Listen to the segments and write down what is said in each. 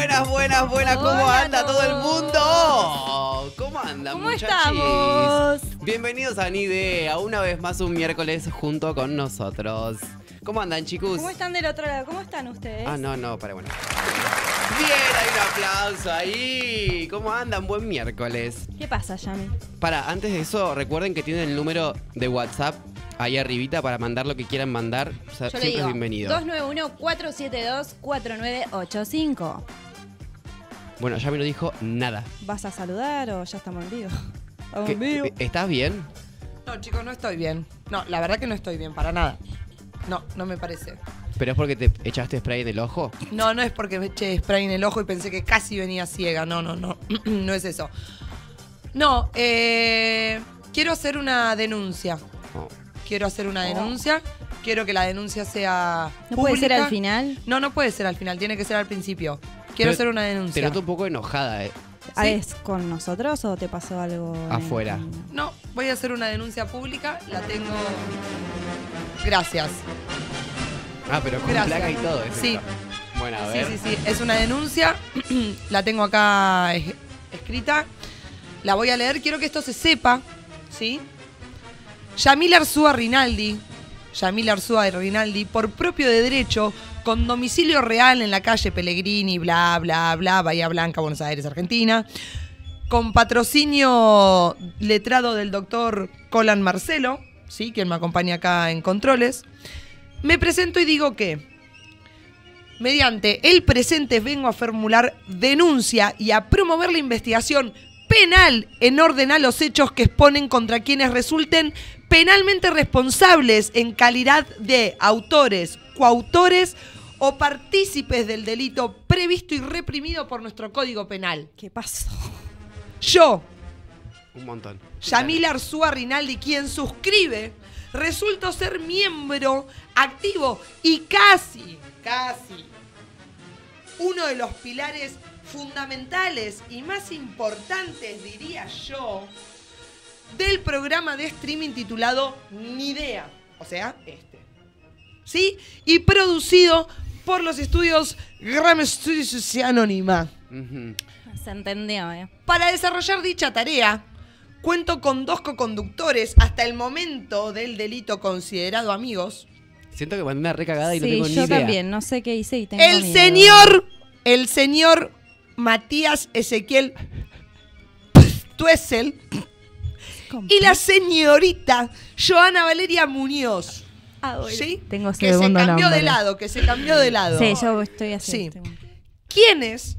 buenas, buenas, buenas. ¿Cómo Hola anda todo el mundo? ¿Cómo andan, ¿Cómo muchachis? estamos? Bienvenidos a Ni Idea, una vez más un miércoles junto con nosotros. ¿Cómo andan, chicos? ¿Cómo están del otro lado? ¿Cómo están ustedes? Ah, no, no, para, bueno. Bien, hay un aplauso ahí. ¿Cómo andan? Buen miércoles. ¿Qué pasa, Yami? Para, antes de eso, recuerden que tienen el número de WhatsApp ahí arribita para mandar lo que quieran mandar. O sea, Yo siempre le digo es bienvenido. 291-472-4985. Bueno, ya me lo dijo nada. ¿Vas a saludar o ya estamos en vivo? Estamos ¿Qué- en vivo. ¿Estás bien? No, chicos, no estoy bien. No, la verdad que no estoy bien, para nada. No, no me parece. ¿Pero es porque te echaste spray en el ojo? No, no es porque me eché spray en el ojo y pensé que casi venía ciega. No, no, no. no es eso. No, eh, quiero hacer una denuncia. No. Quiero hacer una denuncia. Quiero que la denuncia sea. ¿No puede ser al final? No, no puede ser al final, tiene que ser al principio. Quiero Pero hacer una Te denuncia. noto un poco enojada, eh. Ah, ¿Es con nosotros o te pasó algo? el Afuera. No, voy a hacer una denuncia pública. La tengo. Gracias. Ah, pero con Gracias. placa y todo. es Sí. esto. Bueno, a Sí, ver. sí, sí. Es una denuncia. la tengo acá es- escrita. La voy a leer. Quiero que esto se sepa. ¿Sí? Yamil Arzúa Rinaldi. Yamil Arzúa Rinaldi, por propio de derecho, con domicilio real en la calle Pellegrini, bla, bla, bla, Bahía Blanca, Buenos Aires, Argentina. Con patrocinio letrado del doctor Colan Marcelo, ¿sí? quien me acompaña acá en controles. Me presento y digo que Mediante el presente vengo a formular denuncia y a promover la investigación penal en orden a los hechos que exponen contra quienes resulten penalmente responsables en calidad de autores, coautores o partícipes del delito previsto y reprimido por nuestro Código Penal. ¿Qué pasó? Yo, Un montón. Yamil Arzúa Rinaldi, quien suscribe, resulto ser miembro activo y casi, casi, uno de los pilares fundamentales y más importantes, diría yo, del programa de streaming titulado Ni Idea, o sea, este. ¿Sí? Y producido por los estudios Gram Studios Anónima. Se entendió, ¿eh? Para desarrollar dicha tarea, cuento con dos coconductores hasta el momento del delito considerado amigos. Siento que mandé una recagada y no Sí, tengo ni yo idea. también. No sé qué hice y tengo El miedo. señor, el señor Matías Ezequiel Tuesel y la señorita Joana Valeria Muñoz. Ah. ¿Sí? Tengo que se cambió nombre. de lado, que se cambió de lado. Sí, yo estoy así. Sí. ¿Quiénes?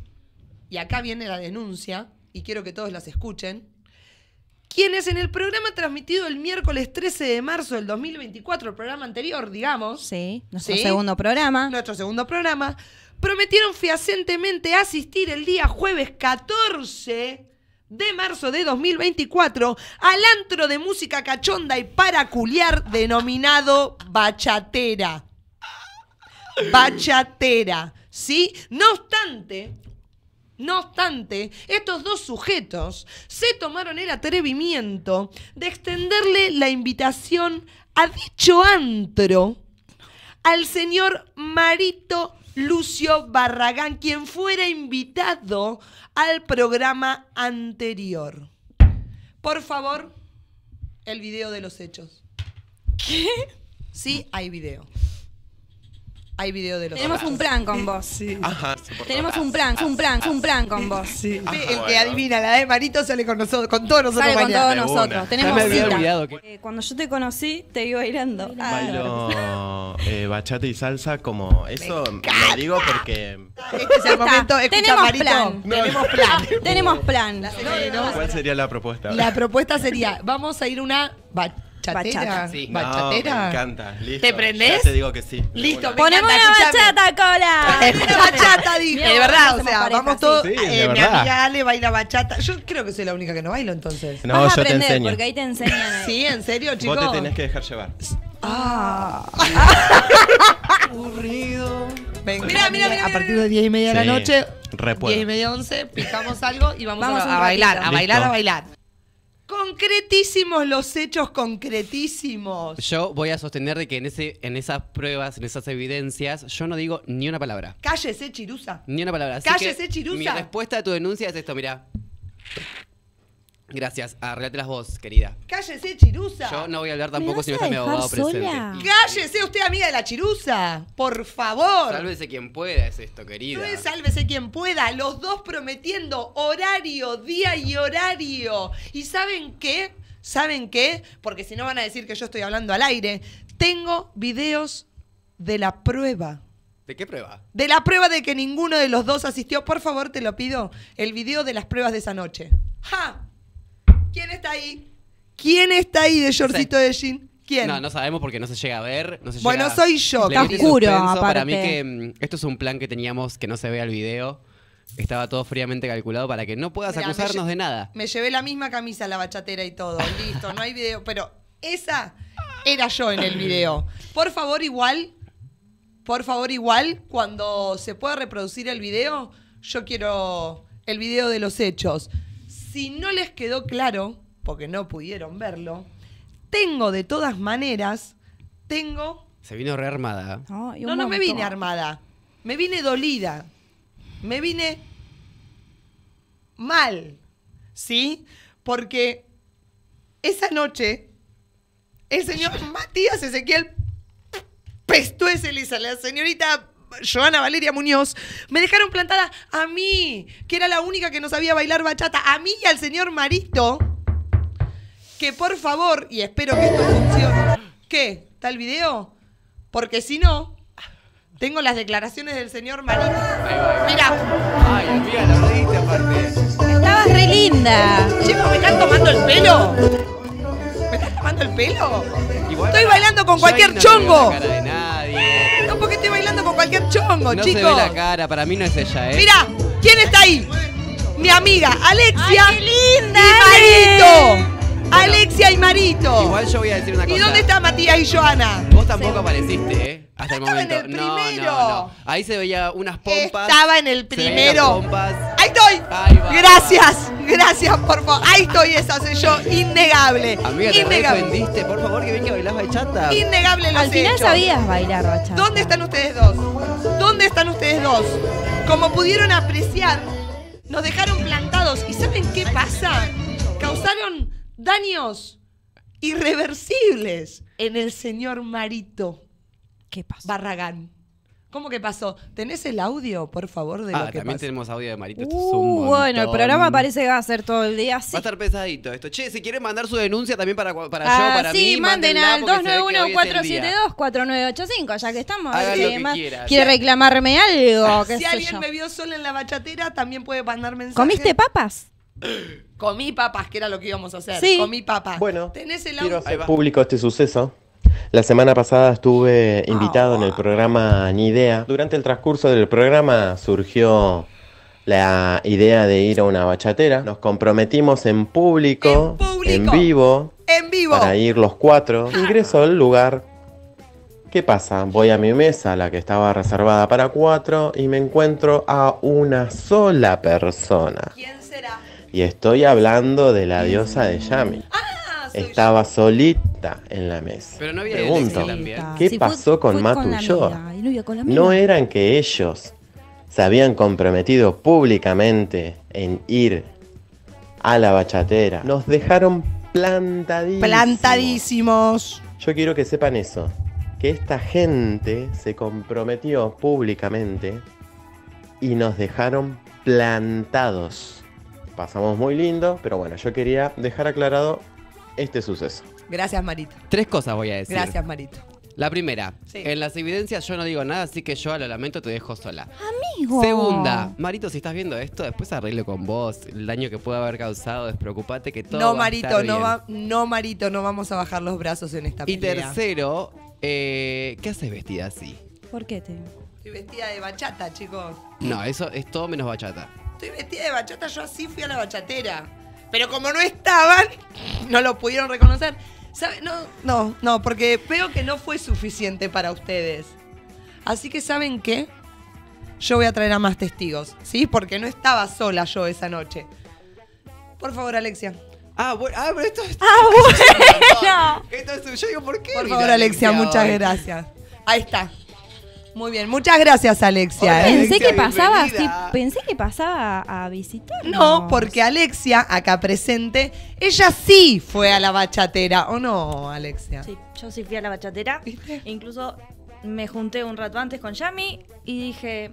Y acá viene la denuncia, y quiero que todos las escuchen. Quienes en el programa transmitido el miércoles 13 de marzo del 2024, el programa anterior, digamos, Sí, nuestro Sí. segundo programa. nuestro segundo programa, prometieron fehacientemente asistir el día jueves 14 de marzo de 2024 al antro de música cachonda y paraculiar denominado Bachatera. Bachatera, ¿sí? No obstante, no obstante, estos dos sujetos se tomaron el atrevimiento de extenderle la invitación a dicho antro al señor Marito Lucio Barragán, quien fuera invitado al programa anterior. Por favor, el video de los hechos. ¿Qué? Sí, hay video. Hay video de los Tenemos un plan con vos. Sí. Ajá. Tenemos un plan, un plan, un plan con vos. Sí. Ah, el que adivina la de Marito sale con nosotros, con todos nosotros Sale con mañana. todos nosotros. Tenemos me había cita. olvidado que- Eh, Cuando yo te conocí, te iba bailando. Ah, Bailo eh, bachata y salsa como eso lo digo porque Este es el momento, escucha Tenemos Marito. plan. Tenemos plan. Tenemos plan. ¿cuál sería la propuesta? La propuesta sería, vamos a ir una bachatera. Bachata. Sí. No, ¿Bachatera? me encanta. Listo. ¿Te prendés? Ya te digo que sí. Listo, Ponemos encanta, una escuchame. bachata, cola. Una bachata, dijo. De verdad, o sea, pareja, vamos todos. Sí, eh, mi amiga Ale baila bachata. Yo creo que soy la única que no bailo entonces. No, Vas a yo te aprender, enseño. porque ahí te enseñan. Sí, en serio, chicos. Vos te tenés que dejar llevar. Ah. Aburrido. Venga, Mira, mira, mira, a partir de 10 y media de la noche, re puedo. 10 y media, 11, picamos algo y vamos, Vamos a, bailar, a bailar, a bailar. Concretísimos los hechos, concretísimos. Yo voy a sostener de que en, ese, en esas pruebas, en esas evidencias, yo no digo ni una palabra. Cállese, Chirusa. Ni una palabra. Así Cállese, que Chirusa. Mi respuesta a tu denuncia es esto, mira. Gracias. Arreglate las vos, querida. Cállese, Chirusa. Yo no voy a hablar ¿Me tampoco si no está mi abogado presente. sola? Cállese usted, amiga de la Chirusa. Por favor. Sálvese quien pueda, es esto, querida. Sálvese quien pueda, los dos prometiendo horario, día y horario. ¿Y saben qué? ¿Saben qué? Porque si no van a decir que yo estoy hablando al aire. Tengo videos de la prueba. ¿De qué prueba? De la prueba de que ninguno de los dos asistió. Por favor, te lo pido. El video de las pruebas de esa noche. ¡Ja! ¿Quién está ahí? ¿Quién está ahí de shortcito de jean? ¿Quién? No, no sabemos porque no se llega a ver. No se Bueno, llega- soy yo, Está oscuro, suspenso. Para aparte. mí que mm, esto es un plan que teníamos que no se vea el video. Estaba todo fríamente calculado para que no puedas Mirá, acusarnos lle- de nada. Me llevé la misma camisa, la bachatera y todo. Listo, no hay video. Pero esa era yo en el video. Por favor, igual, por favor, igual, cuando se pueda reproducir el video, yo quiero el video de los hechos. Si no les quedó claro, porque no pudieron verlo, tengo de todas maneras, tengo... Se vino rearmada. No, no me vine armada. Me vine dolida. Me vine mal. ¿Sí? Porque esa noche el señor Matías Ezequiel Pestues y la señorita Joana Valeria Muñoz me dejaron plantada a mí, que era la única que no sabía bailar bachata, a mí y al señor Marito, que por favor, y espero que esto funcione. ¿Qué? ¿Está el video? Porque si no, tengo las declaraciones del señor Marito. Mira, Ay, amiga, la reíste aparte. Estabas re linda. chicos, ¿me están tomando el pelo? ¿Me están tomando el pelo? Estoy bailando con cualquier chongo. Con cualquier chongo, No se chicos. ve la cara, para mí no es ella, ¿eh? Mira, ¿quién está ahí? Mi amiga Alexia. Ay, qué linda Y Marito. Bueno. Alexia y Marito. Igual yo voy a decir una cosa. ¿Y dónde está Matías y Joana? Vos tampoco apareciste, ¿eh? Hasta el Estaba en momento. el no, primero. no, no. Ahí se veía unas pompas. Estaba en el se veían las primero. pompas. Ahí estoy. Ahí va, gracias, gracias, por favor. Ahí estoy, esa soy yo. Innegable. Amiga, te Innegable. defendiste. Por favor, que ven que bailás bachata. Innegable los Al final hechos. sabías bailar bachata. ¿Dónde están ustedes dos? ¿Dónde están ustedes dos? Como pudieron apreciar, nos dejaron plantados. ¿Y saben qué pasa? Causaron daños irreversibles en el señor Marito ¿Qué pasó? Barragán. ¿Cómo que pasó? ¿Tenés el audio, por favor, de Ah, lo que también pasó? tenemos audio de Marito. Esto es un Uh, bueno, el programa parece que va a ser todo el día así. Va a estar pesadito esto. Che, si quieren mandar su denuncia también para, para Ah, yo, para sí, mí, manden mándenla, al porque se ve que hoy es el día. 291-472-4985, ya que estamos. Hagan Eh, lo que más- quieran. ¿Quiere reclamarme algo? ¿Qué Si alguien yo? me vio sola en la bachatera, también puede mandar mensaje. ¿Comiste papas? Comí papas, que era lo que íbamos a hacer. Sí. Comí papas. Bueno, ¿Tenés el quiero audio? Ahí hacer público este suceso. La semana pasada estuve invitado en el programa Ni Idea. Durante el transcurso del programa surgió la idea de ir a una bachatera. Nos comprometimos en público, En público. en vivo, En vivo. para ir los cuatro. Ingreso al lugar. ¿Qué pasa? Voy a mi mesa, la que estaba reservada para cuatro, y me encuentro a una sola persona. ¿Quién será? Y estoy hablando de la diosa de Yami. Ah, Estaba solita en la mesa. Pero no había Pregunto. ¿qué Si fue- pasó con fue Matu la y yo? amiga, y con. ¿No eran que ellos se habían comprometido públicamente en ir a la bachatera? Nos dejaron plantadísimos. Plantadísimos. Yo quiero que sepan eso, que esta gente se comprometió públicamente y nos dejaron plantados. Pasamos muy lindo, pero bueno, yo quería dejar aclarado este suceso. Gracias, Marito. Tres cosas voy a decir. Gracias, Marito. La primera, Sí. en las evidencias yo no digo nada, así que yo a lo lamento te dejo sola. Amigo. Segunda, Marito, si estás viendo esto, después arreglo con vos el daño que pueda haber causado, despreocupate que todo No, va a Marito, estar no, bien. va, no, Marito, no vamos a bajar los brazos en esta Y pelea. tercero, eh, ¿qué haces vestida así? ¿Por qué te.? Estoy vestida de bachata, chicos. No, eso es todo menos bachata. Estoy vestida de bachata, yo así fui a la bachatera. Pero como no estaban, no lo pudieron reconocer. ¿Sabe? No, no, no, porque veo que no fue suficiente para ustedes. Así que, ¿saben qué? Yo voy a traer a más testigos, ¿sí? Porque no estaba sola yo esa noche. Por favor, Alexia. Ah, bueno, ah, pero esto es. Ah, bueno. Esto es. Yo digo, ¿por qué? Por favor, Alexia, muchas gracias. Ahí está. Muy bien, muchas gracias, Alexia. Hola, ¿eh? Pensé Alexia, que pasaba, sí, pensé que pasaba a visitar. No, porque Alexia, acá presente, ella sí fue a la bachatera, ¿o no, Alexia? Sí, yo sí fui a la bachatera. ¿Viste? Incluso me junté un rato antes con Yami y dije,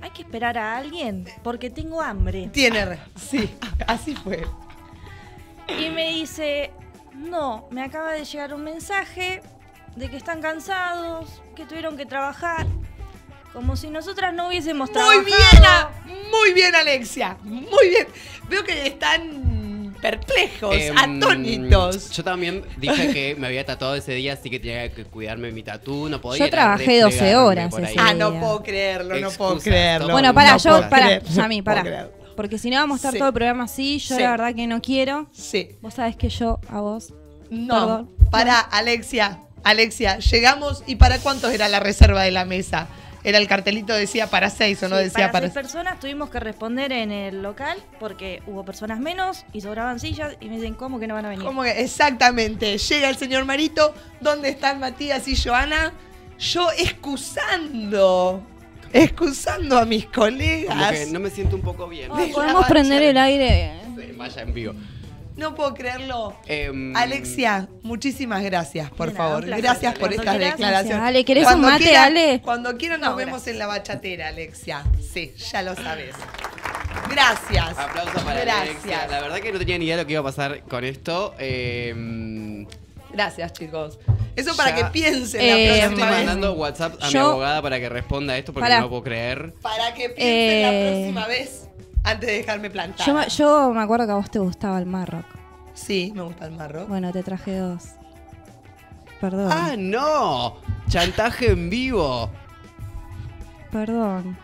hay que esperar a alguien porque tengo hambre. Tiene re- Sí, así fue. Y me dice, no, me acaba de llegar un mensaje de que están cansados, que tuvieron que trabajar. Como si nosotras no hubiésemos trabajado. Muy bien, muy bien, Alexia. Muy bien. Veo que están perplejos, Em, atónitos. Yo también dije que me había tatuado ese día, así que tenía que cuidarme mi tatú. No podía. Yo trabajé 12 replegarme horas ese Ah, no puedo creerlo, no puedo creerlo. Bueno, para, No yo, para, puedo para. Porque si no vamos a estar Sí. todo el programa así, yo Sí. la verdad que no quiero. Sí. Vos sabés que yo a vos. No, Perdón. para Alexia, Alexia, llegamos y para cuántos era la reserva de la mesa. Era el cartelito decía para seis o no Sí, decía para para, seis personas tuvimos que responder en el local porque hubo personas menos y sobraban sillas y me dicen, ¿cómo que no van a venir? ¿Cómo que? Exactamente. Llega el señor Marito. ¿Dónde están Matías y Joana? Yo excusando. Excusando a mis colegas. Como que no me siento un poco bien. La Podemos prender el aire. Sí, Vaya en vivo. No puedo creerlo. Em, Alexia, muchísimas gracias, por nada, favor. un placer. Gracias por estas quieras, declaraciones. Ale, ¿querés un Cuando mate, quiera- Ale? Cuando quieran nos No, vemos gracias. en la bachatera, Alexia. Sí, ya lo sabes. Gracias. Aplauso para Gracias. Alexia. La verdad que no tenía ni idea de lo que iba a pasar con esto. Em, Gracias, chicos. Eso para Ya- que piensen Eh, la yo próxima estoy vez. mandando WhatsApp a mi abogada para que responda esto porque no lo puedo creer. Para que piensen Eh, la próxima vez antes de dejarme plantar. Yo, me- yo me acuerdo que a vos te gustaba el Marrock. Sí, me gusta el marro. Bueno, te traje dos. Perdón. ¡Ah, no! Chantaje en vivo. Perdón.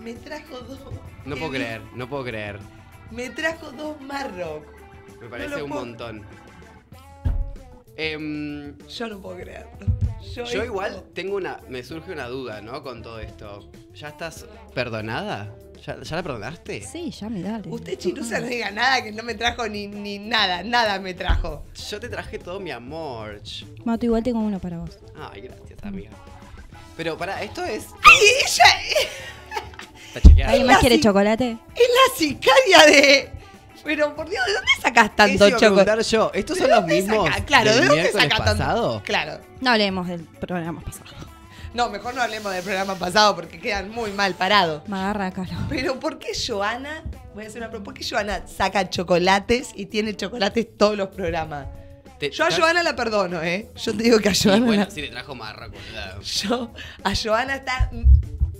Me trajo dos. No puedo creer, no puedo creer. Me trajo dos Marrock. Me parece un puedo- montón. Em, Yo no puedo creerlo. Yo, igual tengo una. Me surge una duda, ¿no? Con todo esto. ¿Ya estás perdonada? ¿Ya, ya la perdonaste? Sí, ya me dale. Usted, Chirusa, no diga nada que no me trajo ni, ni nada. Nada me trajo. Yo te traje todo mi amor. Mato, igual tengo uno para vos. Ay, gracias, amiga. Pero para, esto es. Y ella. ¿Alguien más quiere chocolate? es la sicaria de. Pero por Dios, ¿de dónde sacas tanto chocolate? preguntar yo. ¿Estos ¿De son los mismos saca- Claro, del ¿de dónde miércoles saca tanto? pasado? Claro. No hablemos del programa pasado. No, mejor no hablemos del programa pasado porque quedan muy mal parados. Me agarra calor. Pero ¿por qué Joana, voy a hacer una pregunta, ¿por qué Joana saca chocolates y tiene chocolates todos los programas? Te- Yo a ¿estás- Joana la perdono, ¿eh? Yo te digo que a Joana bueno, la- sí le trajo marra, boluda. Yo, a Joana está.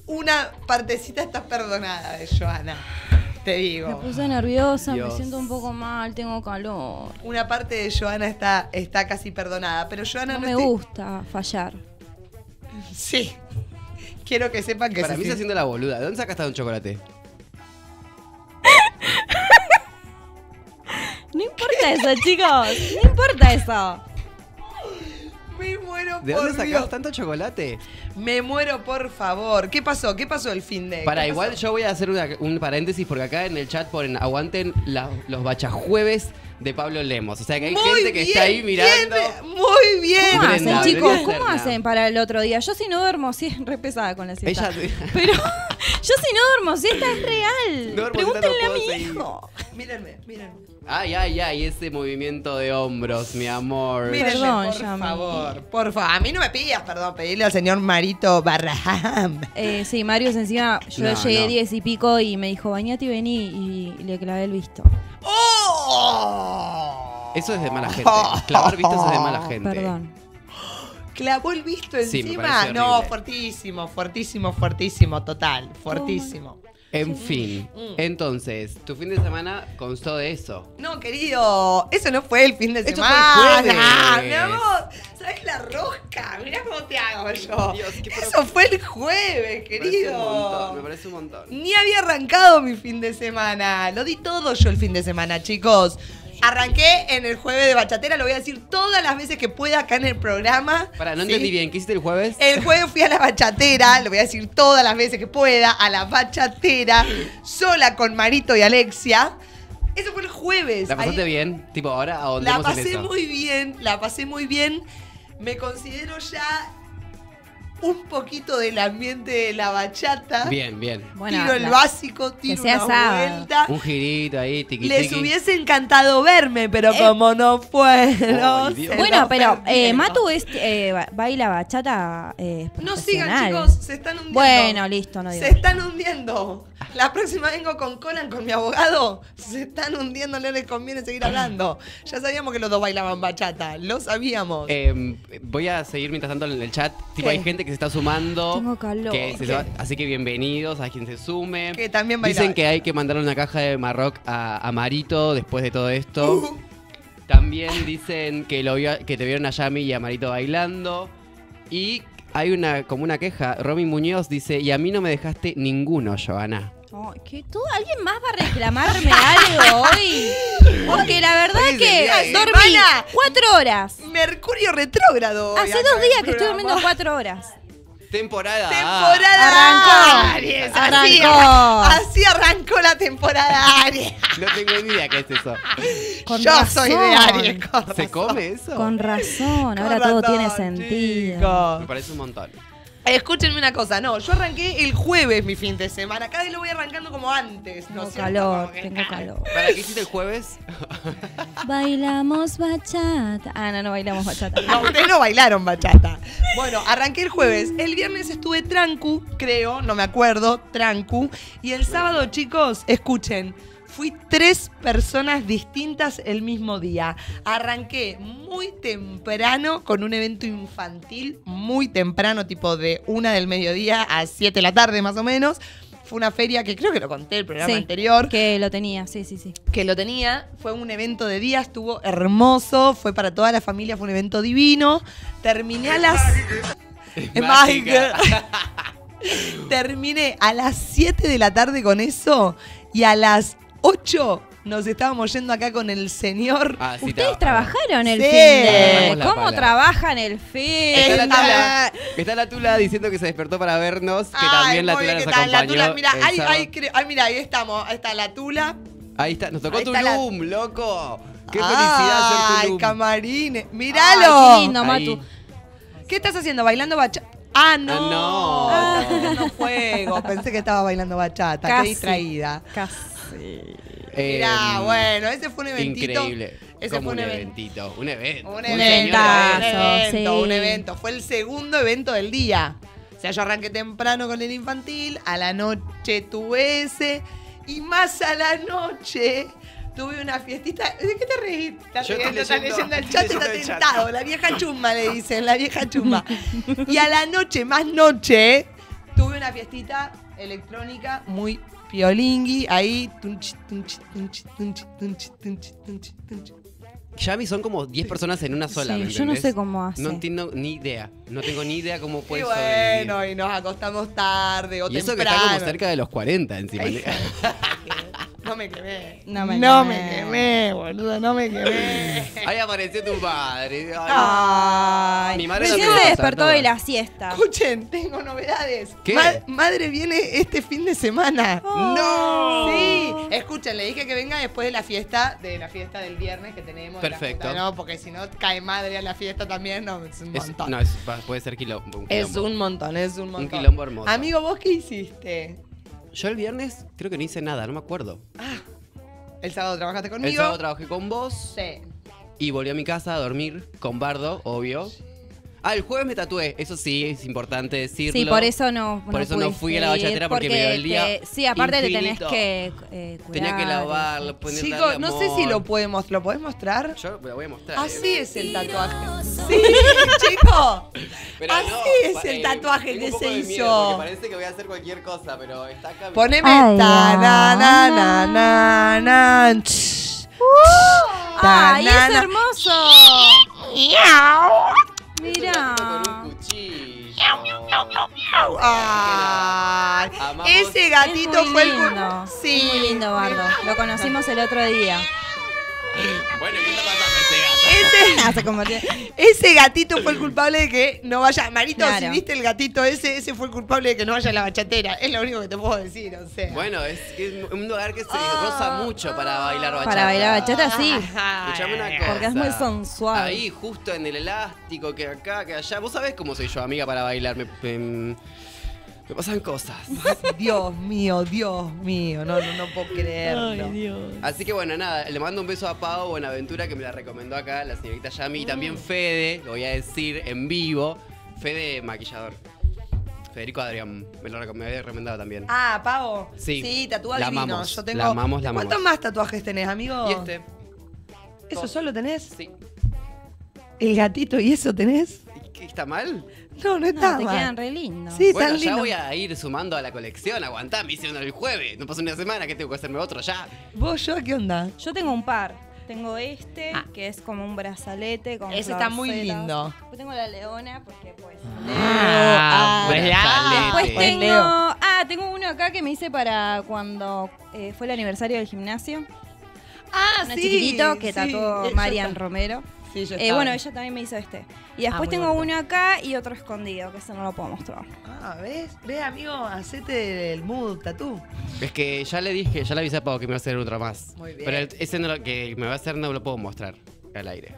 Una partecita está perdonada de Joana. Te Me digo. puse nerviosa, Dios. me siento un poco mal, tengo calor. Una parte de Joana está, está casi perdonada. Pero Joana No no, me gusta fallar. Sí. Quiero que sepan que Para se mí está haciendo la boluda. ¿De dónde sacaste un chocolate? No importa eso, chicos. No importa eso. Me muero ¿De por dónde Dios. sacás tanto chocolate? Me muero por favor. ¿Qué pasó? ¿Qué pasó el fin de? Para ¿Qué igual pasó? yo voy a hacer una- un paréntesis porque acá en el chat ponen aguanten la- los bachajueves de Pablo Lemos. O sea que hay Muy gente que está ahí mirando. bien, muy bien. ¿Cómo Brenda, hacen, chicos? Brenda ¿Cómo hacen para el otro día? Yo si no duermo, sí, es re pesada con la siesta. Ella Pero yo si no duermo, siesta es real. No no Pregúntenle a mi seguir. hijo. Mírenme, mírenme. Ay, ay, ay, ese movimiento de hombros, mi amor. Mírenme, Perdón, por favor. Por favor. A mí no me pidas perdón. Pedirle al señor Marito Barraham. Eh, sí, Marius encima, yo No, llegué no. diez y pico y me dijo, bañate y vení y le clavé el visto. ¡Oh! Eso es de mala gente. Clavar vistos es de mala gente. Perdón. ¿Clavó el visto Sí, me encima? no, fuertísimo, fuertísimo, fuertísimo, total. Fuertísimo. En fin, Mm. entonces, tu fin de semana constó de eso. No, querido, eso no fue el fin de Esto fue semana. el jueves. Mi amor, ¿sabes la rosca? Mirá cómo te hago yo. Dios, qué eso fue el jueves, Me parece un montón, me querido. parece un montón. Ni había arrancado mi fin de semana. Lo di todo yo el fin de semana, chicos. Arranqué en el jueves de bachatera, lo voy a decir todas las veces que pueda acá en el programa. Para, no ¿sí? entendí bien, ¿qué hiciste el jueves? El jueves fui a la bachatera, lo voy a decir todas las veces que pueda, a la bachatera, sola con Marito y Alexia. Eso fue el jueves. ¿La pasaste Ahí- bien? Tipo, ahora La ahondemos en pasé muy bien, la pasé muy bien. Me considero ya un poquito del ambiente de la bachata. Bien, bien. Bueno, tiro el básico, tiro una sábado. vuelta. Un girito ahí, tiqui Les tiqui. hubiese encantado verme, pero Eh, como no fueron. Se Bueno, pero eh. Matu es, eh, ba- baila bachata eh, No sigan, chicos, se están hundiendo. Bueno, listo, no digo. Se están hundiendo. La próxima vengo con Conan, con mi abogado. Se están hundiendo, no les conviene seguir hablando. Ya sabíamos que los dos bailaban bachata, lo sabíamos. Eh, voy a seguir mientras tanto en el chat. Tipo, hay gente que se está sumando. Tengo calor. que se ¿Qué? va- así que bienvenidos a quien se sume. Que también baila Dicen que hay que mandarle una caja de Marroc a, a Marito después de todo esto. Uh, También dicen que, lo vio- que te vieron a Yami y a Marito bailando. Y hay una como una queja. Romy Muñoz dice, y a mí no me dejaste ninguno, Joana. Ay, ¿qué? ¿Tú, ¿Alguien más va a reclamarme algo hoy? Porque la verdad que de- dormí Hermana. cuatro horas. Mercurio retrógrado. hoy Hace acá dos en el días que estoy programa. durmiendo cuatro horas. Temporada. Temporada Arrancó. Aries. Arrancó. Así, así arrancó la temporada Aries. No tengo ni idea qué es eso. Con Yo razón. soy de Aries. con ¿Se razón. come eso? Con razón, Con ahora todo razón, tiene sentido. chicos. Me parece un montón. Escúchenme una cosa, no, yo arranqué el jueves mi fin de semana, cada vez lo voy arrancando como antes, ¿no Tengo cierto? calor, que- tengo calor. ¿Para qué hiciste el jueves? Bailamos bachata. Ah, no, no bailamos bachata. No, ustedes no bailaron bachata. Bueno, arranqué el jueves. El viernes estuve trancu, creo, no me acuerdo, trancu. Y el sábado, chicos, escuchen, fui tres personas distintas el mismo día. Arranqué muy temprano con un evento infantil, muy temprano, tipo de una del mediodía a siete de la tarde más o menos. Fue una feria que creo que lo conté el programa Sí, anterior Que lo tenía, sí, sí, sí. que lo tenía. Fue un evento de día, estuvo hermoso, fue para toda la familia, fue un evento divino. Terminé a las. Mágica. Terminé a las 7 de la tarde con eso y a las 8 nos estábamos yendo acá con el señor. Ah, sí, Ustedes trabajaron el Sí. fin de. ¿Cómo pala. trabajan el fin? Está la, tula, está la Tula diciendo que se despertó para vernos, que también la Tula nos acompañó. Tula, mira, el ahí, ahí, creo- ay, mira, ahí estamos. Ahí está la Tula. Ahí está, nos tocó Ahí está la- Tulum, loco. Qué felicidad ser Ay, Tulum. camarines. Ay, ¡Míralo! qué lindo. Matu. ¿Qué estás haciendo? ¿Bailando bachata? Ah, no. Ah, Estás haciendo juego. Pensé que estaba bailando bachata. Casi. Qué distraída. Casi. Mirá, Em, bueno, ese fue un eventito. Increíble. Ese Como fue un un event- eventito. Un evento. Un Un evento, un evento. sí. un evento. Fue el segundo evento del día. O sea, yo arranqué temprano con el infantil, a la noche tuve ese, y más a la noche tuve una fiestita. ¿De qué te reís? Estás leyendo, estás leyendo- leyendo el chat, está tentado. La vieja chumba le dicen, la vieja chumba. Y a la noche, más noche, tuve una fiestita electrónica muy piolingui, ahí. Tunchi, son como 10 personas en una sola. Sí, yo no sé cómo hace. No entiendo ni idea. No tengo ni idea cómo puede y bueno, sobrevivir. y nos acostamos tarde o y temprano. Eso que está como cerca de los 40 encima. No me quemé. No me no quemé. me quemé, boludo, no me quemé. Ahí apareció tu padre. Ay, Ay, Mi madre recién se despertó todo. de la siesta. Escuchen, tengo novedades. ¿Qué? Ma- madre viene este fin de semana. ¡No! Sí, escuchen, le dije que venga después de la fiesta, de la fiesta del viernes que tenemos. Perfecto. puta, no, porque si no cae madre a la fiesta también, no, es un Es- montón. no, es- puede ser quilombo. un es quilombo. un montón, es un montón. quilombo hermoso. Amigo, ¿vos qué hiciste? Yo el viernes creo que no hice nada, no me acuerdo. El sábado trabajaste conmigo. El sábado trabajé con vos Sí. y volví a mi casa a dormir con Bardo, obvio. Ah, el jueves me tatué, eso sí, es importante decirlo. Sí, por eso no. Por eso no fui a la bachatera porque me dolía te- sí, aparte te tenés infinito. que eh, cuidar. Tenía que lavarlo, ponerle Chicos, no sé si lo podemos, ¿lo podés mostrar? Yo lo voy a mostrar. Así eh. es el tatuaje. Sí, chico. Pero así no, es el eh, tatuaje que se hizo. porque parece que voy a hacer cualquier cosa, pero está acá. Poneme Ay, ta na na na na na. ch, ¡Ay, es na. Con Mira. un cuchillo. Ay, Amamos. ese gatito es muy fue el lindo. Sí. Es muy lindo, Bardo. Lo conocimos el otro día. Bueno, ¿qué está pasando ese gato? ese, gatito fue el culpable de que no vaya. Marito, si Claro. viste el gatito ese, ese fue el culpable de que no vaya a la bachatera. Es lo único que te puedo decir, o sea. Bueno, es que es un lugar que se roza mucho para bailar bachata. Para bailar bachata, sí. Escuchame una cosa. Porque es muy sensual. Ahí, justo en el elástico, que acá, que allá. Vos sabés cómo soy yo, amiga, para bailar. Me, me- me pasan cosas. Dios mío, Dios mío, no, no, no puedo creerlo. Así que bueno, nada, le mando un beso a Pau Buenaventura que me la recomendó acá la señorita Yami y también Fede, lo voy a decir en vivo, Fede maquillador. Federico Adrián, me lo me había recomendado también. Ah, Pavo. Sí. Sí, tatuado La divino. amamos, Yo tengo. la amamos, la ¿Cuántos amamos. más tatuajes tenés, amigo? Y este, ¿Eso solo tenés? sí. ¿El gatito y eso tenés? ¿Y qué, ¿Está mal? No, no está No, te mal. quedan re lindos. Sí, Bueno, tan ya lindo. voy a ir sumando a la colección, aguantá, me hice uno el jueves, no pasó una semana, que tengo que hacerme otro ya. ¿Vos, yo, qué onda? Yo tengo un par. Tengo este, Ah. que es como un brazalete con Ese está muy florcetas. lindo. Después tengo la leona, porque pues... Ah, pues brazalete. Después Buen tengo... Leo. Ah, tengo uno acá que me hice para cuando eh, fue el aniversario del gimnasio. Ah, Uno chiquitito que sí. tatuó Ella Marian Romero. Sí, yo Eh, bueno, ella también me hizo este. Y después muy tengo bonito. uno acá y otro escondido, que ese no lo puedo mostrar. Ah, ¿ves? ¿Ves, amigo? Hacete el mood tatú. Es que ya le dije, ya le avisé a Pau que me va a hacer otro más. Muy bien. Pero el- ese no lo- que me va a hacer no lo puedo mostrar al aire.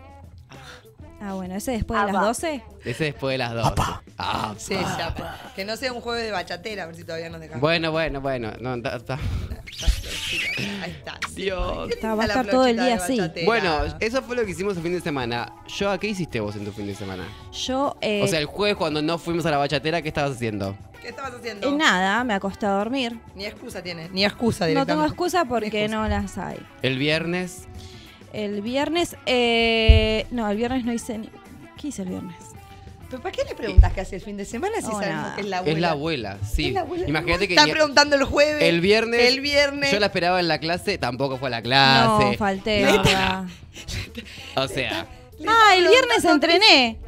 Ah, bueno, ese después de Ah, las va. 12. Ese después de las 12. Ah, Sí, ya. Que no sea un jueves de bachatera, a ver si todavía nos dejan. Bueno, bueno, bueno. No, ta- ta- Ahí está. Dios. Está, va a estar todo el día así. Bueno, eso fue lo que hicimos el fin de semana. Yo, ¿qué hiciste vos en tu fin de semana? Yo, eh, O sea, el jueves cuando no fuimos a la bachatera, ¿qué estabas haciendo? ¿Qué estabas haciendo? eh, nada, me acosté a dormir. Ni excusa tiene. Ni excusa No directamente. tengo excusa porque excusa. no las hay. El viernes, El viernes, eh, no, el viernes no hice ni... ¿Qué hice el viernes? ¿Pero para qué le preguntas qué hace el fin de semana si sabemos que es la abuela? es la abuela, sí. Es la abuela. Imagínate que Están preguntando el jueves. el viernes, El viernes. yo la esperaba en la clase, tampoco fue a la clase. No, falté. O sea, Ah, el viernes entrené.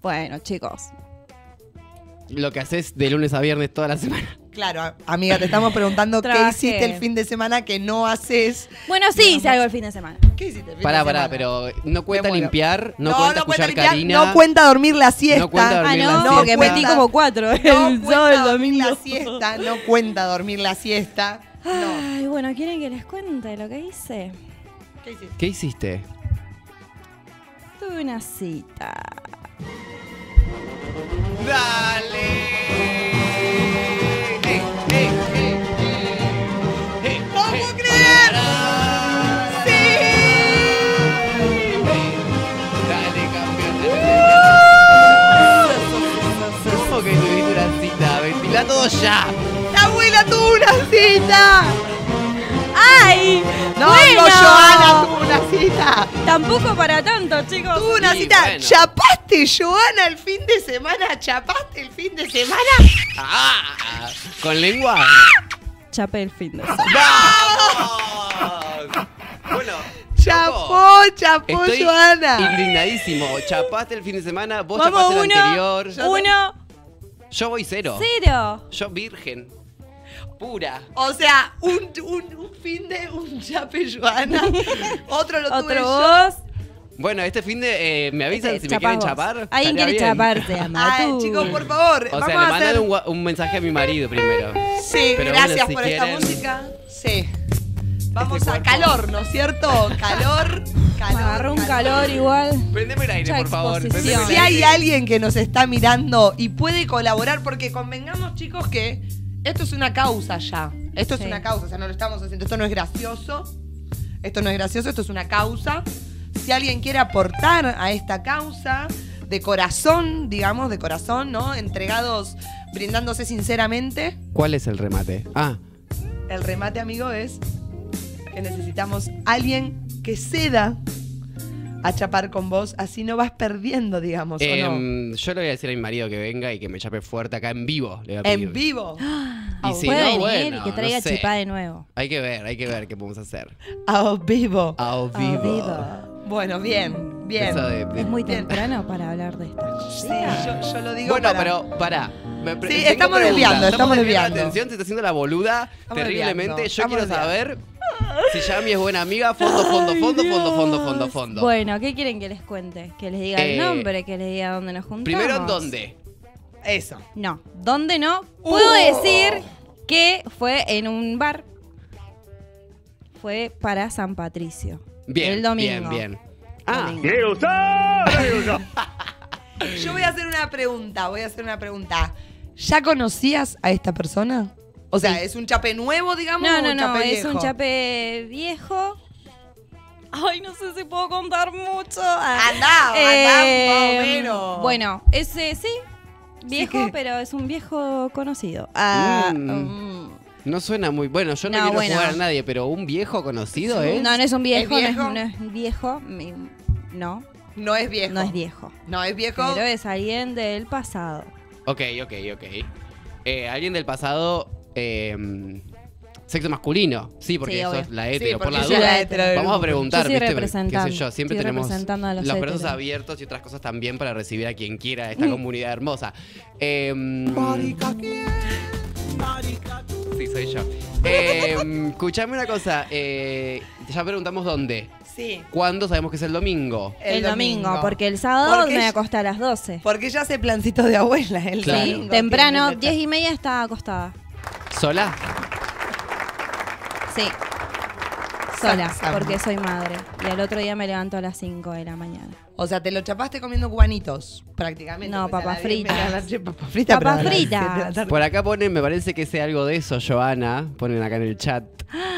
Bueno, chicos. lo que haces de lunes a viernes toda la semana. Claro, amiga, te estamos preguntando qué Trabajé. hiciste el fin de semana que no haces. Bueno, sí, hice algo el fin de semana. ¿Qué hiciste el fin Pará, de pará, semana? pero no cuenta muero. limpiar, no, cuenta escuchar limpiar, Karina. No cuenta dormir la siesta. No cuenta Ah, dormir no, la porque siesta. metí como cuatro el No sábado, cuenta el dormir domingo. la siesta. No cuenta dormir la siesta. No. Ay, bueno, ¿quieren que les cuente lo que hice? ¿Qué hiciste? ¿Qué hiciste? Tuve una cita. ¡Dale! Cita? Ventila todo ya. ¡La abuela tuvo una cita! ¡Ay! No, bueno. digo, Joana tuvo una cita. Tampoco para tanto, chicos. Tuvo una Sí, cita. bueno. ¿Chapaste, Joana, el fin de semana? ¿Chapaste el fin de semana? Ah, ¿Con lengua? Chapé el fin de semana. ¡Vamos! Bueno. Chapó, chapó, Estoy Joana. indignadísimo. Chapaste el fin de semana, vos Vamos, chapaste el uno, anterior. uno, Yo voy cero. cero. Yo virgen. Pura. O sea, un, un, un fin de un chape, Joana. Otro lo tuve Otro yo. vos. Bueno, este fin de eh, me avisan Este, si me quieren chapar. Alguien estaría quiere bien. chaparte, ama Ay, tú. chicos, por favor. O vamos sea, a le hacer... mandan un, gua- un mensaje a mi marido primero. Sí, Pero gracias bueno, si por esta quieren- música. Sí. Vamos Este a cuerpo. calor, ¿no es cierto? Calor, calor. agarró un calor igual. Prendeme el aire, Mucha por favor. exposición. prendeme el Si aire. hay alguien que nos está mirando y puede colaborar, porque convengamos, chicos, que esto es una causa ya. Esto es una causa, o sea, no lo estamos haciendo. Esto no es gracioso. Esto no es gracioso, esto es una causa. Si alguien quiere aportar a esta causa, de corazón, digamos, de corazón, ¿no? Entregados, brindándose sinceramente, ¿Cuál es el remate? Ah, el remate, amigo, es que necesitamos alguien que ceda a chapar con vos, así no vas perdiendo, digamos, ¿o no? em, yo le voy a decir a mi marido que venga y que me chape fuerte acá en vivo. Le voy a pedir. En vivo. Y si Puede no, venir bueno, y que traiga no sé. chipá de nuevo. Hay que ver, hay que ver qué podemos hacer. A vivo. A vivo. Bueno, bien, bien. Eso de- de- Es muy Bien. temprano para hablar de estas cosas. Sí, yo, yo lo digo Bueno, para- pero pará. Me pre- Sí, estamos desviando, estamos la desviando. atención, se está haciendo la boluda Estamos terriblemente. desviando, Yo estamos quiero saber Si Yami es buena amiga, fondo, fondo, fondo, fondo, fondo, fondo, fondo. Bueno, ¿qué quieren que les cuente? Que les diga Eh, el nombre, que les diga dónde nos juntamos. Primero, ¿en dónde? Eso. No, ¿dónde no? Puedo Uh. decir que fue en un bar. Fue para San Patricio. Bien, El domingo. bien, bien. Ah, Domingo. Yo voy a hacer una pregunta, voy a hacer una pregunta. ¿Ya conocías a esta persona? O sea, ¿es un chape nuevo, digamos? No, o no, un no, chape es un chape viejo. Ay, no sé si puedo contar mucho. Ah, Andá, andá, más o eh, menos. Bueno, ese sí, viejo, que- pero es un viejo conocido. Ah, Mm. mm. No suena muy. Bueno, yo no, No, quiero bueno. jugar a nadie, pero un viejo conocido, ¿eh? No, no es un viejo, ¿Es no es- viejo? No, es, viejo. No, No es viejo. no es viejo. No es viejo. Pero es alguien del pasado. Ok, ok, ok. Eh, Alguien del pasado. eh, sexo masculino. Sí, porque Sí, es la Sí, hetero. por la duda. la Vamos a preguntar, Yo ¿viste? representando, ¿Qué sé yo? Siempre tenemos representando a los los brazos abiertos y otras cosas también para recibir a quien quiera de Mm. esta comunidad hermosa. Eh, Sí, soy yo. Eh, escuchame una cosa. eh, ya preguntamos dónde. Sí. ¿Cuándo? Sabemos que es el domingo. El, domingo, porque el sábado Porque me ella- acosté a las 12. Porque ella hace plancitos de abuela. El Claro. Sí, domingo, temprano, tiene- 10 y media estaba acostada. ¿Sola? Sí. Sola, Sam. porque soy madre. Y al otro día me levanto a las 5 de la mañana. O sea, te lo chapaste comiendo cubanitos, prácticamente. No, pues, papas fritas. Papas fritas. Papas fritas. Por acá ponen, me parece que sé algo de eso, Joana. Ponen acá en el chat.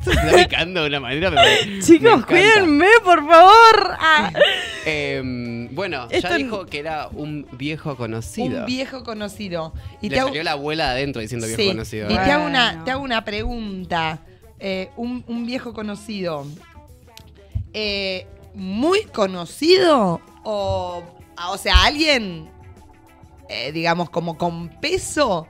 Está ubicando de una manera. pero me- me encanta. por favor. Ah. Eh, bueno, Esto ya dijo que era un viejo conocido. Un viejo conocido. Y Le te hago, salió la abuela de adentro diciendo viejo Sí, conocido. Y te hago, una, te hago una pregunta. Eh, un, un viejo conocido. eh, ¿Muy conocido? O, o sea, alguien, eh, digamos, como con peso.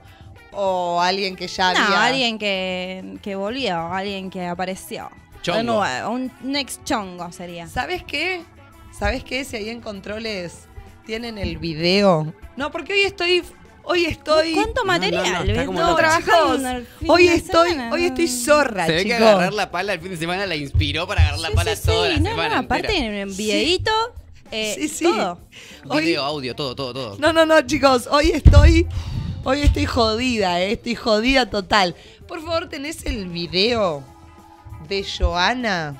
¿O alguien que ya No, había... alguien que, que volvió, alguien que apareció. Chongo. De nuevo, un next chongo sería. ¿Sabes qué? ¿Sabes qué? Si ahí en controles tienen el video. No, porque hoy estoy. Hoy estoy. ¿Cuánto no, no, material? el fin hoy estoy, semana. hoy estoy zorra, Se ve que agarrar la pala el fin de semana la inspiró para agarrar la Sí, pala sí, toda sí. la No, semana. no, aparte en un videíto, eh, Sí, sí. todo. Hoy- Video, audio, todo, todo, todo. No, no, no, chicos. Hoy estoy. Hoy estoy jodida, eh, estoy jodida total. Por favor, ¿tenés el video de Joana?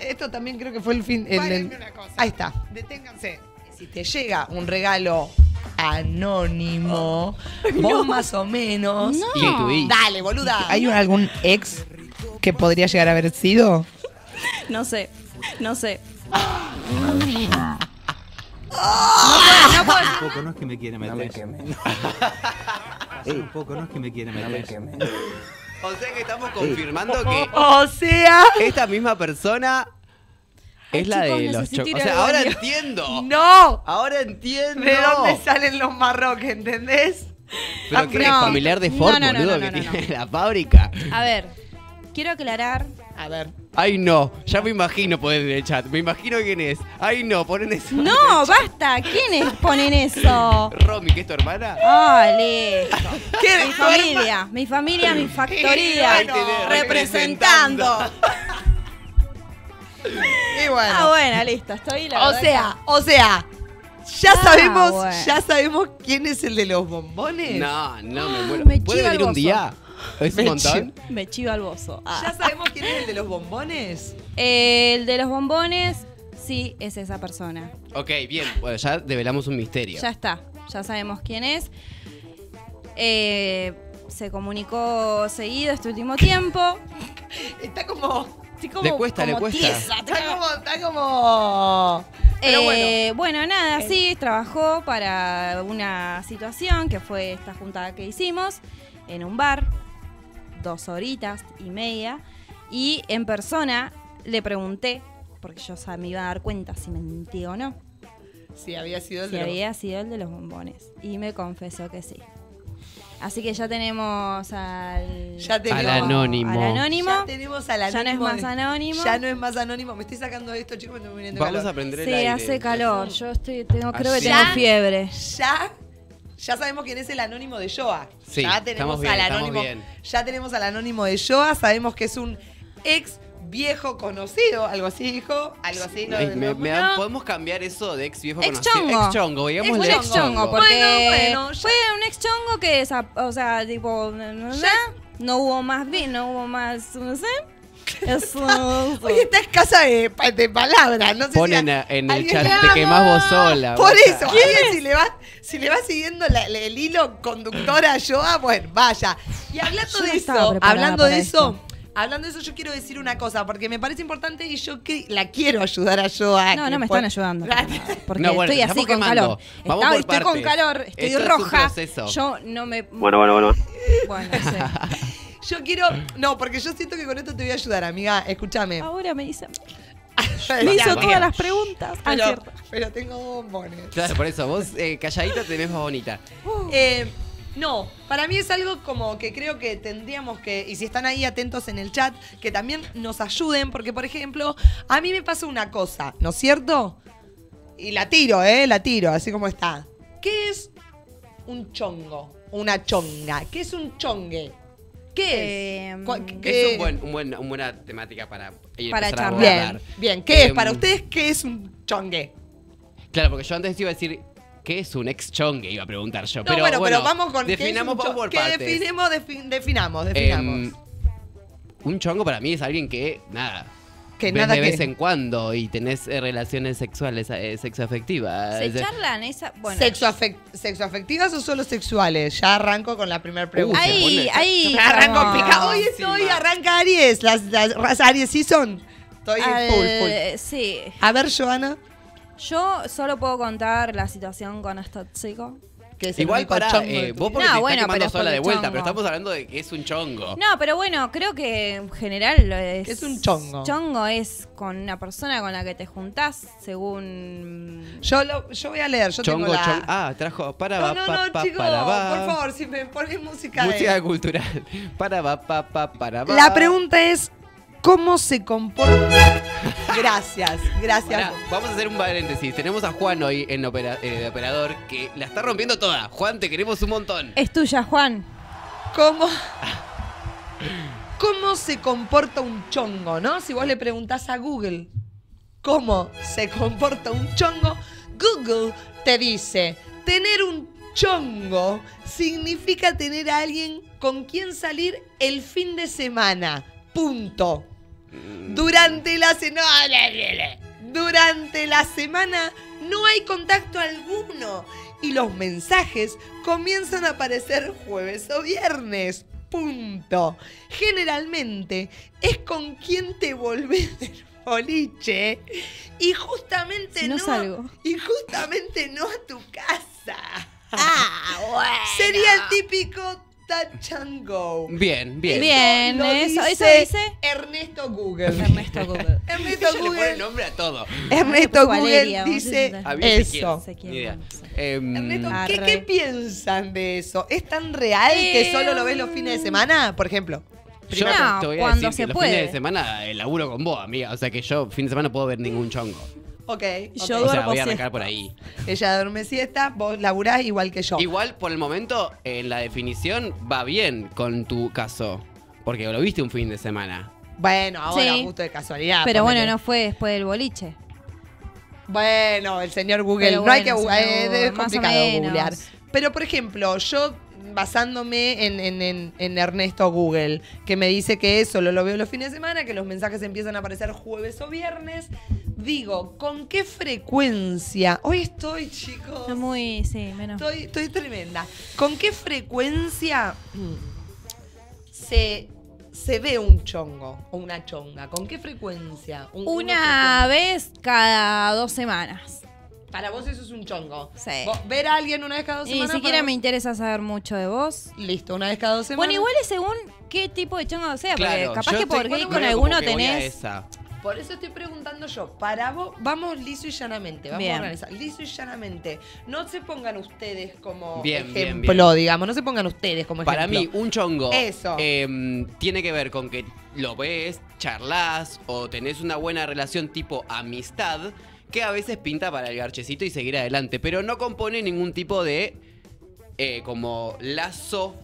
Esto también creo que fue el fin. el- el- Ahí está. Deténganse. Si te llega un regalo anónimo, vos más o menos. No. Y intuí. Dale, boluda. ¿Hay un- algún ex que podría llegar a haber sido? No sé, no sé. Un poco no es que me quiere meter. un poco no es que me quiere meter. O sea que estamos confirmando que O sea. esta misma persona es la chicos, de los ir O sea, ahora baño. entiendo. ¡No! Ahora entiendo. ¿De dónde salen los marroques, entendés? Pero que es No. familiar de Ford, no, no, boludo, que tiene la fábrica. A ver, quiero aclarar. A ver. Ay, no. Ya me imagino poner en el chat. Me imagino quién es. Ay, no. Ponen eso. No, basta. ¿Quiénes ponen eso? Romy, que es tu hermana. Ah, listo. ¿Qué Mi familia, mi familia, mi factoría. Representando. Bueno. Ah, bueno, listo. Estoy la o verdad sea, o sea, ya Ah, sabemos, bueno. ya sabemos quién es el de los bombones. No, no, me muero. me ¿Puede chiva venir el un bozo. día? ¿Es un Me montón? que me chiva el bozo. Ah. Ya sabemos quién es el de los bombones. El de los bombones, sí, es esa persona. Ok, bien. Bueno, ya develamos un misterio. Ya está, ya sabemos quién es. Eh, se comunicó seguido este último tiempo. Está como, Estoy como- Le cuesta, le cuesta. tiesa. está como, está como. Pero Eh, bueno. bueno. nada, sí, trabajó para una situación que fue esta juntada que hicimos en un bar, dos horitas y media, y en persona le pregunté, porque yo ya me iba a dar cuenta si mentí o no, Sí, había sido el si de los había sido el de los bombones, y me confesó que sí. Así que ya tenemos al, Ya tenemos- Al anónimo. al anónimo. Ya tenemos al Ya no es anónimo. más anónimo. Ya no es más anónimo. Me estoy sacando esto, chicos, me estoy poniendo Vamos calor. a prender el Sí, aire. hace calor. Yo estoy, tengo, creo que tengo fiebre. Ya ya sabemos quién es el anónimo de Joa. Sí, ya tenemos estamos bien, al estamos anónimo. bien. Ya tenemos al anónimo de Joa, sabemos que es un ex viejo conocido, algo así dijo, algo así. no- Ay, me- no- me no. da- ¿Podemos cambiar eso de ex viejo Ex conocido? chongo. Ex chongo, digámosle un ex chongo, porque Bueno, bueno, ya- fue un ex chongo que, desa- o sea, tipo, no, no- Ya- no hubo más bien, no hubo más, no sé. Eso, Oye, está escasa de, pa- de palabras, no sé Ponen si a- en el alguien- chat, te quemás vos sola. Por eso, alguien si le va, si le va siguiendo la- la- el hilo conductor a Joa, bueno, vaya. Y hablando Yo no de estaba eso, preparada hablando para de eso, esto. Hablando de eso, yo quiero decir una cosa, porque me parece importante y yo que la quiero ayudar a Joa. No, no me están ayudando. Porque No, bueno, estoy así con quemando. calor. Vamos Está- por estoy con calor, estoy Esto es un roja. Yo no me. Bueno, bueno, bueno. Bueno, no sé. Yo quiero, no, porque yo siento que con esto te voy a ayudar, amiga. Escúchame. Ahora me dicen. Me hizo bueno. todas las preguntas. Pero, pero tengo bombones. Claro, por eso, vos eh, calladita te ves más bonita. Eh, no, para mí es algo como que creo que tendríamos que, y si están ahí atentos en el chat, que también nos ayuden, porque por ejemplo, a mí me pasa una cosa, ¿no es cierto? Y la tiro, ¿eh? La tiro, así como está. ¿Qué es un chongo? Una chonga. ¿Qué es un chongue? ¿Qué Eh, es? Que qué- Es un buen, un buen- una buena temática para ir Para charlar. Bien. ¿Qué es? Em, Para ustedes, ¿qué es un chongue? Claro, porque yo antes iba a decir, ¿qué es un ex chongue? Iba a preguntar yo. No, pero bueno, bueno, pero vamos con. ¿qué es Definamos partes. definimos, defi- definamos, definamos. Em, un chongo para mí es alguien que, nada, que nada de que. vez en cuando y tenés eh, relaciones sexuales, eh, sexoafectivas. Se charlan esa. Bueno. Sexo afec- ¿Sexoafectivas o solo sexuales? Ya arranco con la primera pregunta. Uh, se Ahí, ahí. arranco picado. Hoy estoy, arranca Aries. Las, las razas Aries sí son. Estoy Al- full, full. Sí. A ver, Joana, Yo solo puedo contar la situación con este chico. que es Igual para eh, de vos porque No, te bueno, estás sola de vuelta, chongo. pero estamos hablando de que es un chongo. No, pero bueno, creo que en general lo es. ¿Qué es un chongo? Chongo es con una persona con la que te juntás según. Yo, lo- yo voy a leer, yo Chongo, tengo la... chongo. Ah, trajo para no, va, no, pa, no, pa, chicos, para va. por favor, si me pones música de- Música cultural. Para va, pa, pa, para va. La pregunta es, ¿cómo se comporta? gracias, gracias. Pará, vamos a hacer un paréntesis. Tenemos a Juan hoy en opera- eh, de operador que la está rompiendo toda. Juan, te queremos un montón. Es tuya, Juan. ¿Cómo, ¿Cómo se comporta un chongo, no? Si vos le preguntás a Google cómo se comporta un chongo, Google te dice, tener un chongo significa tener a alguien con quien salir el fin de semana. Punto. Durante la semana. Durante la semana no hay contacto alguno y los mensajes comienzan a aparecer jueves o viernes. Punto. Generalmente es con quien te volvés del boliche y justamente Si no no, salgo. y justamente no a tu casa. Ah, bueno. Sería el típico touch and go. Bien, bien. Bien, Lo eso, eso dice. Ernesto Google. Ernesto Google. Ernesto Ella le pone Google. nombre a todo. Ernesto Google Valeria, dice decirle. A mí se eso. Quiere. Em, Ernesto, Ah, ¿qué, piensan de eso? ¿Es tan real que Eh, solo lo ves los fines de semana? Por ejemplo. yo No, te voy a cuando decir se que los puede. fines de semana eh, laburo con vos, amiga. O sea que yo fin de semana puedo ver ningún chongo. Ok. Yo. O sea, duermo voy a arrancar por ahí. Ella duerme siesta, vos laburás igual que yo. Igual, por el momento, en la definición va bien con tu caso. Porque lo viste un fin de semana. Bueno, ahora Sí. justo de casualidad. Pero bueno, ponele. no fue después del boliche. Bueno, el señor Google. Pero no hay que bueno, googlear, señor es Google, más o complicado menos. googlear. Pero por ejemplo, yo basándome en, en- en- en Ernesto Google, que me dice que solo lo veo los fines de semana, que los mensajes empiezan a aparecer jueves o viernes, digo, ¿con qué frecuencia? Hoy estoy, chicos. Es muy, sí, menos. Estoy, estoy tremenda. ¿Con qué frecuencia mm, se, se ve un chongo o una chonga? ¿Con qué frecuencia? Un- Una vez cada dos semanas. Para vos eso es un chongo. Sí. Vos ¿Ver a alguien una vez cada dos Ni semanas? siquiera para me interesa saber mucho de vos. Listo, una vez cada dos semanas. Bueno, igual es según qué tipo de chongo sea, Claro, porque capaz que por gay con alguno tenés. Por eso estoy preguntando yo. Para vos, vamos liso y llanamente. Vamos Bien. a organizar. Liso y llanamente. No se pongan ustedes como Bien, ejemplo, bien. digamos. No se pongan ustedes como Para ejemplo. mí, un chongo Eso. em, tiene que ver con que lo ves, charlas o tenés una buena relación tipo amistad que a veces pinta para el garchecito y seguir adelante, pero no compone ningún tipo de eh, como lazo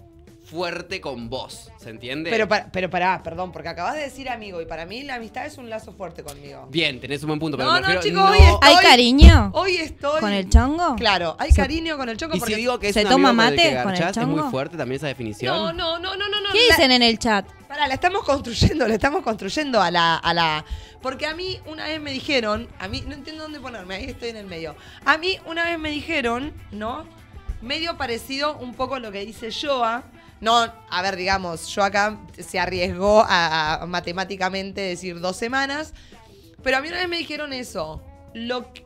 fuerte con vos. ¿Se entiende? Pero, para, pero pará, perdón, porque acabas de decir amigo y para mí la amistad es un lazo fuerte conmigo. Bien, tenés un buen punto. Pero No, me no, chicos, no- hoy es- ¿Hay cariño Hoy estoy. con el chongo? Claro, hay Se- cariño con el chongo Y porque si digo que es ¿Se un toma amigo con el mate con el ¿es muy fuerte también esa definición? No, no, no, no, no, no. ¿Qué la- dicen en el chat? Pará, la estamos construyendo, la estamos construyendo a la, a la. Porque a mí una vez me dijeron, a mí, no entiendo dónde ponerme, ahí estoy en el medio. A mí una vez me dijeron, ¿no? Medio parecido un poco a lo que dice Joa. No, a ver, digamos, yo acá se arriesgó a, a matemáticamente decir dos semanas. Pero a mí una vez me dijeron eso. Lo que-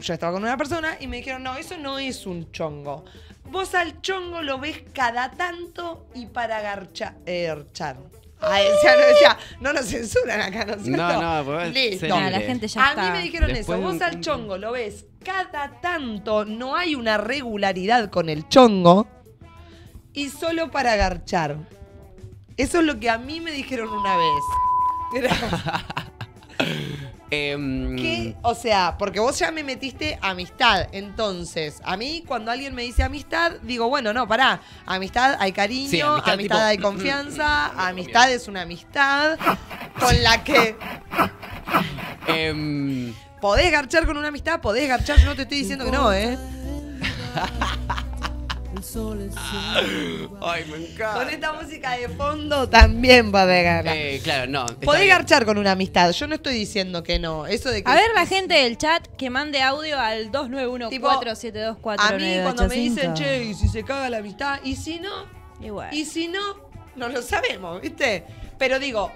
yo estaba con una persona y me dijeron, no, eso no es un chongo. Vos al chongo lo ves cada tanto y para garcha, garchar. Ay, o sea, no, decía, no nos censuran acá, ¿no es cierto? No, no, pues, Listo. la gente ya A está. mí me dijeron Después eso. Vos al chongo lo ves cada tanto, no hay una regularidad con el chongo y solo para garchar. Eso es lo que a mí me dijeron una vez. Em, ¿Qué? O sea, porque vos ya me metiste amistad. Entonces, a mí cuando alguien me dice amistad, digo, bueno, no, pará. Amistad hay cariño, Sí, amistad, amistad tipo- hay confianza, amistad es una amistad con la que em, podés garchar con una amistad, podés garchar, yo no te estoy diciendo que no, ¿eh? Ay, me encanta. Con esta música de fondo también podés garchar. Eh, claro, no. podés bien. garchar con una amistad, yo no estoy diciendo que no. Eso de que A ver la gente del chat que mande audio al 291-472-4985. A mí cuando me dicen, che, y si se caga la amistad, y si no, Y bueno. Y si no, no lo sabemos, ¿viste? Pero digo,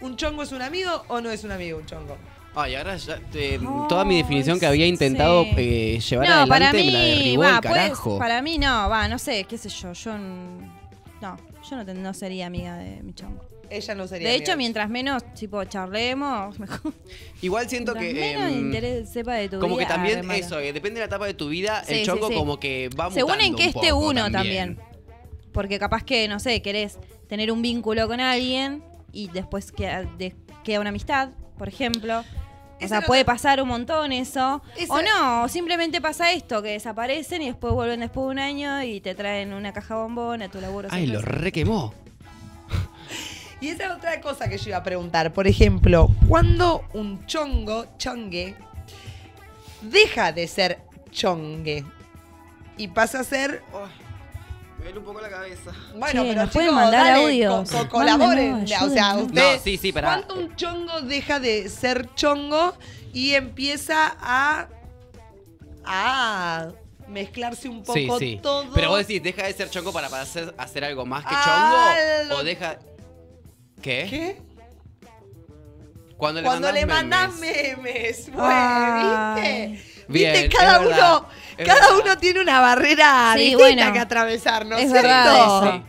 ¿un chongo es un amigo o no es un amigo un chongo? Ay, ahora ya, eh, toda mi definición que había intentado sí. eh, llevar no, adelante para me la derribó va, el pues, carajo. para mí no, va, no sé, qué sé yo, yo no, yo no, no sería amiga de mi chongo. Ella no sería De hecho, mientras menos, tipo, charlemos, mejor. Igual siento Mientras que... menos em, interés sepa de tu como que también malo. eso, eh, depende de la etapa de tu vida, Sí, el chongo sí. como que va Según en qué un esté poco uno también. Porque capaz que, no sé, querés tener un vínculo con alguien y después queda, de- queda una amistad, por ejemplo. O sea, puede pasar un montón eso. O no, simplemente pasa esto, que desaparecen y después vuelven después de un año y te traen una caja bombón a tu laburo. Ay, lo requemó. Y esa es otra cosa que yo iba a preguntar. Por ejemplo, ¿cuándo un chongo, chongue, deja de ser chongue y pasa a ser. me duele un poco la cabeza. Bueno, Che, pero nos pueden mandar dale, audios. co- co- colaboren. Mándenos, o sea, usted. No, sí, sí, pará. ¿Cuándo un chongo deja de ser chongo y empieza a. a mezclarse un Sí, poco sí. todo? Pero vos decís, ¿deja de ser chongo para hacer, hacer algo más que chongo? ¿O deja...? ¿Qué? ¿Qué? Cuando le Cuando le memes. Ay. ¿viste? Bien, ¿Viste? Cada uno, cada verdad. uno tiene una barrera Sí, distinta bueno. que atravesar, ¿no Es verdad cierto? eso.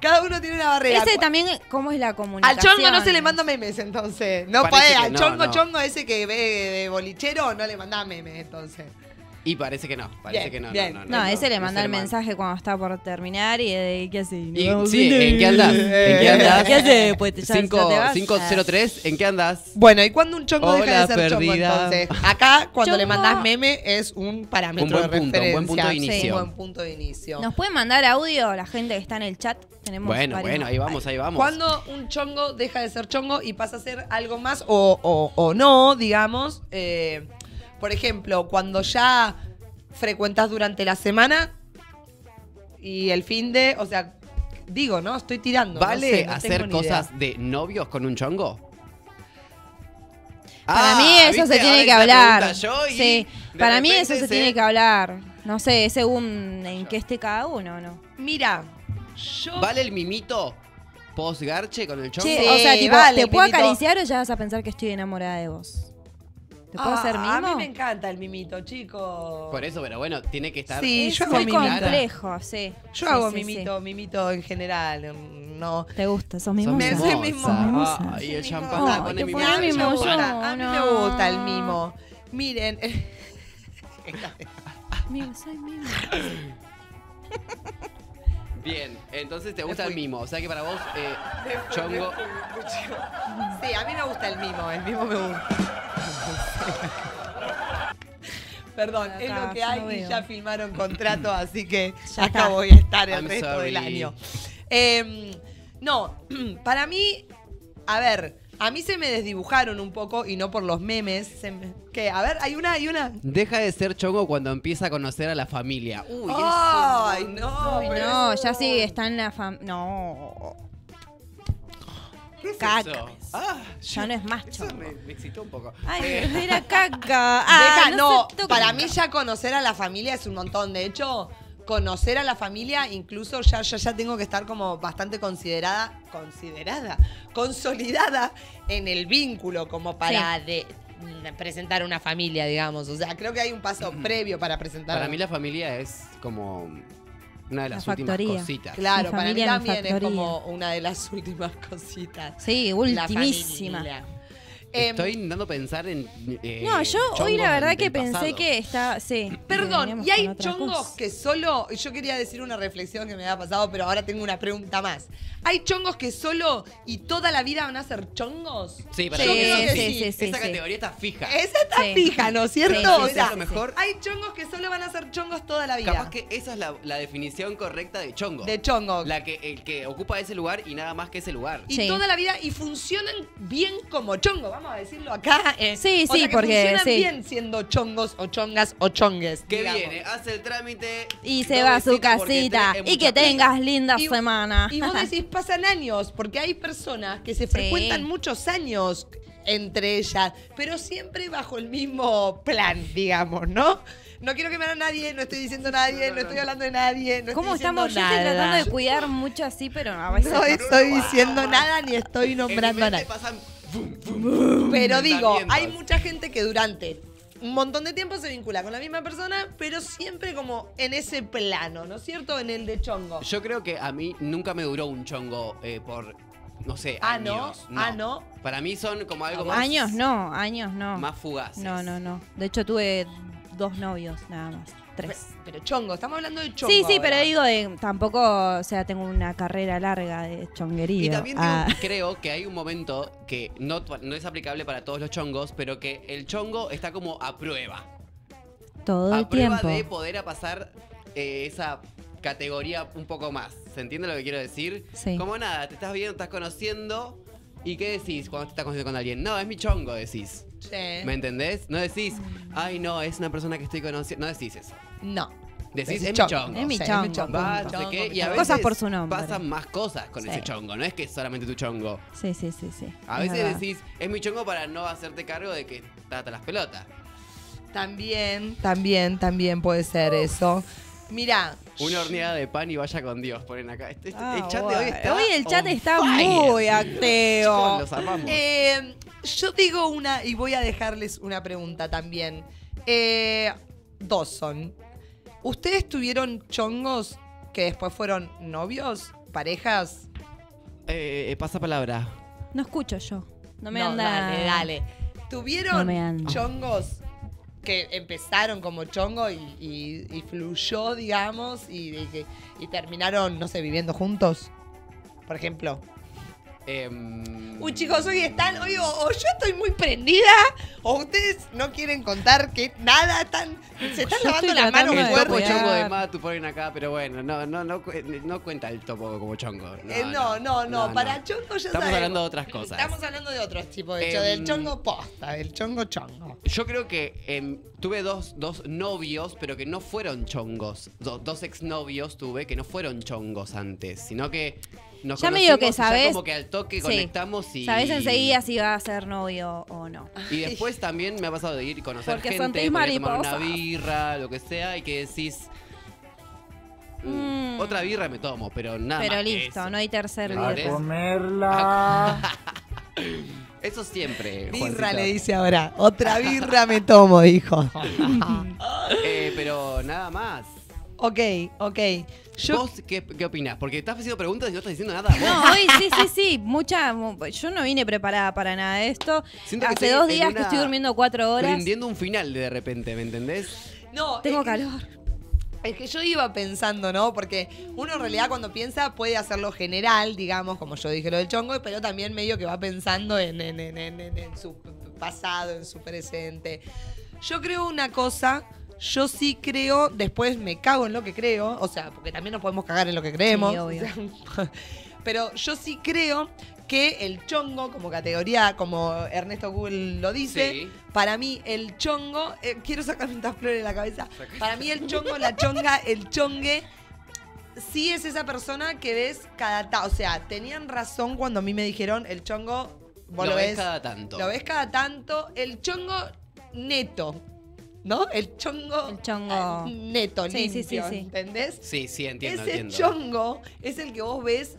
Cada uno tiene una barrera. Ese también, ¿cómo es la Al comunicación? chongo no se le manda memes, entonces. No Parece puede, al no, chongo no. chongo ese que ve de bolichero no le mandás memes, entonces. Y parece que no, parece Bien, que no. bien. No, no, No, no, ese le manda el mensaje cuando está por terminar y de ¿qué hace? Y- sí, ¿en qué andás? ¿En qué andás? ¿Qué hace? Pues te- ya- ya Cinco- te vas. 503, ¿en qué andás? Bueno, ¿y cuándo un chongo deja de ser perdida. chongo entonces? Acá, cuando le mandás meme, es un parámetro Un buen de punto, un buen punto de Sí, inicio. un buen punto de inicio. ¿Nos pueden mandar audio la gente que está en el chat? Tenemos Bueno, varios. bueno, ahí vamos, ahí vamos. Cuando un chongo deja de ser chongo y pasa a ser algo más o, o- o no, digamos. eh, por ejemplo, cuando ya frecuentas durante la semana y el fin de, o sea, digo, ¿no? Estoy tirando. no ¿Vale sé, no hacer idea. cosas de novios con un chongo? Para Ah, mí eso ¿viste? se tiene Ahora que hablar. pregunta yo y Sí, para mí eso se tiene que hablar. No sé, según en qué esté cada uno, ¿no? Mira, yo. ¿Vale el mimito post-garche con el chongo? Sí, o sea, tipo, vale, ¿te puedo acariciar o ya vas a pensar que estoy enamorada de vos? ¿Te puedo Ah, hacer mimo? A mí me encanta el mimito, chicos. Por eso, pero bueno, tiene que estar... Sí, Es yo hago muy mimito. complejo, sí. Yo Sí, hago sí, mimito, mimito en general. No. sí. ¿Te gusta? ¿Sos mimosa? Me- soy mimosa. Ah, y el champán pone A mí me no. gusta el mimo. Miren. Mimo, soy mimo. Bien, entonces te gusta el mimo. O sea que para vos, eh, chongo... Sí, a mí me gusta el mimo, el mimo me gusta. Perdón, Acá, es lo que hay no y ya firmaron contrato, así que Ya acá voy a estar el I'm resto sorry. del año. Em, no, para mí, a ver, a mí se me desdibujaron un poco y no por los memes. se me- ¿Qué? A ver, hay una, hay una. Deja de ser chongo cuando empieza a conocer a la familia. Uy, Ay, no, Ay, pero no, ya sí, está en la fam... No. ¿Qué es Caca. eso? Ah, Ya no es más eso chongo. me, me excitó un poco. Ay, Eh, era caca. Ah, Deja, no, se toca. para mí ya conocer a la familia es un montón. De hecho, conocer a la familia, incluso ya, ya, ya tengo que estar como bastante considerada, considerada, consolidada en el vínculo, como para de- mm, presentar una familia, digamos. O sea, creo que hay un paso previo para presentar. para mí la familia es como una de las La últimas factoría. cositas. Claro, para mí también es como una de las últimas cositas. Sí, La ultimísima. familia. Em, Estoy intentando pensar en. eh, No, yo hoy la verdad que pensé pasado. que está. Sí. Perdón, y hay chongos cosa. que solo. Yo quería decir una reflexión que me había pasado, pero ahora tengo una pregunta más. ¿Hay chongos que solo y toda la vida van a ser chongos? Sí, para Sí, mí creo que sí, sí. sí, sí, Esa sí. categoría está fija. Esa está Sí. fija, ¿no es cierto? Sí, o sí, sea, sí, sí. mejor- hay chongos que solo van a ser chongos toda la vida. Capaz que esa es la, la definición correcta de chongo. De chongo. La que, el que ocupa ese lugar y nada más que ese lugar. Y toda la vida, y funcionan bien como chongo, vamos a decirlo acá. eh. Sí, O sí, sea, que porque funcionan sí. bien siendo chongos o chongas o chongues. Que digamos. viene, hace el trámite. Y se va a su casita. Y que tengas linda Y- semana. Y vos decís, pasan años, porque hay personas que se frecuentan muchos años entre ellas, pero siempre bajo el mismo plan, digamos, ¿no? No quiero quemar a nadie, no estoy diciendo a nadie, no, estoy hablando de nadie, no ¿Cómo estamos? Yo estoy tratando de cuidar mucho así, pero a veces. No estoy diciendo nada ni estoy En nombrando a nadie. pasan. Pero digo, hay mucha gente que durante un montón de tiempo se vincula con la misma persona, pero siempre como en ese plano, ¿no es cierto? En el de chongo. Yo creo que a mí nunca me duró un chongo eh, por, no sé, Ah, ¿no? años. Ah, ¿no? Para mí son como algo más. Años no, años no. Más fugaces. No, no, no. De hecho, tuve dos novios nada más. Tres. Pero chongo, estamos hablando de chongo. Sí, sí, ahora. pero digo, de, tampoco, o sea, tengo una carrera larga de chonguería. Y también digo, Ah, creo que hay un momento que no, no es aplicable para todos los chongos, pero que el chongo está como a prueba. todo el a prueba tiempo. de poder a pasar eh, esa categoría un poco más. ¿Se entiende lo que quiero decir? Sí. Como nada, te estás viendo, estás conociendo. ¿Y qué decís cuando te estás conociendo con alguien? No, es mi chongo, decís. Sí. ¿Me entendés? No decís, ay, no, es una persona que estoy conociendo. No decís eso. No. Decís, es mi chongo. Es mi chongo. Va, punto. no sé Chongo, qué, mi y a chongo. veces Cosas por su nombre. pasan más cosas con Sí. ese chongo, no es que es solamente tu chongo. Sí, sí, sí, sí. A es veces verdad. decís, es mi chongo para no hacerte cargo de que trata las pelotas. También, también, también puede ser eso. Mira, Una horneada de pan y vaya con Dios, ponen acá. Este- este- Ah, el chat de hoy bueno. está. Hoy el chat está fire. muy Chicos, activo. los amamos. eh, yo digo una y voy a dejarles una pregunta también. Eh, dos son. ¿Ustedes tuvieron chongos que después fueron novios, parejas? Eh, pasa palabra. No escucho yo. No me No, anda. Dale, dale. ¿Tuvieron No chongos que empezaron como chongo y, y- y fluyó, digamos, y, y que- y terminaron, no sé, viviendo juntos? Por ejemplo. Em, Uy, chicos, hoy están, hoy o, o yo estoy muy prendida, o ustedes no quieren contar que nada están. Se están Yo lavando las manos el topo cuidar. chongo de Matu ponen acá, pero bueno, no, no, no, no cuenta el topo como chongo. No, Eh, no, no, no, para chongo ya Estamos sabemos. hablando de otras cosas. Estamos hablando de otros tipos de hecho, Em, del chongo posta, del chongo chongo. Yo creo que em, tuve dos, dos novios, pero que no fueron chongos. Do- dos exnovios tuve que no fueron chongos antes, sino que nos Ya medio que conocimos y ya sabés- como que al toque Sí. conectamos y... Sabes enseguida si va a ser novio o no. Y después también me ha pasado de ir y conocer Porque gente, poder tomar una birra, lo que sea, y que decís... "Mm, Mm. Otra birra me tomo, pero nada Pero más que listo, eso". no hay tercer A birra. comerla. Eso siempre, Birra Juancito. le dice ahora. Otra birra me tomo, dijo. Eh, pero nada más. ok, ok. Yo, ¿Vos qué, qué opinás? Porque estás haciendo preguntas y no estás diciendo nada. No, hoy sí, sí, sí. Mucha. mu- Yo no vine preparada para nada de esto. Siento que Hace dos días que estoy durmiendo cuatro horas. Rindiendo un final de repente, ¿me entendés? no, Tengo calor. Es que yo iba pensando, ¿no? Porque uno en realidad cuando piensa puede hacerlo general, digamos, como yo dije lo del chongo, pero también medio que va pensando en, en- en- en- en- en su pasado, en su presente. Yo creo una cosa, Yo sí creo, después me cago en lo que creo, o sea, porque también nos podemos cagar en lo que creemos. Sí, obvio. o sea, pero yo sí creo que el chongo, como categoría, como Ernesto Google lo dice, Sí. para mí el chongo, eh, quiero sacarme esta flor de la cabeza, para mí el chongo, la chonga, el chongue, sí es esa persona que ves cada ta- O sea, tenían razón cuando a mí me dijeron el chongo, vos lo lo, ves cada tanto. Lo ves cada tanto. El chongo neto. ¿No? El chongo. El chongo. ah, Neto, Sí, sí, limpio, sí, sí. ¿entendés? Sí, sí, entiendo, Ese entiendo. chongo es el que vos ves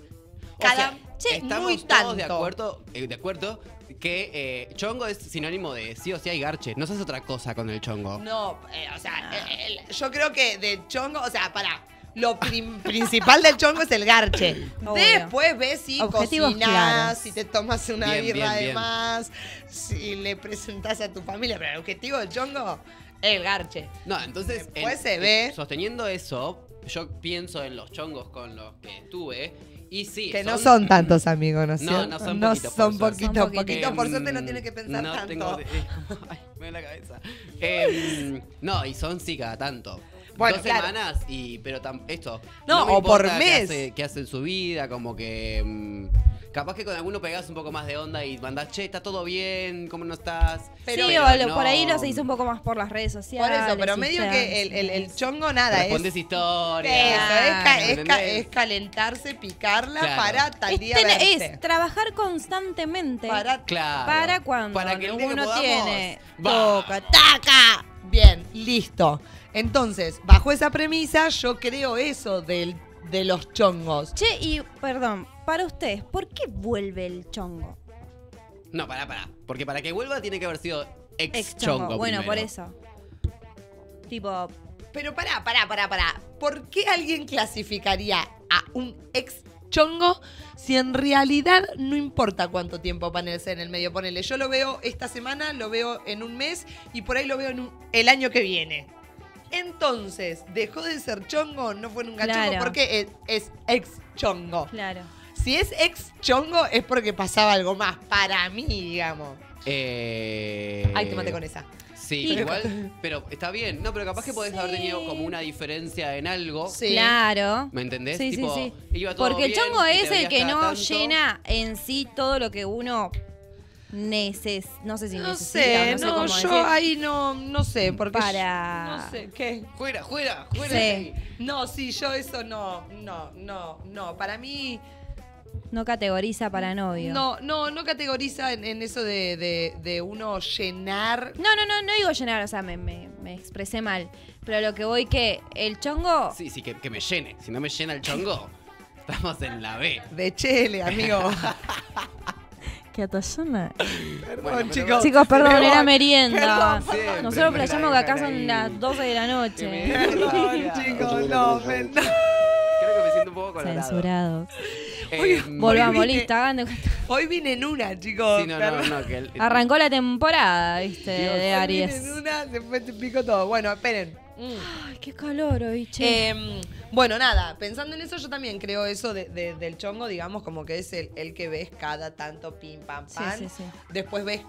O cada. sea, che, estamos muy todos tanto. de acuerdo, eh, de acuerdo que eh, chongo es sinónimo de sí o sí hay garche. No se hace otra cosa con el chongo. No, eh, o sea, el- yo creo que de chongo, o sea, para. Lo prim- principal del chongo es el garche. Obvio. Después ves si Objetivos cocinás, claros. si te tomas una Bien, birra bien, de bien. más, si le presentás a tu familia. Pero el objetivo del chongo el garche. No, entonces. Después en- se en- ve. Sosteniendo eso, yo pienso en los chongos con los que estuve. Y sí. Que no son tantos amigos, ¿no es No, cierto? no son No poquitos, son por suerte. poquitos, Son poquitos. poquitos. Por suerte no tiene que pensar no tanto. Tengo, eh, ay, me duele la cabeza. Em, no, y son sí cada tanto. Bueno, Dos claro. semanas y pero tam- esto No, me o por mes. hace, qué hace en su vida como que mm, capaz que con alguno pegás un poco más de onda y mandás che está todo bien cómo no estás Pero- sí, pero o lo- no- por ahí lo se hizo un poco más por las redes sociales. Por eso, pero medio que el, el- el chongo nada es. respondes historias Eso, es, ca- es, ca- ¿entendés? es calentarse, picarla Claro. para tal Es, día tener- verte. es trabajar constantemente Para claro para cuando para que uno podamos, tiene va. toca, taca. Bien, listo. Entonces, bajo esa premisa, yo creo eso del, de los chongos. Che, y perdón, para ustedes, ¿por qué vuelve el chongo? no pará pará porque para que vuelva tiene que haber sido ex, Ex chongo chongo. Bueno, primero. por eso. Tipo, Pero pará, pará, pará, pará. ¿Por qué alguien clasificaría a un ex chongo si en realidad no importa cuánto tiempo ponerse en el medio? Ponele, yo lo veo esta semana, lo veo en un mes y por ahí lo veo en un- el año que viene. Entonces, ¿dejó de ser chongo? ¿No fue nunca Claro. chongo? Porque es, es ex chongo. claro. Si es ex chongo es porque pasaba algo más, para mí, digamos. eh... Ay, te maté con esa. Sí, Y- igual, pero está bien. No, pero capaz que podés haber tenido Sí. como una diferencia en algo. Sí. Claro. ¿Me entendés? Sí, Tipo, sí, iba todo Porque el chongo es el que no tanto. llena en sí todo lo que uno neces no sé si No necesita, sé, no sé no, cómo yo decir. ahí no, no sé, porque Para- yo- no sé, ¿qué? Fuera, fuera, fuera. Sí. No, sí, yo eso no, no, no, no. Para mí, No categoriza para novio. no, no, no categoriza en, en eso de, de- de uno llenar. No, no, no, no digo llenar, o sea, me, me- me expresé mal. Pero lo que voy que el chongo. Sí, sí, que, que me llene. Si no me llena el chongo, estamos en la B. De chele, amigo. Que atallana. Perdón, Bueno, pero- chicos. Chicos, perdón, Perdón, era merienda. perdón, Siempre Nosotros playamos que acá son las 12 de la noche. Perdón, chicos, no, perdón. Creo que me siento un poco colorado. Censurados. Eh, Volvamos, listo, hagan de cuenta. Hoy vine en una, chicos. Sí, no, no, perdón. no, que el- Arrancó la temporada, viste, Dios. de Hoy Aries. vine en una, después te pico todo. Bueno, esperen. Mm. Ay, qué calor hoy, che. Em, bueno, nada, pensando en eso, yo también creo eso de- de- del chongo, digamos, como que es el, el que ves cada tanto pim, pam, sí, pam. sí, sí. Después ves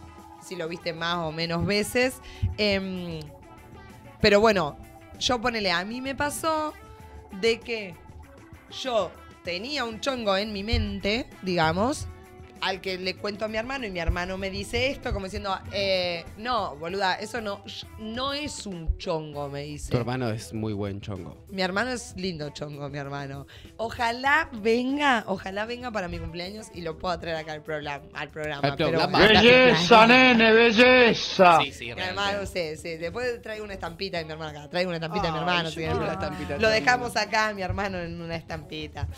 si lo viste más o menos veces. Em, pero bueno, yo ponele, a mí me pasó de que yo tenía un chongo en mi mente, digamos, al que le cuento a mi hermano y mi hermano me dice esto, como diciendo, eh, no, boluda, eso no, no es un chongo, me dice. Tu hermano es muy buen chongo. Mi hermano es lindo chongo, mi hermano. Ojalá venga, ojalá venga para mi cumpleaños y lo pueda traer acá al programa. Al programa, Al pero- programa. Belleza, nene, belleza. Sí, sí, Mi hermano, sí, sí. Después traigo una estampita de mi hermano acá. Traigo una estampita de mi hermano. sí, mi la hermano. estampita Lo dejamos acá, mi hermano, en una estampita.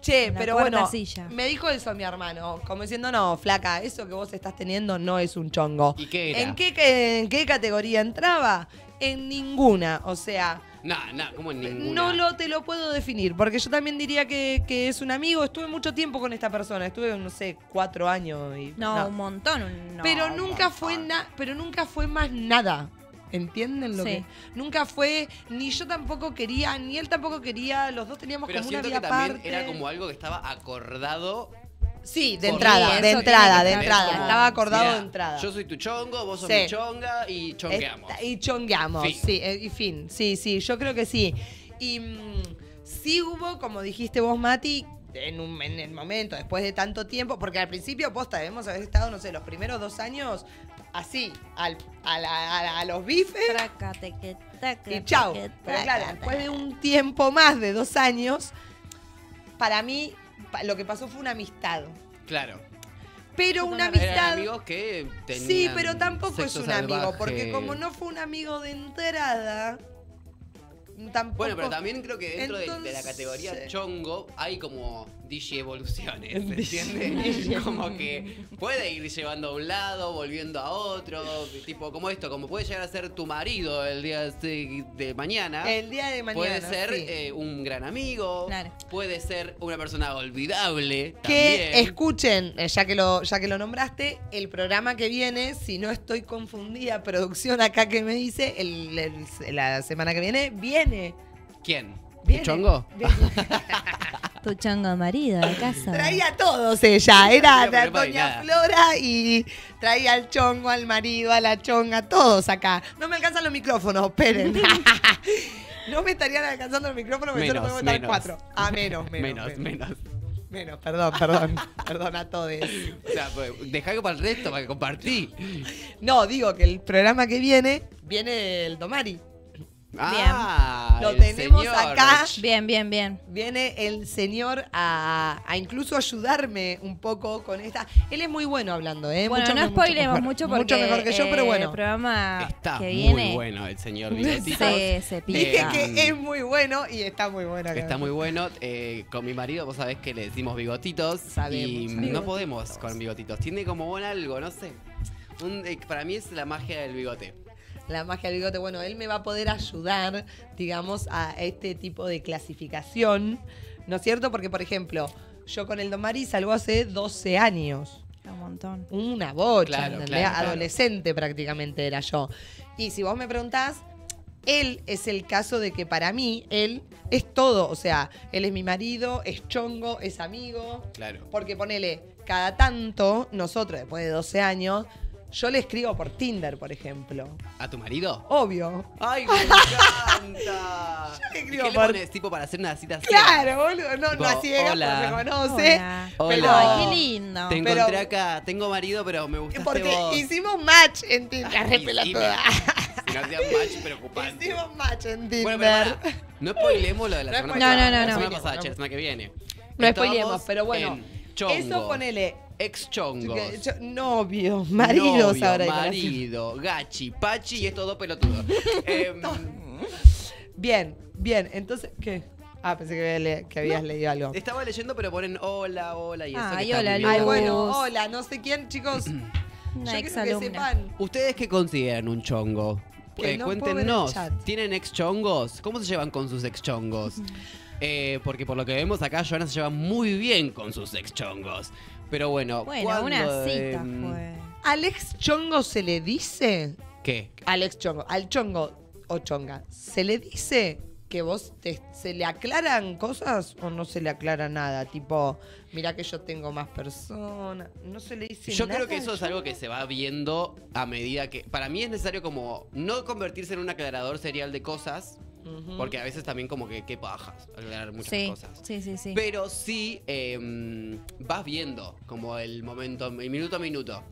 Che, La pero bueno, silla. me dijo eso mi hermano, como diciendo, no, flaca, eso que vos estás teniendo no es un chongo. ¿Y qué era? ¿En qué, qué- en qué categoría entraba? En ninguna, o sea, No, no, como en ninguna. no lo te lo puedo definir, porque yo también diría que, que es un amigo. Estuve mucho tiempo con esta persona, estuve, no sé, cuatro años. Y, No, un montón. no, pero un nunca montón. fue na- pero nunca fue más nada. ¿Entienden lo Sí. que? Nunca fue, ni yo tampoco quería, ni él tampoco quería, los dos teníamos Pero como una vida que también era como algo que estaba acordado Sí, de Por- entrada, Sí, de entrada, de entrada. Estaba acordado de entrada. Yo soy tu chongo, vos sos Sí. mi chonga y chongueamos. Esta- Y chongueamos, Fin. sí, eh, y fin. Sí, sí, yo creo que sí. Y mm, sí hubo, como dijiste vos, Mati, en, un, en el momento, después de tanto tiempo, porque al principio, posta, debemos haber estado, no sé, los primeros dos años así, al, a, la- a la- a los bifes Trácate, que taca, y chau. que Pero claro, después de un tiempo más de dos años, para mí lo que pasó fue una amistad. Claro. Pero una Eran amistad... amigos que tenían Sí, pero tampoco es un amigo, porque como no fue un amigo de entrada, tampoco... Bueno, pero también creo que dentro de- de, la categoría chongo hay como DJ evoluciones, ¿entiendes? como que puede ir llevando a un lado, volviendo a otro, tipo como esto, como puede llegar a ser tu marido el día de, mañana. El día de mañana. Puede ser sí. eh, un gran amigo, Claro. puede ser una persona olvidable. que también. escuchen, eh, ya que, lo, ya que lo nombraste, el programa que viene, si no estoy confundida, producción acá que me dice, el- el- la semana que viene, viene. ¿Quién? Viene. ¿Chongo? Tu chongo marido de casa. Traía a todos ella, era hay Doña. Flora y traía al chongo, al marido, a la chonga, todos acá. No me alcanzan los micrófonos, esperen. no me estarían alcanzando los micrófonos, porque solo Menos, podemos estar menos. cuatro. Ah, menos, menos. Menos, menos. menos. Menos, perdón, perdón. perdón a todos. O sea, pues, dejá algo para el resto, para que compartí. No, digo que el programa que viene, viene el Domari. Ah, Lo el tenemos señor. acá. Bien, bien, bien. Viene el señor a, a incluso ayudarme un poco con esta. Él es muy bueno hablando, ¿eh? Bueno, Mucho no spoilemos mucho porque Mucho mejor que yo, eh, pero el bueno. programa Está que muy viene bueno el señor Bigotito. se, se pica. Dije que es muy bueno y está muy bueno. acá. Está muy bueno. Eh, con mi marido, vos sabés que le decimos bigotitos. Sabemos. Y Bigotitos. no podemos con bigotitos. Tiene como un algo, no sé. Un- eh, para mí es la magia del bigote. La magia del bigote. Bueno, él me va a poder ayudar, digamos, a este tipo de clasificación. ¿No es cierto? Porque, por ejemplo, yo con el Domari salgo hace 12 años. Un montón. Una bocha, Claro, ¿entendés? claro, claro. Adolescente prácticamente era yo. Y si vos me preguntás, él es el caso de que para mí, él es todo. O sea, él es mi marido, es chongo, es amigo. Claro. Porque ponele, cada tanto, nosotros después de 12 años, yo le escribo por Tinder, por ejemplo. ¿A tu marido? Obvio. ¡Ay, me encanta! Yo le ¿Y escribo ¿Qué le por- pones tipo para hacer una cita Claro, boludo. No, Tipo, no a ciegas, hola. porque me conoce. Hola. Pero- Ay, qué lindo. Te Pero- encontré acá. Tengo marido, pero me gustaste Porque vos. hicimos match en Tinder. La Y- re y pelotuda. me- Si no hacían match, preocupante. Hicimos match en Tinder. Bueno, pero pará, no spoilemos lo de la No semana spoilemos, pasada. no, no, La no. semana No pasada, che, la semana que viene. No spoilemos, pero bueno. Eso ponele. Ex chongos. que yo- novio, maridos novio, ahora. marido, gachi, pachi y estos dos pelotudos. Em, Bien, bien. Entonces, ¿qué? Ah, pensé que, había le- que habías leído algo. estaba leyendo, pero ponen hola, hola y eso. Ay, que hola. Ay, bueno, hola, no sé quién, chicos. Yo Una quiero que sepan. ¿Ustedes qué consideran un chongo? Eh, no cuéntenos. ¿tienen ex chongos? ¿Cómo se llevan con sus ex chongos? Eh, porque por lo que vemos acá, Joana se lleva muy bien con sus ex chongos. Pero bueno, Bueno, ¿cuándo, una cita em, fue. ¿Alex Chongo se le dice? ¿Qué? Alex Chongo, al Chongo o Chonga, ¿se le dice que vos te, se le aclaran cosas o no se le aclara nada? Tipo, mira que yo tengo más personas. No se le dice Yo nada. creo que eso es algo que se va viendo a medida que. Para mí es necesario como no convertirse en un aclarador serial de cosas, Porque a veces también como que qué pajas aclarar muchas Sí, cosas. sí, sí, sí. Pero sí em, vas viendo como el momento, el minuto a minuto,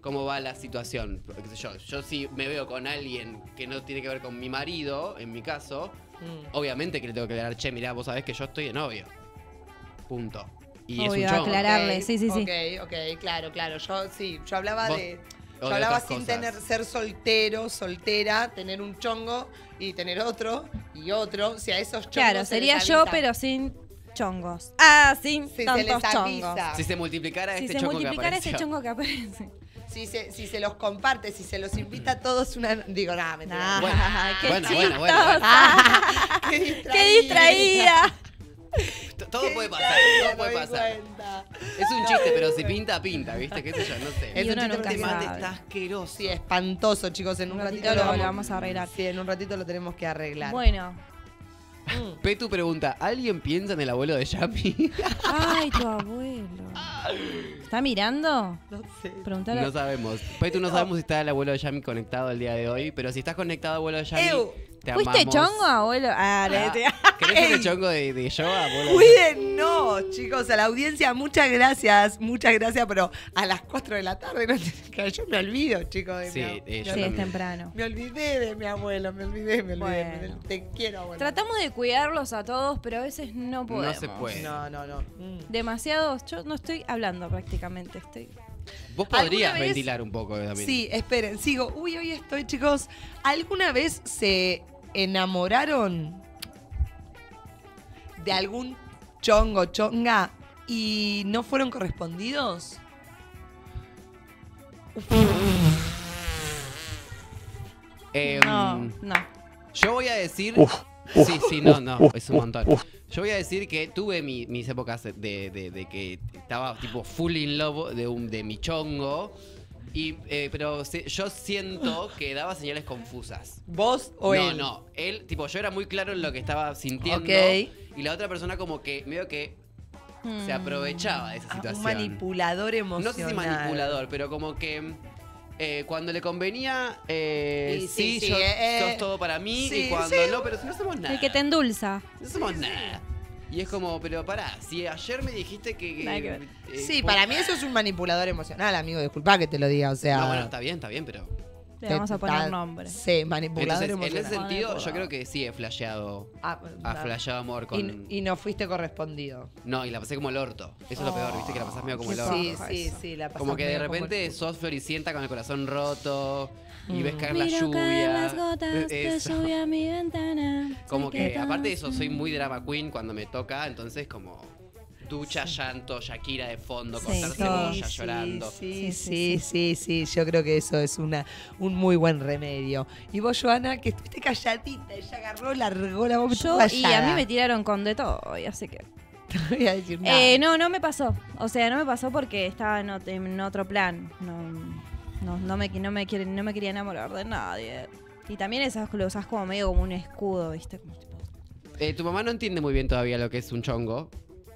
cómo va la situación. Qué sé yo, yo si me veo con alguien que no tiene que ver con mi marido, en mi caso, Mm. obviamente que le tengo que aclarar, che, mirá, vos sabés que yo estoy de novio. Punto. Y Obvio, es un. Aclararle, sí, sí, sí. Ok, ok, claro, claro. Yo sí, yo hablaba Vos- de. O Yo hablaba sin cosas. tener, ser soltero, soltera, tener un chongo y tener otro y otro. Si a esos chongos. Claro, se sería les yo, pero sin chongos. Ah, sin Si se tantos les chongos. avisa. Si se multiplicara Si este se chongo multiplicara ese chongo que aparece. Si se, si se los comparte, si se los invita a todos una. Digo, nada, mentira. Nah, Bueno, qué bueno, bueno, bueno, chistosa. Ah, qué distraída. ¡Qué distraída! Todo puede pasar, todo puede pasar. cuenta. Es un chiste, pero si pinta, pinta, ¿viste? ¿Qué sé yo? No sé. Es un chiste mate está asqueroso. Sí, espantoso, chicos. En un, Un ratito, ratito lo, vamos, lo vamos a arreglar. Sí, en un ratito lo tenemos que arreglar. Bueno, Mm. Petu pregunta, ¿alguien piensa en el abuelo de Yami? Ay, tu abuelo. ¿Está mirando? No sé. Preguntale. no sabemos. Petu no sabemos si está el abuelo de Yami conectado el día de hoy, pero si estás conectado, abuelo de Yami. Te ¿Fuiste amamos. chongo, abuelo? Ah, Ah, ¿Querés ser el chongo de, de yo, abuelo? Cuídennos, chicos, a la audiencia, muchas gracias, muchas gracias, pero a las 4 de la tarde, no te- yo me olvido, chicos. De Sí, mi, eh, me yo Sí, es temprano. Me olvidé de mi abuelo, me olvidé, me olvidé. Bueno. Te quiero, abuelo. Tratamos de cuidarlos a todos, pero a veces no podemos. No se puede. No, no, no. Mm. Demasiados. Yo no estoy hablando prácticamente. Estoy. Vos podrías ¿Alguna vez- ventilar un poco también. Sí, esperen, sigo. Uy, hoy estoy, chicos. ¿Alguna vez se enamoraron de algún chongo, chonga y no fueron correspondidos? Em, no, no. Yo voy a decir. Uf, uf, sí, sí, no, no, uf, es un montón. Yo voy a decir que tuve mi- mis épocas de, de- de que estaba tipo full in love de, un, de mi chongo. Y, eh, pero se- yo siento que daba señales confusas. ¿Vos o no, él? no. Él, tipo, yo era muy claro en lo que estaba sintiendo. Ok. Y la otra persona, como que medio que se aprovechaba de esa Ah, situación. un manipulador No emocional. sé si manipulador, pero como que eh, cuando le convenía, eh, Sí, sí, sí, yo- eh, sos todo para mí. sí, y cuando sí. no, pero si no somos nada. El que te endulza. No somos nada. Y es como, pero pará, si ayer me dijiste que. eh, Sí, vos- para mí eso es un manipulador emocional, amigo. Disculpa que te lo diga, o sea. No, bueno, está bien, está bien, pero. Le vamos a poner nombre. Sí, manipulador Entonces, en ese emocional. sentido, yo creo que sí he flasheado. Ah, Ha flasheado amor y, con. y no fuiste correspondido. No, y la pasé como el orto. Eso es lo peor, viste que la pasás medio como el qué orto. Sí, sí, sí, la pasás Como que de como repente el sos floricienta con el corazón roto y ves caer la Miro lluvia. caer las gotas de Eso. lluvia a mi ventana. Como que, aparte de eso, soy muy drama queen cuando me toca, entonces como ducha, llanto, Shakira de fondo, Sí, cortar cebolla, sí, llorando. Sí, Sí, sí, sí, sí, sí, Yo creo que eso es una, un muy buen remedio. Y vos, Joana, que estuviste calladita, ella agarró, largó la boca. Yo, y a mí me tiraron con de todo, y así que. No voy a decir nada. Eh, no, no me pasó. O sea, no me pasó porque estaba en otro plan. No, no, no, me, no, me quiere- no me quería enamorar de nadie. Y también esas lo usás como medio como un escudo, ¿viste? Como tipo- Eh, tu mamá no entiende muy bien todavía lo que es un chongo.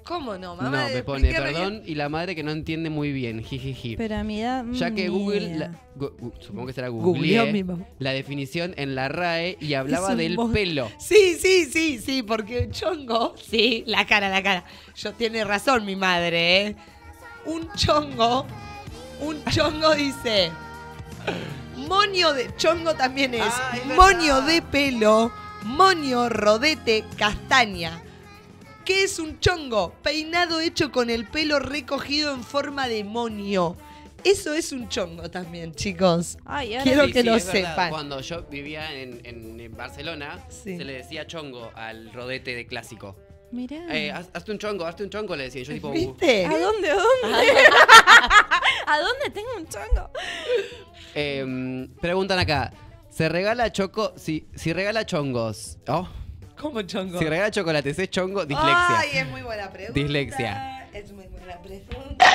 ¿Cómo no, No, mamá? me pone perdón y la madre que no entiende muy bien, jijiji. Pero a mi edad. Ya que ni Google, idea. la- gu- gu- supongo que será Googleó Google, mi mamá. la definición en la RAE y hablaba un del mon- pelo. Sí, sí, sí, sí, porque un chongo. Sí, la cara, la cara. Yo tiene razón mi madre, ¿eh? Un chongo. Un chongo dice. Moño de. Chongo también es. Ah, es verdad. moño de pelo. Moño, rodete, castaña. ¿Qué es un chongo? Peinado hecho con el pelo recogido en forma de moño. Eso es un chongo también, chicos. Ay, Quiero Sí, que sí, lo verdad. sepan. Cuando yo vivía en, en- en Barcelona, Sí. se le decía chongo al rodete de clásico. Mirá. Eh, haz- hazte un chongo, hazte un chongo, le decía. Yo tipo, uh, ¿Viste? ¿A dónde? ¿A dónde? ¿A dónde tengo un chongo? Em, preguntan acá, ¿se regala choco? Si, si regala chongos, ¿oh? ¿Cómo chongo? Si regala chocolates, ¿es chongo? Dislexia. Ay, es muy buena pregunta. Dislexia. Es muy buena pregunta.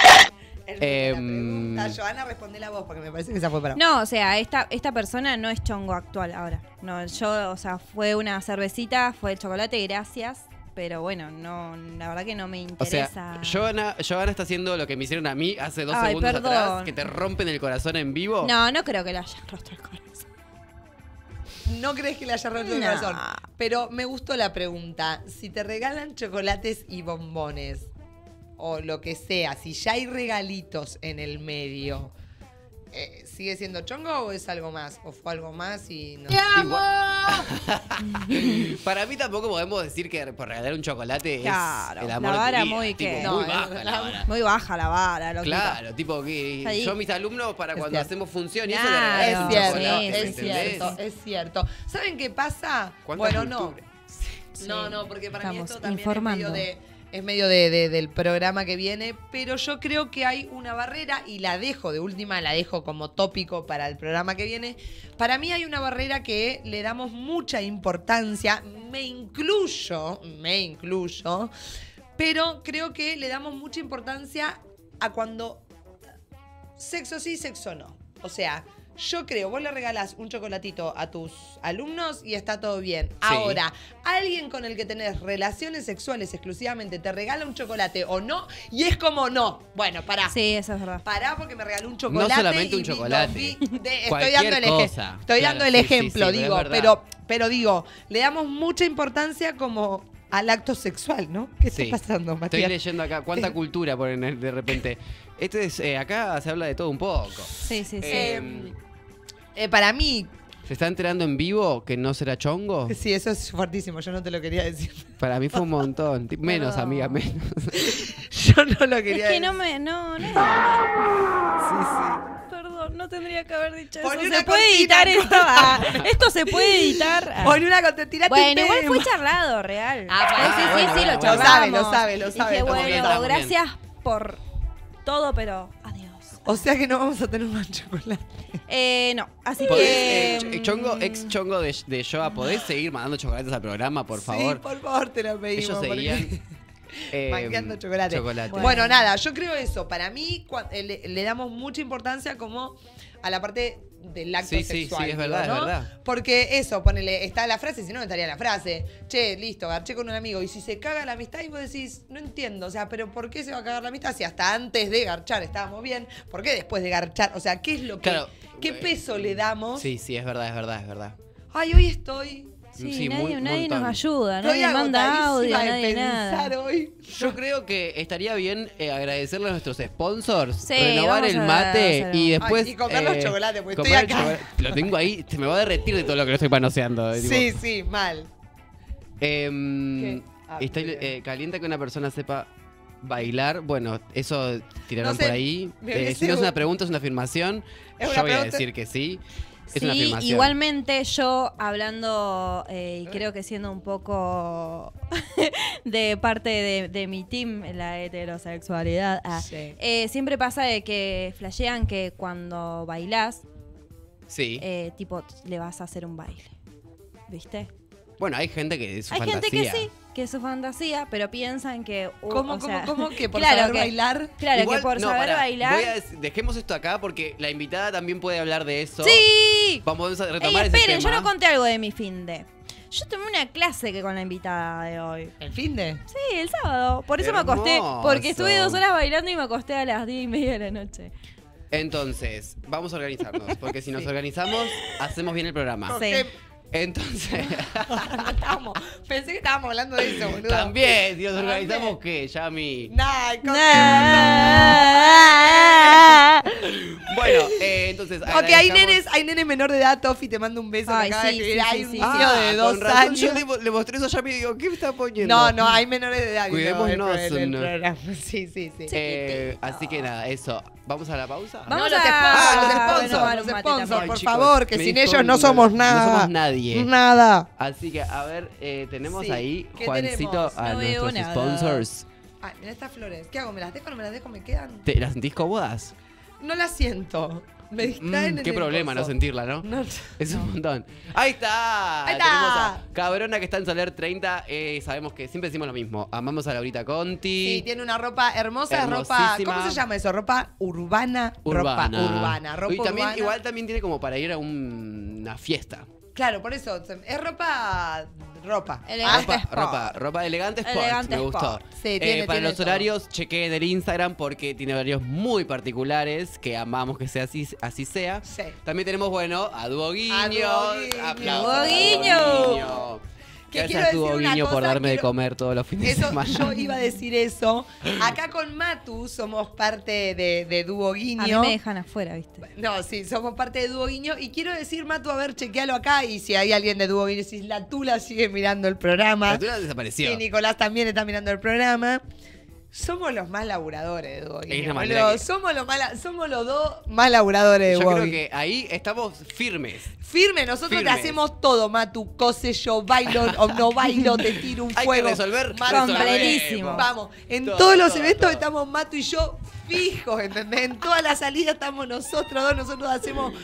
Es muy buena pregunta. Joana, responde la voz porque me parece que esa fue para No, o sea, esta, esta persona no es chongo actual ahora. No, yo, o sea, fue una cervecita, fue el chocolate, gracias. Pero bueno, no, la verdad que no me O sea, interesa. Joana, Joana está haciendo lo que me hicieron a mí hace dos Ay, segundos perdón. atrás, que te rompen el corazón en vivo. No, no creo que le haya roto el corazón. No crees que le haya roto el No. corazón. Pero me gustó la pregunta. Si te regalan chocolates y bombones, o lo que sea, si ya hay regalitos en el medio, eh, ¿sigue siendo chongo o es algo más? ¿O fue algo más y no? Para mí tampoco podemos decir que por regalar un chocolate Claro, es el la de tu vara vida. muy Tipo, que- muy No, baja la la- vara. Muy baja la vara. Claro, tipo que Ahí. yo a mis alumnos para Es cuando cierto. hacemos función y eso le Claro, Es un cierto, chocolate, es ¿entendés? cierto, es cierto. ¿Saben qué pasa? ¿Cuánta Bueno, no. cultura? No, no, porque para mí Estamos esto también informando. es medio, de, es medio de- de- del programa que viene, pero yo creo que hay una barrera y la dejo, de última la dejo como tópico para el programa que viene. Para mí hay una barrera que le damos mucha importancia, me incluyo, me incluyo, pero creo que le damos mucha importancia a cuando sexo sí, sexo no. O sea, Yo creo, vos le regalás un chocolatito a tus alumnos y está todo bien. Ahora, alguien con el que tenés relaciones sexuales exclusivamente te regala un chocolate o no, y es como no. Bueno, pará. Sí, eso es verdad. Pará porque me regaló un chocolate. solamente un vi- chocolate. vi- de- estoy dando el, eje- estoy Claro, dando el sí, ejemplo, sí, digo, pero, pero digo, le damos mucha importancia como al acto sexual, ¿no? ¿Qué Sí. está pasando, Estoy Matías? leyendo acá. ¿Cuánta cultura ponen de repente? Este es, eh, acá se habla de todo un poco. Sí, sí, sí. Eh, Eh, para mí, ¿Se está enterando en vivo que no será chongo? sí, eso es fuertísimo, yo no te lo quería decir. Para mí fue un montón. Menos, amiga, menos. Yo no lo es quería que decir. no me. No, no. Sí, no tendría que haber dicho eso. ¿Se puede editar esto? Ah, esto se puede editar. Ah. Pon una contestina Bueno, igual fue charlado, real. Ah, sí, sí, sí, bueno, sí, bueno, lo charlamos. Lo sabe, lo sabe, lo sabe, Dije, bueno, gracias por todo, pero adiós. O sea que no vamos a tener más chocolate. Eh, no, así ¿Podés, que... eh, ch- chongo, ex chongo de, de Joa, ¿podés seguir mandando chocolates al programa, por favor? Sí, por favor, te lo pedimos. Ellos seguían. eh, Manqueando chocolate. chocolate. Bueno. nada, yo creo eso. Para mí eh, le, le damos mucha importancia como a la parte del acto Sí, sí, sexual. sí, es digo, verdad, es verdad. Porque eso, ponele, está la frase, si no, no estaría la frase. Che, listo, garché con un amigo. Y si se caga la amistad y vos decís, no entiendo, o sea, pero ¿por qué se va a cagar la amistad si hasta antes de garchar estábamos bien? ¿Por qué después de garchar? O sea, ¿qué es lo que. Claro, ¿Qué eh, peso le damos? Sí, sí, es verdad, es verdad, es verdad. Ay, hoy estoy. Sí, Sí, nadie, muy- un nadie nos ayuda, Estoy nadie manda audio, nadie nada. hoy. Yo creo que estaría bien eh, agradecerle a nuestros sponsors, Sí, renovar el mate y Ay, después. y comer los chocolates, porque estoy acá. chocolate. Lo tengo ahí, se me va a derretir de todo lo que lo estoy manoseando. tipo. Sí, sí, mal. Em. Ah, eh, calienta que una persona sepa bailar. Bueno, eso tiraron No sé, por ahí. Eh, no es una gu- pregunta, es una afirmación. Es Yo voy a decir que sí. Es una Sí, afirmación. igualmente yo hablando, eh, y creo que siendo un poco de parte de, de mi team, la heterosexualidad, ah, Sí. eh, siempre pasa de que flashean que cuando bailás, Sí. eh, tipo, le vas a hacer un baile. ¿Viste? bueno, hay gente que es su Hay fantasía. gente que sí, que es su fantasía, pero piensan que... uh, ¿Cómo, o cómo, sea, cómo? Que por claro saber que- bailar. Claro, Igual- que por no, saber pará, bailar... voy a dejemos esto acá porque la invitada también puede hablar de eso. ¡Sí! Vamos a Ey, retomar ese esperen, yo no conté algo de mi fin de. Yo tomé una clase que con la invitada de hoy. ¿El fin de? Sí, el sábado. Por eso me acosté. Porque estuve dos horas bailando y me acosté a las diez y media de la noche. Entonces, vamos a organizarnos. Porque si nos organizamos, hacemos bien el programa. Sí. Entonces, No estábamos- pensé que estábamos hablando de eso, boludo. también, También. organizamos, ¿qué? Yami. Nah, con- Bueno, eh, entonces. Ok, hay nenes, hay nenes menor de edad, Tofi, te mando un beso. Ay, de sí, sí, hay sí, un sí. niño Ah, de con dos razón, años. Yo le, le mostré eso a Yami y digo, ¿qué me está poniendo? No, no, hay menores de edad. Cuidémonos, viendo el- el- el no. programa. Sí, sí, sí. Eh, así que nada, eso. ¿Vamos a la pausa? Vamos No, los a- sponsors, los sponsors, renovar los sponsors, por chicos, favor, que sin ellos no somos no nada. somos nadie. Nada. Así que, a ver, eh, tenemos Sí, ahí, ¿qué Juancito, tenemos? a No nuestros sponsors. Ay, mira estas flores. ¿Qué hago? ¿Me las dejo o no me las dejo? ¿Me quedan? ¿Te, ¿Las sentís cómodas? No las siento. Me distraen Mm, en qué el problema no sentirla, ¿no? No. Es un montón. Ahí está. Ahí está. Tenemos a Cabrona que está en Soler 30. Eh, sabemos que siempre decimos lo mismo. Amamos a Laurita Conti. Sí, tiene una ropa hermosa, ropa. ¿Cómo se llama eso? Ropa urbana. urbana. Ropa urbana. Ropa y también, urbana. igual también tiene como para ir a un- una fiesta. Claro, por eso. Es ropa. Ropa. Elegante sport. Ropa, ropa elegante sport. Elegante me gustó. Sí, Eh, tiene- para tiene los todo. horarios, chequeen el Instagram porque tiene horarios muy particulares que amamos que sea así, así sea. Sí. También tenemos, bueno, a Duo Guiño. A Duo Guiño. Aplausos a Guiño. Guiño. Que Gracias, quiero decir una Guiño, por cosa, darme de comer todos los fines de Eso, semana. yo iba a decir eso. Acá con Matu somos parte de, de Dúo A mí Guiño. me dejan afuera, ¿viste? No, sí, somos parte de Dúo Guiño. Y quiero decir, Matu, a ver, chequealo acá. Y si hay alguien de Dúo Guiño, si la Tula sigue mirando el programa. La tuya desapareció. Y Nicolás también está mirando el programa. Somos los más laburadores de somos, los más somos los dos más laburadores de Yo creo que ahí estamos firmes. Firme, nosotros te Firmes. hacemos todo, Matu. Cose yo, bailo o no bailo, te tiro un Hay que fuego. resolver, Matu, Completísimo. Vamos, en Todo, todos los todo, eventos todo. estamos Matu y yo fijos, ¿entendés? En todas las salidas estamos nosotros dos, nosotros hacemos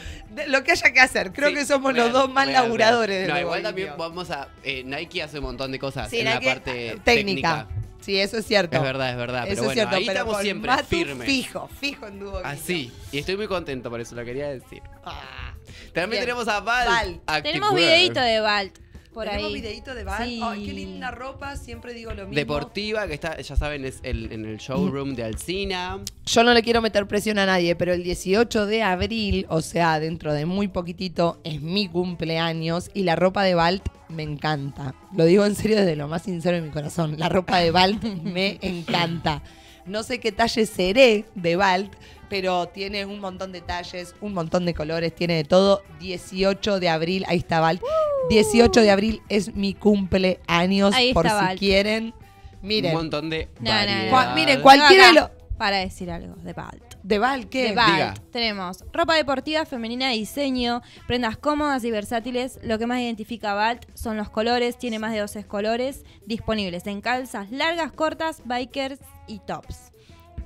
lo que haya que hacer. Creo Sí, que somos real, los dos más real, laburadores real. de No, igual también vamos a. eh, Nike hace un montón de cosas Sí, en Nike- la parte técnica. técnica. Sí, eso es cierto. Es verdad, es verdad. Eso Pero es bueno, cierto, ahí pero estamos siempre Matu firmes. fijo, fijo en Dúo Guiño. Así. Y estoy muy contento por eso, lo quería decir. Ah. También Bien. tenemos a Val. Tenemos videito de Balt por Tenemos ahí. videito de Val. Sí. Ay, qué linda ropa, siempre digo lo mismo. Deportiva, que está, ya saben, es el- en el showroom de Alcina. Yo no le quiero meter presión a nadie, pero el 18 de abril, o sea, dentro de muy poquitito, es mi cumpleaños y la ropa de Balt me encanta. Lo digo en serio desde lo más sincero de mi corazón. La ropa de Balt me encanta. No sé qué talle seré de Balt, pero tiene un montón de talles, un montón de colores, tiene de todo. 18 de abril, ahí está Balt. 18 de abril es mi cumpleaños, Ahí por está si Balt. quieren. Miren, Un montón de No, no, no. miren, cualquiera de los... Para decir algo de Balt. ¿De Balt qué? De Balt. Diga. Tenemos ropa deportiva femenina de diseño, prendas cómodas y versátiles. Lo que más identifica a Balt son los colores, tiene más de 12 colores disponibles en calzas largas, cortas, bikers y tops.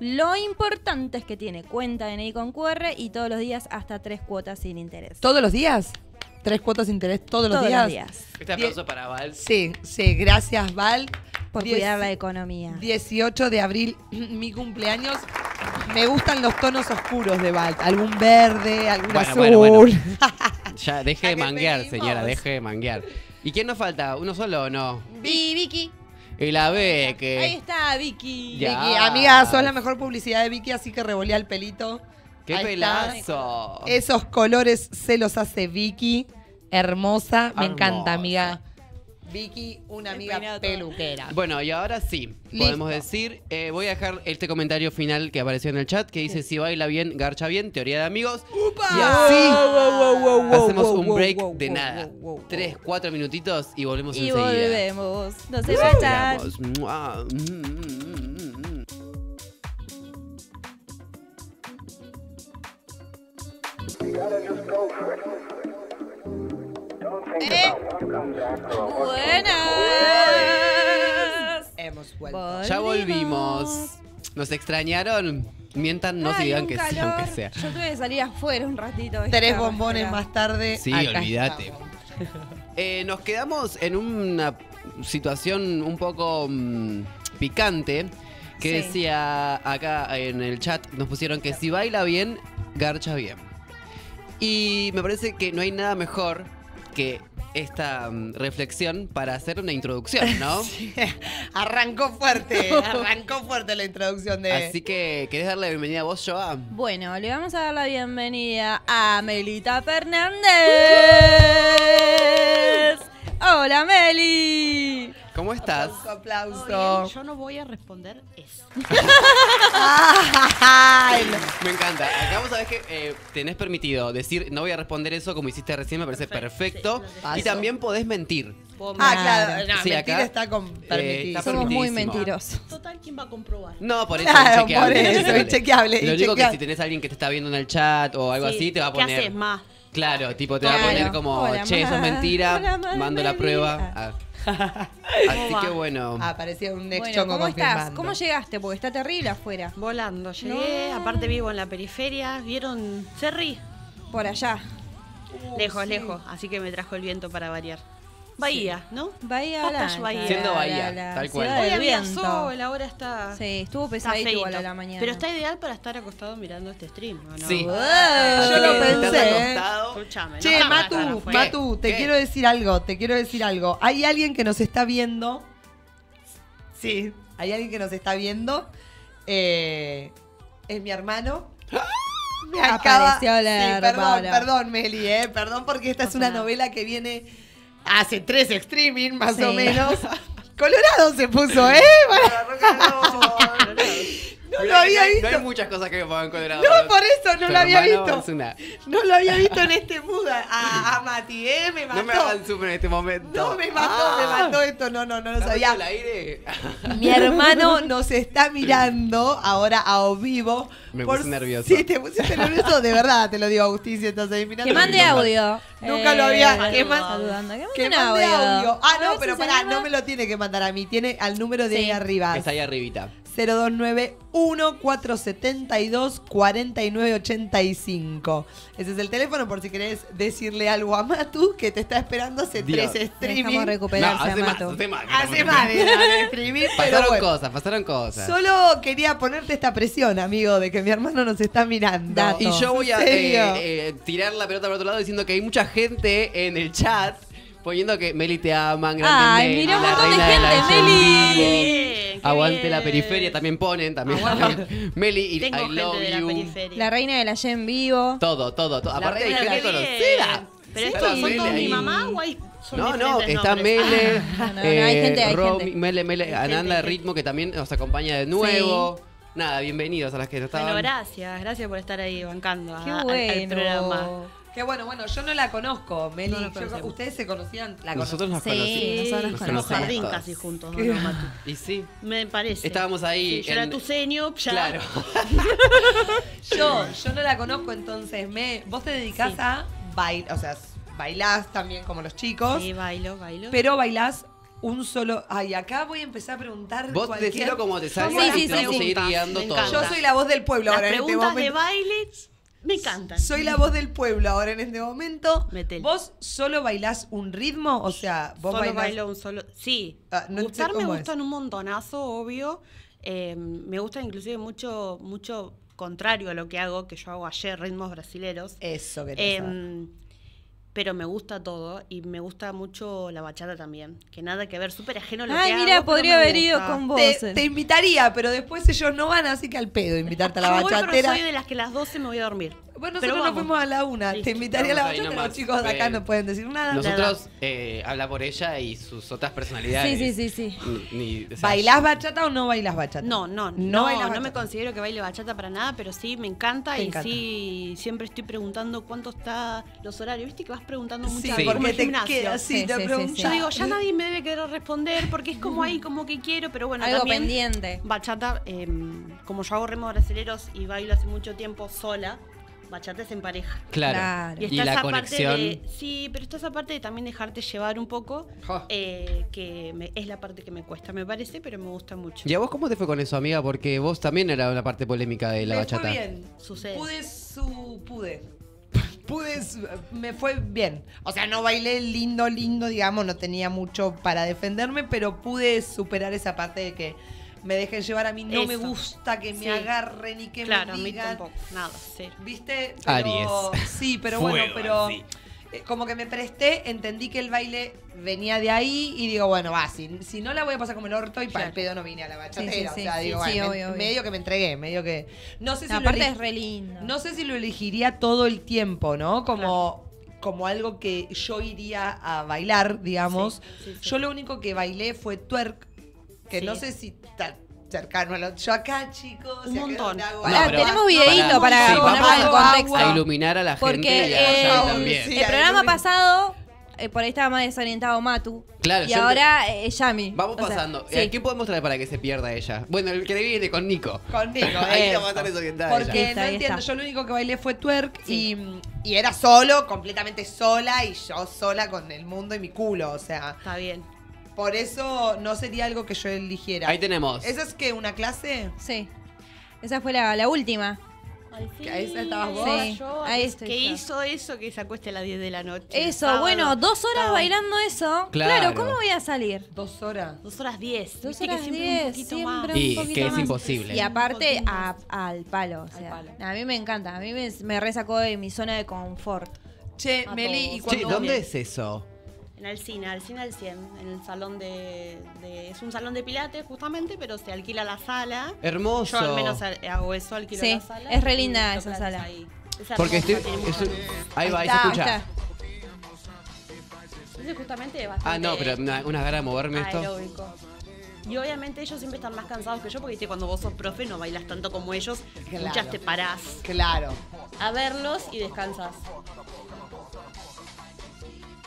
Lo importante es que tiene cuenta DNI con QR y todos los días hasta tres cuotas sin interés. ¿Todos los días? ¿Tres cuotas de interés todos los Todos días? los días. Este aplauso para Val. Sí, sí, gracias Val. Por Diez- cuidar la economía. 18 de abril, mi cumpleaños. Me gustan los tonos oscuros de Val. Algún verde, algún Bueno, azul. bueno, bueno. Ya, deje ¿A de manguear, pedimos? señora, deje de manguear. ¿Y quién nos falta? ¿Uno solo o no? Vicky. Y la Ahí Beque. está Vicky. Ya. Vicky, amiga, sos la mejor publicidad de Vicky, así que revolea el pelito. ¡Qué Ahí está. pelazo! Esos colores se los hace Vicky. Hermosa, me encanta, amiga. Vicky, una amiga peluquera. Bueno, y ahora sí, Listo. podemos decir, eh, voy a dejar este comentario final que apareció en el chat, que dice, si baila bien, garcha bien, teoría de amigos. Y así hacemos un break de nada. Tres, cuatro minutitos y volvemos Y enseguida. volvemos. No se vayan. Mm. Eh. Buenas. Hemos vuelto. Ya volvimos. ¿Nos extrañaron? Miéntanos y Ay, digan un que sí, calor. aunque sea. Yo tuve que salir afuera un ratito. Tres bombones más tarde. Sí, acá olvídate. Eh, nos quedamos en una situación un poco mm, picante que Sí. decía acá en el chat, nos pusieron que si baila bien, garcha bien. Y me parece que no hay nada mejor que esta mm, reflexión para hacer una introducción, ¿no? Arrancó fuerte, arrancó fuerte la introducción de. Así que, ¿querés darle la bienvenida a vos, Joa? Bueno, le vamos a dar la bienvenida a Melita Fernández. ¿Cómo estás? Aplauso. bien, Yo no voy a responder eso. Ay, Me encanta. Acá vos sabés que eh, tenés permitido decir, no voy a responder eso como hiciste recién, me parece perfecto. Perfecto, sí, y también podés mentir. Ah, claro. No, Sí, mentir acá, está con eh, está Somos muy mentirosos. Total, ¿quién va a comprobar? No, por eso Claro, inchequeable, por eso, inchequeable. inchequeable, Lo único que si tenés a alguien que te está viendo en el chat o algo Sí, así, te va a ¿Qué poner. haces más? Claro, tipo, te va a poner como, Hola, che, eso es mentira, Hola, mando la prueba. Ah. Así que bueno. Ah, parecía un ex Bueno, chongo ¿cómo estás? ¿Cómo llegaste? Porque está terrible afuera. Volando, llegué. No. Aparte vivo en la periferia. ¿Vieron Cerri? Por allá. lejos, lejos. Así que me trajo el viento para variar. Bahía, ¿no? Bahía Blanca, Bahía. Siendo Bahía, la tal cual. Hoy había sol, ahora está. Sí, estuvo está pesadito igual a la mañana. Pero está ideal para estar acostado mirando este stream, ¿o no? Sí. Wow, yo lo pensé, acostado, Escuchame, Che, no Matu. Matu, te ¿Qué? quiero decir algo, te quiero decir algo. Hay alguien que nos está viendo. Sí, hay alguien que nos está viendo. Eh, es mi hermano. Me Apareció la Sí, perdón, perdón, Meli, eh, perdón porque esta es una nada. novela que viene hace tres streaming más Sí. o menos. Colorado se puso, ¿eh? No lo había visto. No hay muchas cosas que me pongan colorado. No, por eso no lo había visto. No lo había visto en este mood a, a, Mati, ¿eh? Me mató. No me hagan en este momento. No, me mató, me mató esto. No, no, no lo ¿Estás sabía. el aire? Mi hermano nos está mirando ahora a o vivo. Me puse nervioso. Sí, te pusiste nervioso. De verdad, te lo digo, Agustín, si estás ahí mirando. Que mande audio. Nunca lo había- Eh, que man- saludando. Que Que mande audio. Ah, no, pero pará, no me lo tiene que mandar a mí. Tiene al número de Sí. ahí arriba. Está ahí arribita. 029-1472-4985. Ese es el teléfono por si querés decirle algo a Matu, que te está esperando hace Dios. tres streaming. Dejamos recuperarse hace a más, hace más. Hace más de de streaming, pero Pasaron bueno. cosas, pasaron cosas. Solo quería ponerte esta presión, amigo, de que mi hermano nos está mirando. Dato. Y yo voy a eh, eh, tirar la pelota para otro lado diciendo que hay mucha gente en el chat poniendo que Meli te aman, grande Ay, Meli, mirá un la montón de reina de la gente, Gen Meli. Vivo. Bien, qué Aguante la bien. periferia, también ponen, también. Meli y Tengo I gente love de la you. periferia. La reina de la en vivo. Todo, todo, todo. La Aparte hay reina, gente conocida. Pero Sí. estos son Mele todos mi ahí. mamá o hay son No, no, diferentes está nombres? Mele, No, no, no, hay gente, hay Romy, gente. Mele, Mele, Hay Ananda gente, de hay Ritmo que también nos acompaña de nuevo. Nada, bienvenidos a las que no estaban. Bueno, gracias, gracias por estar ahí bancando a- Qué al- al, bueno. programa. Qué bueno, bueno, yo no la conozco, Meli. No la Yo- conocemos. ustedes se conocían, la Nosotros nos Sí, conocimos. nosotros nos jardín casi juntos, Qué- ¿no? Y sí, Me parece. estábamos ahí. Sí, yo era tu senio, ya. Claro. Yo, yo no la conozco, entonces me, vos te dedicás Sí. a bailar, o sea, bailás también como los chicos, Sí, bailo, bailo. pero bailás un solo. Ay, acá voy a empezar a preguntar. Vos cualquier- decilo como te salga Sí, y sí, te vamos sí, a sí. ir guiando todo. Yo soy la voz del pueblo Las ahora en este preguntas de baile me encantan. Soy la voz del pueblo ahora en este momento. ¿Vos solo bailás un ritmo? O sea, vos solo bailás. bailo un solo. Sí. Ah, no sé Gustar me es. gustan un montonazo, obvio. Eh, me gusta inclusive mucho, mucho contrario a lo que hago, que yo hago ayer, ritmos brasileros. Eso que te Em, pero me gusta todo y me gusta mucho la bachata también. Que nada que ver, súper ajeno a lo Ay, que mira, hago, podría haber ido con vos. te, te invitaría, pero después ellos no van, así que al pedo invitarte a la Yo voy, pero bachatera. soy de las que las 12 me voy a dormir. Bueno, Pero nosotros nos fuimos a la una. Listo. Te invitaría a la bachata, nomás. los chicos de acá Ven. no pueden decir nada. Nosotros, eh, habla por ella y sus otras personalidades. Sí, sí, sí, sí. Ni- ni- o sea, ¿Bailás bachata o no bailás bachata? No, no, no, No bailas no, me considero que baile bachata para nada, pero sí me encanta Te y encanta. sí siempre estoy preguntando cuánto está los horarios. Viste que vas preguntando Sí, muchas Sí. porque el te gimnasio. queda así, Sí, te sí, sí, preguntas. sí. Yo digo, ya nadie me debe querer responder porque es como ahí, como que quiero, pero bueno, Algo también pendiente. bachata, eh, como yo hago remos brasileros y bailo hace mucho tiempo sola, bachata es en pareja. Claro. Claro. Y Y, está la esa conexión. parte de. Sí, pero está esa parte de también dejarte llevar un poco, Ja. eh, que me- es la parte que me cuesta, me parece, pero me gusta mucho. ¿Y a vos cómo te fue con eso, amiga? Porque vos también era una parte polémica de la me bachata. fue bien. Sucede. Pude su... Pude. Pude, me fue bien. O sea, no bailé lindo, lindo, digamos, no tenía mucho para defenderme, pero pude superar esa parte de que me dejen llevar a mí. No me gusta que me Sí. agarren y que claro, a me mí digan. tampoco, nada, cero. ¿Viste? Aries. Sí, pero bueno, pero así. eh, como que me presté, entendí que el baile venía de ahí y digo, bueno, va, si, si no la voy a pasar como el orto y para el pedo no vine a la bachatera. Sí, sí, o sí, sea, sí, digo, sí, bueno, me- obvio, obvio. medio que me entregué, medio que. No sé si Aparte es re lindo. no sé si lo elegiría todo el tiempo, ¿no? Como, como algo que yo iría a bailar, digamos. Sí, sí, sí. Yo lo único que bailé fue twerk, que Sí. no sé si está cercano a lo... Yo acá, chicos... Un montón. Ah, tenemos videíto para Sí, ponerlo en a- contexto. A iluminar a la Porque, gente y a eh, Yami también. sí. el programa ahí- pasado, eh, por ahí estaba más desorientado Matu. Claro, Y ahora eh, Yami. Vamos O sea, pasando. sí. ¿A ¿Qué podemos traer para que se pierda ella? Bueno, el que viene con Nico. Conmigo, Ahí eso. la va a estar desorientada Porque ella. Ahí está, no ahí entiendo, está. yo lo único que bailé fue twerk y, y era solo, completamente sola y yo sola con el mundo y mi culo, o sea, Está bien. Por eso no sería algo que yo eligiera. Ahí tenemos. ¿Esa es que una clase? Sí. Esa fue la, la última. Ay, sí, Que ahí estabas vos. Sí, yo, ahí que- estoy que yo. hizo eso que se acueste a las 10 de la noche. Eso, Sábado. bueno, dos horas Sábado. bailando eso. Claro. Claro. ¿cómo voy a salir? Dos horas. Dos horas 10. Dos que horas siempre diez, un poquito siempre más. un Y que es más. imposible. Y aparte a- al palo. O sea, palo. A mí me encanta. A mí me, me resacó de mi zona de confort. Che, A Meli, todos. ¿y Che, cuando ¿dónde es eso? En Alcina, Alcina al 100, en el salón de, de- Es un salón de pilates justamente, pero se alquila la sala. Hermoso. Yo al menos ha- hago eso, alquilo Sí, la sala. es re linda esa sala. ahí. Es Porque estoy. es un- ahí va, ahí se está, escucha. está. Ese justamente es bastante Ah, no, pero una, una gana de moverme esto. aeróbico. Y obviamente ellos siempre están más cansados que yo, porque ¿viste? cuando vos sos profe no bailas tanto como ellos. Claro. Muchas te parás Claro. a verlos y descansas.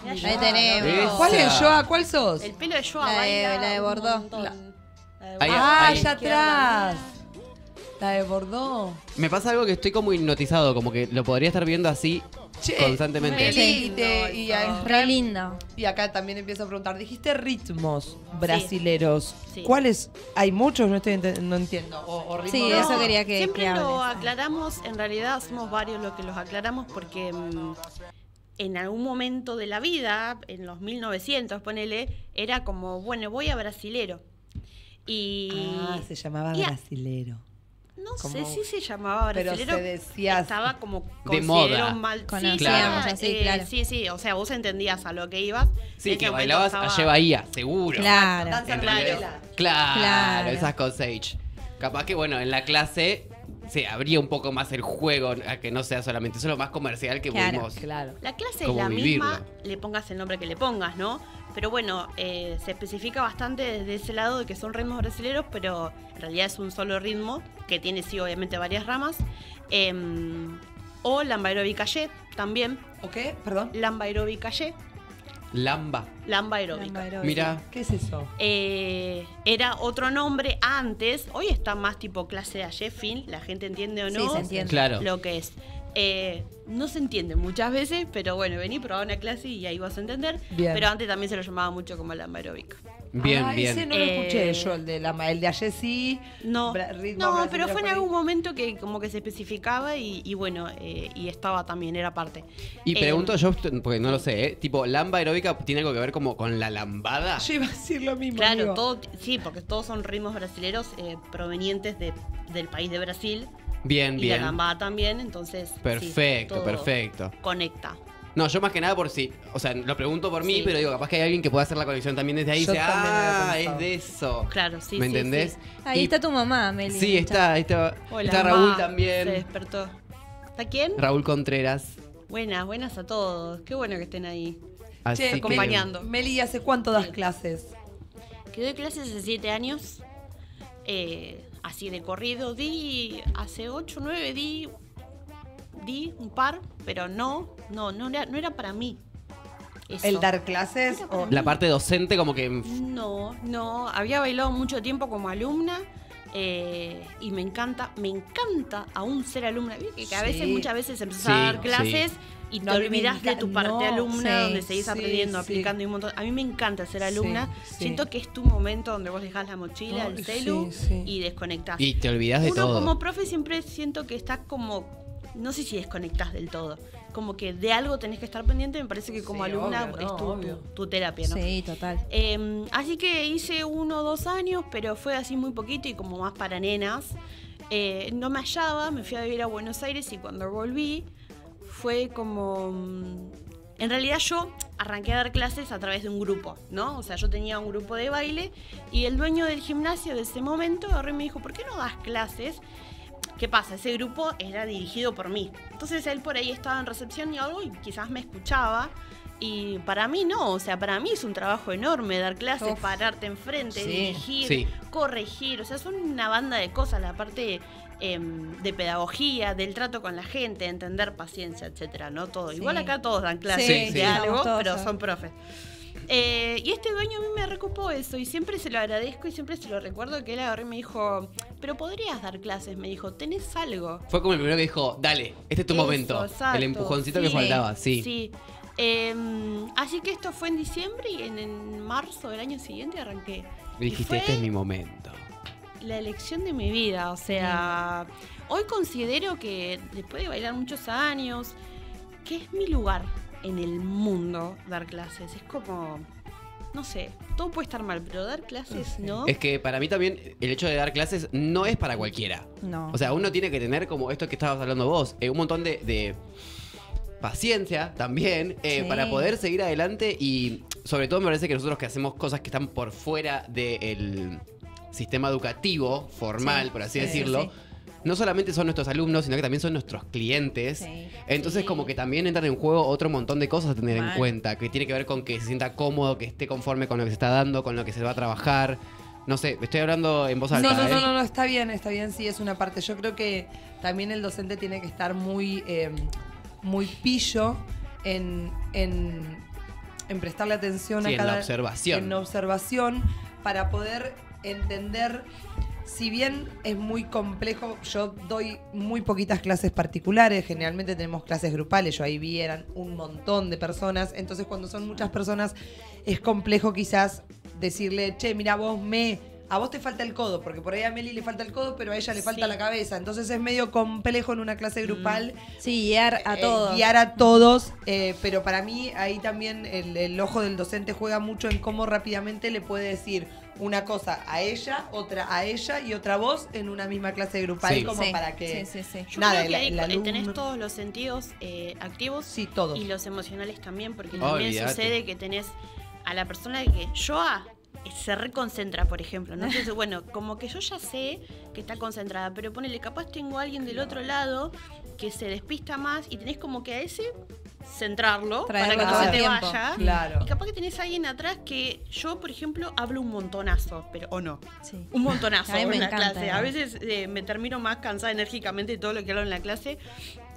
Ahí tenemos. ¿Cuál es. Joa? ¿Cuál sos? El pelo de Joa La de- la de Bordeaux. montón. La- La de Ahí- ah, ahí. allá Izquierda. atrás. La de Bordeaux. Me pasa algo que estoy como hipnotizado, como que lo podría estar viendo así Che, constantemente. Sí. y te- y, a- Re lindo. y acá también empiezo a preguntar, dijiste ritmos brasileros. Sí. ¿Cuáles? ¿Hay muchos? No, estoy no entiendo. O, o ritmos Sí, eso quería que, Siempre que lo aclaramos, en realidad somos varios los que los aclaramos porque mm, en algún momento de la vida, en los 1900, ponele, era como, bueno, voy a brasilero. Y Ah, se llamaba y a- brasilero. no como- sé si se llamaba Pero brasilero. se decía- Estaba como De moda. mal. Sí, Conocíamos claro, así, eh, claro. Sí, sí, o sea, vos entendías a lo que ibas. Sí, que bailabas estaba- a Bahía, seguro. Claro. Claro. Claro, Claro. esas cosas Sage. Capaz que, bueno, en la clase se abría un poco más el juego a que no sea solamente eso, es lo más comercial que Claro. pudimos. Claro. La clase es la vivirlo. misma, le pongas el nombre que le pongas, ¿no? Pero bueno, eh, se especifica bastante desde ese lado de que son ritmos brasileños, pero en realidad es un solo ritmo, que tiene sí obviamente varias ramas. Em, o Lamba Aeróbica Y, también. ¿O qué? Perdón. Lamba Aeróbica Y, Lamba. Lamba Aeróbica. Lamba aeróbica. Mira, ¿Qué es eso? Eh, era otro nombre antes, hoy está más tipo clase de ayer, fin, la gente entiende o Sí, no se entiende. claro. lo que es. Eh, no se entiende muchas veces, pero bueno, vení, probá una clase y ahí vas a entender. Bien. Pero antes también se lo llamaba mucho como lamba aeróbica. Bien, ah, bien. Ese no lo escuché Eh, yo, el de, la, el de ayer sí. No, ritmo no pero fue en algún momento que como que se especificaba y, y bueno, eh, y estaba también, era parte. Y Eh, pregunto yo, porque no lo sé, ¿eh? Tipo, ¿lamba aeróbica tiene algo que ver como con la lambada? Yo iba a decir lo mismo. Claro, amigo. todo, sí, porque todos son ritmos brasileños eh, provenientes de- del país de Brasil. Bien, Y la bien. lambada también, entonces. sí, Perfecto, todo perfecto. Conecta. No, yo más que nada por si, o sea, lo pregunto por mí, Sí. pero digo, capaz que hay alguien que pueda hacer la conexión también desde ahí y Yo dice, también había ah, pensado. es de eso. Claro, sí, ¿Me sí, entendés? sí. Ahí Y- está tu mamá, Meli. Sí, está, ahí está, Hola, está mamá. Raúl Se también. despertó. ¿Está quién? Raúl Contreras. Buenas, buenas a todos. Qué bueno que estén ahí. Así Che, que- acompañando. Meli, ¿hace cuánto das Sí. clases? Que doy clases hace siete años. eh, así de corrido. Di hace ocho, nueve, di. Di un par, pero no, no, no era, no era para mí. Eso. ¿El dar clases? O... La parte docente como que... No, no. Había bailado mucho tiempo como alumna. eh, y me encanta, me encanta aún ser alumna. Viste que a Sí. veces, muchas veces empezás Sí, a dar clases y No, te me olvidas de tu parte no, alumna, sí, donde seguís sí, aprendiendo, sí. aplicando y un montón. A mí me encanta ser alumna. sí. Siento que es tu momento donde vos dejás la mochila, No, el celu sí, sí. y desconectás. Y te olvidas de Uno todo. como profe siempre siento que estás como, no sé si desconectás del todo. Como que de algo tenés que estar pendiente, me parece que como Sí, alumna obvio, es tu, obvio. tu- tu terapia, ¿no? Sí, total. Eh, así que hice uno o dos años, pero fue así muy poquito y como más para nenas. Eh, no me hallaba, me fui a vivir a Buenos Aires y cuando volví fue como... mm, En realidad yo arranqué a dar clases a través de un grupo, ¿no? O sea, yo tenía un grupo de baile y el dueño del gimnasio de ese momento agarró y me dijo, ¿por qué no das clases? ¿Qué pasa? Ese grupo era dirigido por mí. Entonces él por ahí estaba en recepción y algo y quizás me escuchaba. Y para mí no, o sea, para mí es un trabajo enorme dar clases, Uf. pararte enfrente, Sí. dirigir, Sí. corregir, o sea, son una banda de cosas, la parte em, de pedagogía, del trato con la gente, entender paciencia, etcétera, ¿no? Todo. Sí. Igual acá todos dan clases de algo, pero son profes. Eh, y este dueño a mí me recupó eso y siempre se lo agradezco y siempre se lo recuerdo que él agarró y me dijo, pero podrías dar clases, me dijo, tenés algo. Fue como el primero que dijo, dale, este es tu Eso, momento. exacto. El empujoncito que faltaba, sí. Sí. Em, así que esto fue en diciembre y en, en marzo del año siguiente arranqué. Y dijiste, este es mi momento. La elección de mi vida, o sea, hoy considero que después de bailar muchos años, que es mi lugar en el mundo dar clases. Es como, no sé, todo puede estar mal, pero dar clases, ¿no? Es que para mí también el hecho de dar clases no es para cualquiera. No. O sea, uno tiene que tener como esto que estabas hablando vos, eh, un montón de, de paciencia también eh, Sí. para poder seguir adelante y sobre todo me parece que nosotros que hacemos cosas que están por fuera del sistema educativo formal, Sí, por así sí, decirlo, sí. No solamente son nuestros alumnos, sino que también son nuestros clientes. Sí. Entonces Sí. como que también entran en juego otro montón de cosas a tener en cuenta, que tiene que ver con que se sienta cómodo, que esté conforme con lo que se está dando, con lo que se va a trabajar. No sé, estoy hablando en voz No, alta. no, ¿eh? no, no, no, está bien, está bien, sí, es una parte. Yo creo que también el docente tiene que estar muy, eh, muy pillo en, en, en prestarle atención Sí, a en cada... la observación. En la observación para poder entender si bien es muy complejo, yo doy muy poquitas clases particulares, generalmente tenemos clases grupales, yo ahí vi eran un montón de personas, entonces cuando son muchas personas es complejo quizás decirle, che, mira, vos me... A vos te falta el codo, porque por ahí a Meli le falta el codo, pero a ella le falta Sí. la cabeza. Entonces es medio complejo en una clase grupal Sí, guiar a eh, todos. guiar a todos, eh, pero para mí ahí también el, el ojo del docente juega mucho en cómo rápidamente le puede decir una cosa a ella, otra a ella y otra voz en una misma clase grupal, Sí. como Sí, para que... sí, sí, sí. Yo Nada, creo que ahí alumno- tenés todos los sentidos eh, activos Sí, todos. y los emocionales también, porque Oh, también sucede que tenés a la persona que yo a se reconcentra, por ejemplo. ¿no? Entonces, bueno, como que yo ya sé que está concentrada, pero ponele, capaz tengo a alguien del otro lado que se despista más y tenés como que a ese centrarlo Traerlo para que no se te tiempo. vaya. Claro. Y capaz que tenés a alguien atrás que yo, por ejemplo, hablo un montonazo, pero o no. Sí. Un montonazo A mí en me encanta, clase. ¿eh? A veces eh, me termino más cansada enérgicamente de todo lo que hablo en la clase.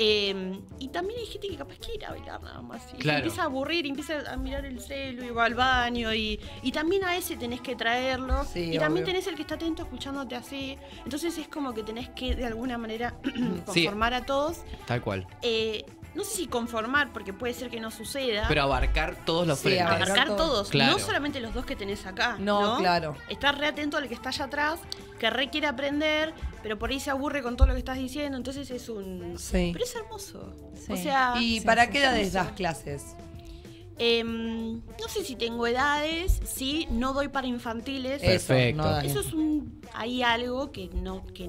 Eh, y también hay gente que capaz quiere bailar nada más. Y se empieza a aburrir, y empieza a mirar el celu y va al baño. Y, y también a ese tenés que traerlo. Sí, y también obvio. tenés el que está atento escuchándote así. Entonces es como que tenés que de alguna manera Sí. conformar a todos. Tal cual. Eh, no sé si conformar, porque puede ser que no suceda. Pero abarcar todos los Sí, frentes. abarcar Abarcar todo. todos, Claro. no solamente los dos que tenés acá. No, No, claro. Estar re atento al que está allá atrás, que re quiere aprender, pero por ahí se aburre con todo lo que estás diciendo, entonces es un... Sí. Pero es hermoso. Sí. O sea, ¿Y sí, para sí, qué edades das clases? em, no sé si tengo edades, sí, no doy para infantiles. Perfecto. no das Eso es un... Hay algo que no... que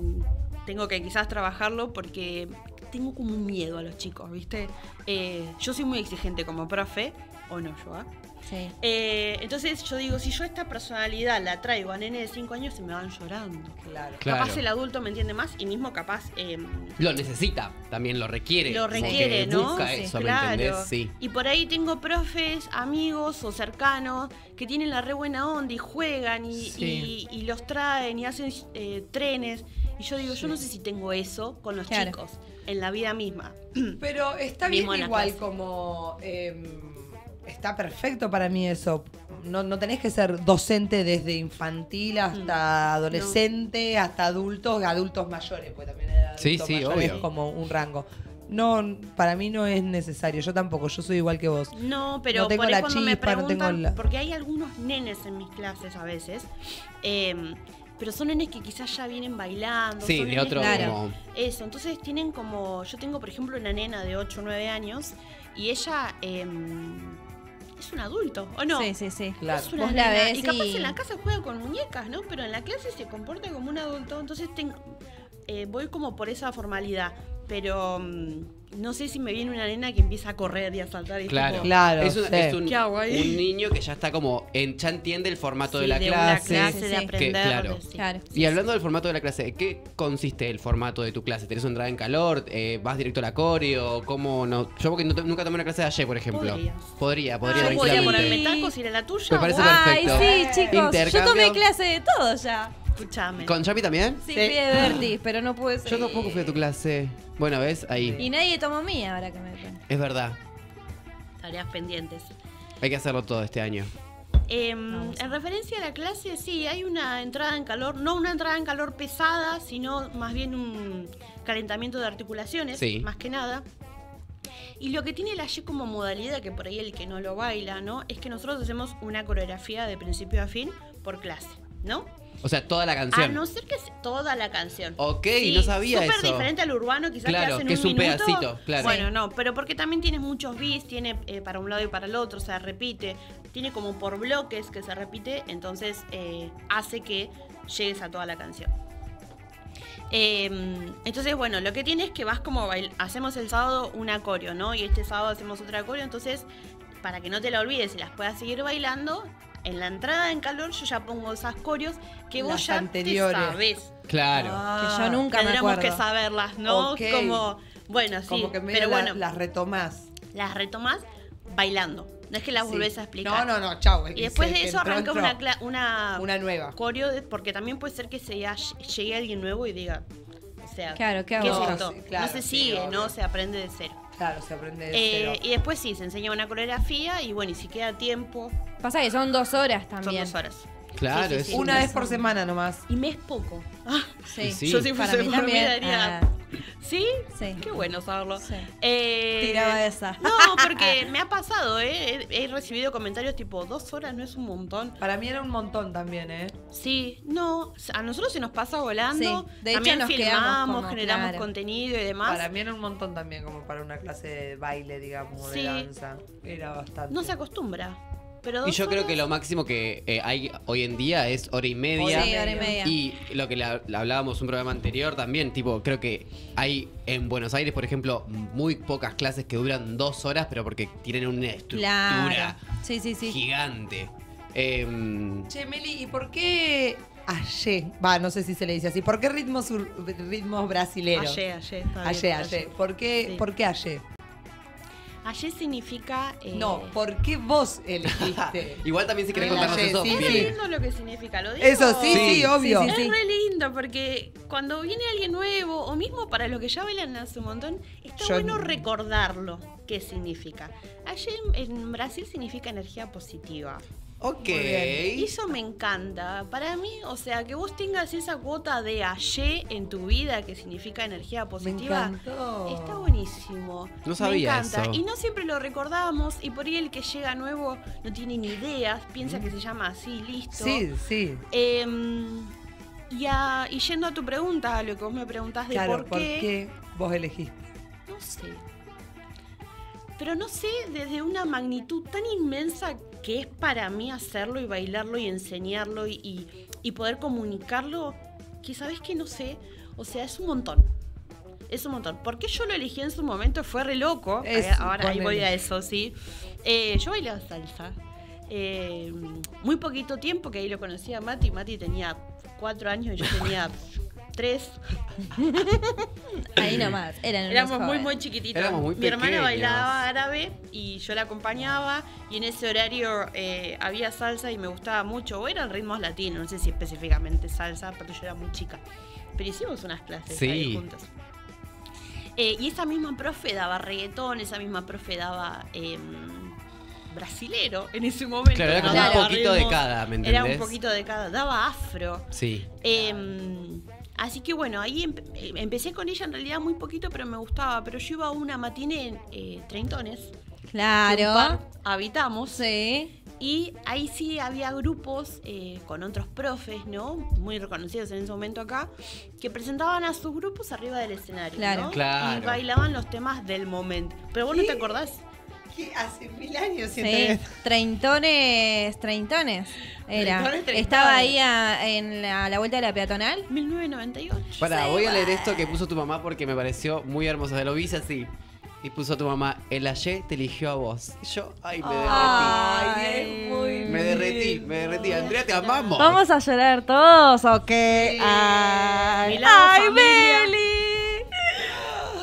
tengo que quizás trabajarlo porque tengo como un miedo a los chicos, ¿viste? Eh, yo soy muy exigente como profe, o no yo, ¿ah? Sí. Eh, entonces yo digo, si yo esta personalidad la traigo a nene de 5 años, se me van llorando. Claro. Claro. Capaz el adulto me entiende más y mismo capaz eh, Lo necesita, también lo requiere. lo requiere, ¿no? Busca Sí, eso, ¿me claro. entendés? Sí. Y por ahí tengo profes, amigos o cercanos que tienen la re buena onda y juegan y, Sí. y- y los traen y hacen eh, trenes. Y yo digo, yo no sé si tengo eso con los Claro. chicos en la vida misma. Pero está bien igual clase. como... eh, está perfecto para mí eso. No, no tenés que ser docente desde infantil hasta adolescente, hasta adultos, adultos mayores, pues también hay adultos Sí, sí, mayores obvio. es como un rango. No, para mí no es necesario. Yo tampoco, yo soy igual que vos. No, pero No tengo por la cuando me chispa, no tengo la- porque hay algunos nenes en mis clases a veces, eh, pero son nenes que quizás ya vienen bailando. Sí, son de otro que- Claro. como. Eso, entonces tienen como, yo tengo por ejemplo una nena de 8 o 9 años y ella eh, es un adulto, ¿o no? Sí, sí, sí. Claro. Es una Vos la nena. ves y capaz y- en la casa juega con muñecas, ¿no? Pero en la clase se comporta como un adulto, entonces tengo, eh, voy como por esa formalidad. Pero mm, no sé si me viene una nena que empieza a correr y a saltar y Claro. Claro, Es, un, sí. es un- ¿Qué hago ahí? un niño que ya está como. En, ya entiende el formato Sí, de la clase. clase Sí, de aprender. Que, claro. de- sí. Claro. Y hablando del formato de la clase, ¿en ¿qué consiste el formato de tu clase? ¿Tenés una entrada en calor? Eh, ¿Vas directo a la coreo? ¿Cómo no? Yo porque no nunca tomé una clase de ayer, por ejemplo. Podrías. Podría, podría Yo podría ponerme tacos y ir a la tuya. Me parece Ay, perfecto. sí, chicos. Yo tomé clase de todo ya. Escuchame. ¿Con Chapi también? Sí, Sí. fui de pero no pude Yo seguir. tampoco fui a tu clase. Bueno, ¿ves? Ahí. Y nadie tomó mía ahora que me ven. Es verdad. Tareas pendientes. Hay que hacerlo todo este año. Em, Vamos. en referencia a la clase, sí, hay una entrada en calor, no una entrada en calor pesada, sino más bien un calentamiento de articulaciones, Sí. más que nada. Y lo que tiene la Y como modalidad, que por ahí el que no lo baila, ¿no? Es que nosotros hacemos una coreografía de principio a fin por clase, ¿no? O sea, toda la A canción. no ser que sea toda la canción. Ok, no sabía súper eso. diferente al urbano, quizás Claro, que hacen que un es un minuto. pedacito, claro. Bueno, no, pero porque también tienes muchos beats, tiene eh, para un lado y para el otro, o sea, repite. Tiene como por bloques que se repite, entonces eh, hace que llegues a toda la canción. Eh, entonces, bueno, lo que tienes es que vas como bail- hacemos el sábado un acorio, ¿no? Y este sábado hacemos otro acorio, entonces, para que no te la olvides y las puedas seguir bailando, en la entrada en calor yo ya pongo esas corios que vos Las ya anteriores. te sabés. Claro. Ah, Que yo nunca me Tendremos acuerdo. que saberlas, ¿no? Ok. Como, bueno, sí, Como que pero la- bueno, las retomás. las retomás bailando. No es que las Sí. volvés a explicar. No, no, no, chau. Y que después de eso arranca una, una, Una nueva. coreo, de- porque también puede ser que se ya llegue alguien nuevo y diga, o sea, Claro, ¿qué ¿qué hago? es esto? Sí, claro, no se sigue, no se aprende de cero. Claro, se aprende de Eh, cero. y después sí, se enseña una coreografía y bueno, y si queda tiempo, Pasa que son dos horas son también. dos horas. Claro, Sí, sí, es sí. un- Una vez por semana nomás. Y me es poco. Ah, Sí. Sí. Yo si Para fuese mí por mí también. daría- ah, ¿Sí? sí. Qué bueno saberlo. Sí. Eh, Tiraba esa. No, porque me ha pasado, ¿eh? He, he recibido comentarios tipo, dos horas no es un montón. Para mí era un montón también, ¿eh? Sí, no, a nosotros se nos pasa volando. Sí, de hecho También nos filmamos, como, generamos claro. contenido y demás. Para mí era un montón también, como para una clase de baile, digamos, Sí. de danza. Era bastante. No se acostumbra. Pero Y yo creo que lo máximo que eh, hay hoy en día es hora y media. Sí, hora y media. Y lo que la- la hablábamos un programa anterior también, tipo, creo que hay en Buenos Aires, por ejemplo, muy pocas clases que duran dos horas, pero porque tienen una estructura Claro. Sí, sí, sí. gigante. Em, Che, Meli, ¿y por qué ayer? Va, no sé si se le dice así. ¿Por qué ritmos, ritmos brasileños? Ayer, ayer. Ayer, ayer. ¿Por qué, Sí. ¿Por qué ayer? Ayer significa... eh, No, ¿por qué vos elegiste? igual también si querés contarnos eso, sí, Es sí. lindo lo que significa, lo digo. Eso sí, sí, Sí, obvio. sí, sí, Es re lindo porque cuando viene alguien nuevo, o mismo para los que ya bailan hace un montón, está Yo- bueno recordarlo qué significa. Ayer en Brasil significa energía positiva. Ok. Y eso me encanta. Para mí, o sea, que vos tengas esa cuota de ayer en tu vida, que significa energía positiva, está buenísimo. No sabía me encanta. eso. Y no siempre lo recordamos, y por ahí el que llega nuevo no tiene ni ideas, piensa que se llama así, listo. Sí, sí. Em, y, a- y yendo a tu pregunta, a lo que vos me preguntás de Claro, por, qué, vos elegiste? no sé. Pero no sé desde una magnitud tan inmensa que es para mí hacerlo y bailarlo y enseñarlo y, y- y poder comunicarlo, que sabes que no sé. O sea, es un montón. Es un montón. Porque yo lo elegí en su momento, fue re loco. Es- Ahora ahí voy a eso, sí. Eh, yo bailaba salsa. Eh, muy poquito tiempo que ahí lo conocía a Mati. Mati tenía cuatro años y yo tenía tres. Ahí nomás. Eran unos Éramos muy, jóvenes. muy chiquititos. Éramos muy Mi hermana pequeños. bailaba árabe y yo la acompañaba y en ese horario eh, había salsa y me gustaba mucho. O eran ritmos latinos, no sé si específicamente salsa, pero yo era muy chica. Pero hicimos unas clases Sí. ahí juntos. Eh, y esa misma profe daba reggaetón, esa misma profe daba em, brasilero en ese momento. Claro, era como daba un poquito de ritmos- cada, ¿me Era un entendés? poquito de cada. Daba afro. Sí. Eh, así que bueno, ahí empe- eh, empecé con ella en realidad muy poquito, pero me gustaba. Pero yo iba a una matiné en eh, Treintones. Claro. par habitamos. Sí. Y ahí sí había grupos eh, con otros profes, ¿no? Muy reconocidos en ese momento acá, que presentaban a sus grupos arriba del escenario. Claro. ¿no? Claro. Y bailaban los temas del momento. Pero vos no te acordás. Hace mil años Sí, treintones, treintones. Era. Treintones, treintones. Estaba ahí a, en la, a la vuelta de la peatonal. 1998. Para, Sí, voy a leer esto que puso tu mamá porque me pareció muy hermoso. Lo vi así. Y puso tu mamá, el ayer te eligió a vos. Y yo, ay, me derretí. Ay, es muy Me derretí, me derretí. Andrea, te amamos. ¿Vamos a llorar todos o qué? Ay, Mi lado ay familia.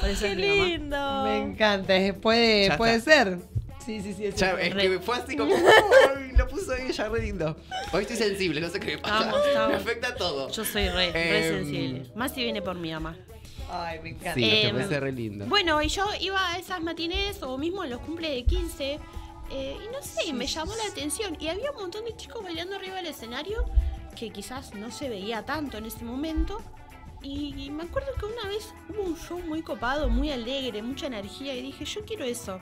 Meli. Por eso Qué es mi mamá. lindo. Me encanta, puede, Ya puede está. ser. Sí, sí, sí. es Ya, es que fue así como. "Ay, lo puso ella re lindo. Hoy estoy sensible, no sé qué me pasa. Me afecta todo. Yo soy re, re Em, sensible. Más si viene por mi mamá. Ay, me encanta. Sí, te Em, parece re lindo. Bueno, y yo iba a esas matines o mismo en los cumple de 15. eh, y no sé, me llamó la atención. Y había un montón de chicos bailando arriba del escenario que quizás no se veía tanto en ese momento. Y, me acuerdo que una vez hubo un show muy copado, muy alegre, mucha energía. Y dije, yo quiero eso.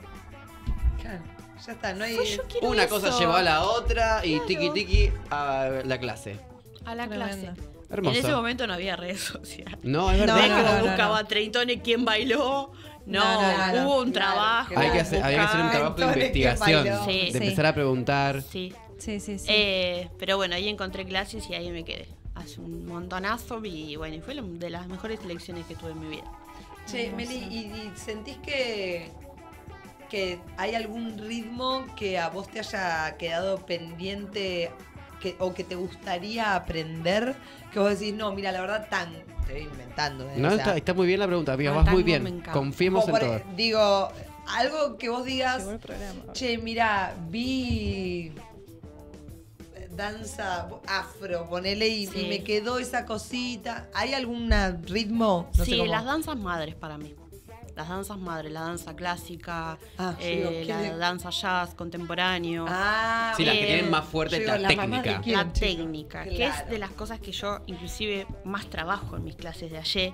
Claro, Ya está, no hay. Pues Una eso. cosa llevó a la otra y Claro. tiki tiki a la clase. A la Tremendo. clase. Hermoso. En ese momento no había redes sociales. No, es No, verdad. No es no, no, no. buscaba treitones quién bailó. No, No, no, no, hubo un claro, trabajo. Hay que hacer, había que hacer un trabajo de entonces, ¿quién investigación. Sí. De Sí. empezar a preguntar. Sí. Sí, sí, sí. Eh, pero bueno, ahí encontré clases y ahí me quedé. Hace un montonazo y bueno, y fue de las mejores elecciones que tuve en mi vida. Che, Meli, ¿y, y sentís que, que hay algún ritmo que a vos te haya quedado pendiente que, o que te gustaría aprender? Que vos decís, no, mira, la verdad, tan. Te voy inventando. ¿eh? No, O sea, está, está muy bien la pregunta, amiga. Vas muy bien. Confiemos en todo. por- Digo, algo que vos digas, che, mira, vi danza afro, ponele y, Sí. y me quedó esa cosita. ¿Hay algún ritmo? No sé sí, cómo- las danzas madres para mí. las danzas madre, la danza clásica, Ah, eh, digo, ¿qué la de- danza jazz contemporáneo. Ah, Sí, las que Eh, tienen más fuerte la técnica. quién, la técnica, que es de las cosas que yo inclusive más trabajo en mis clases de ayer.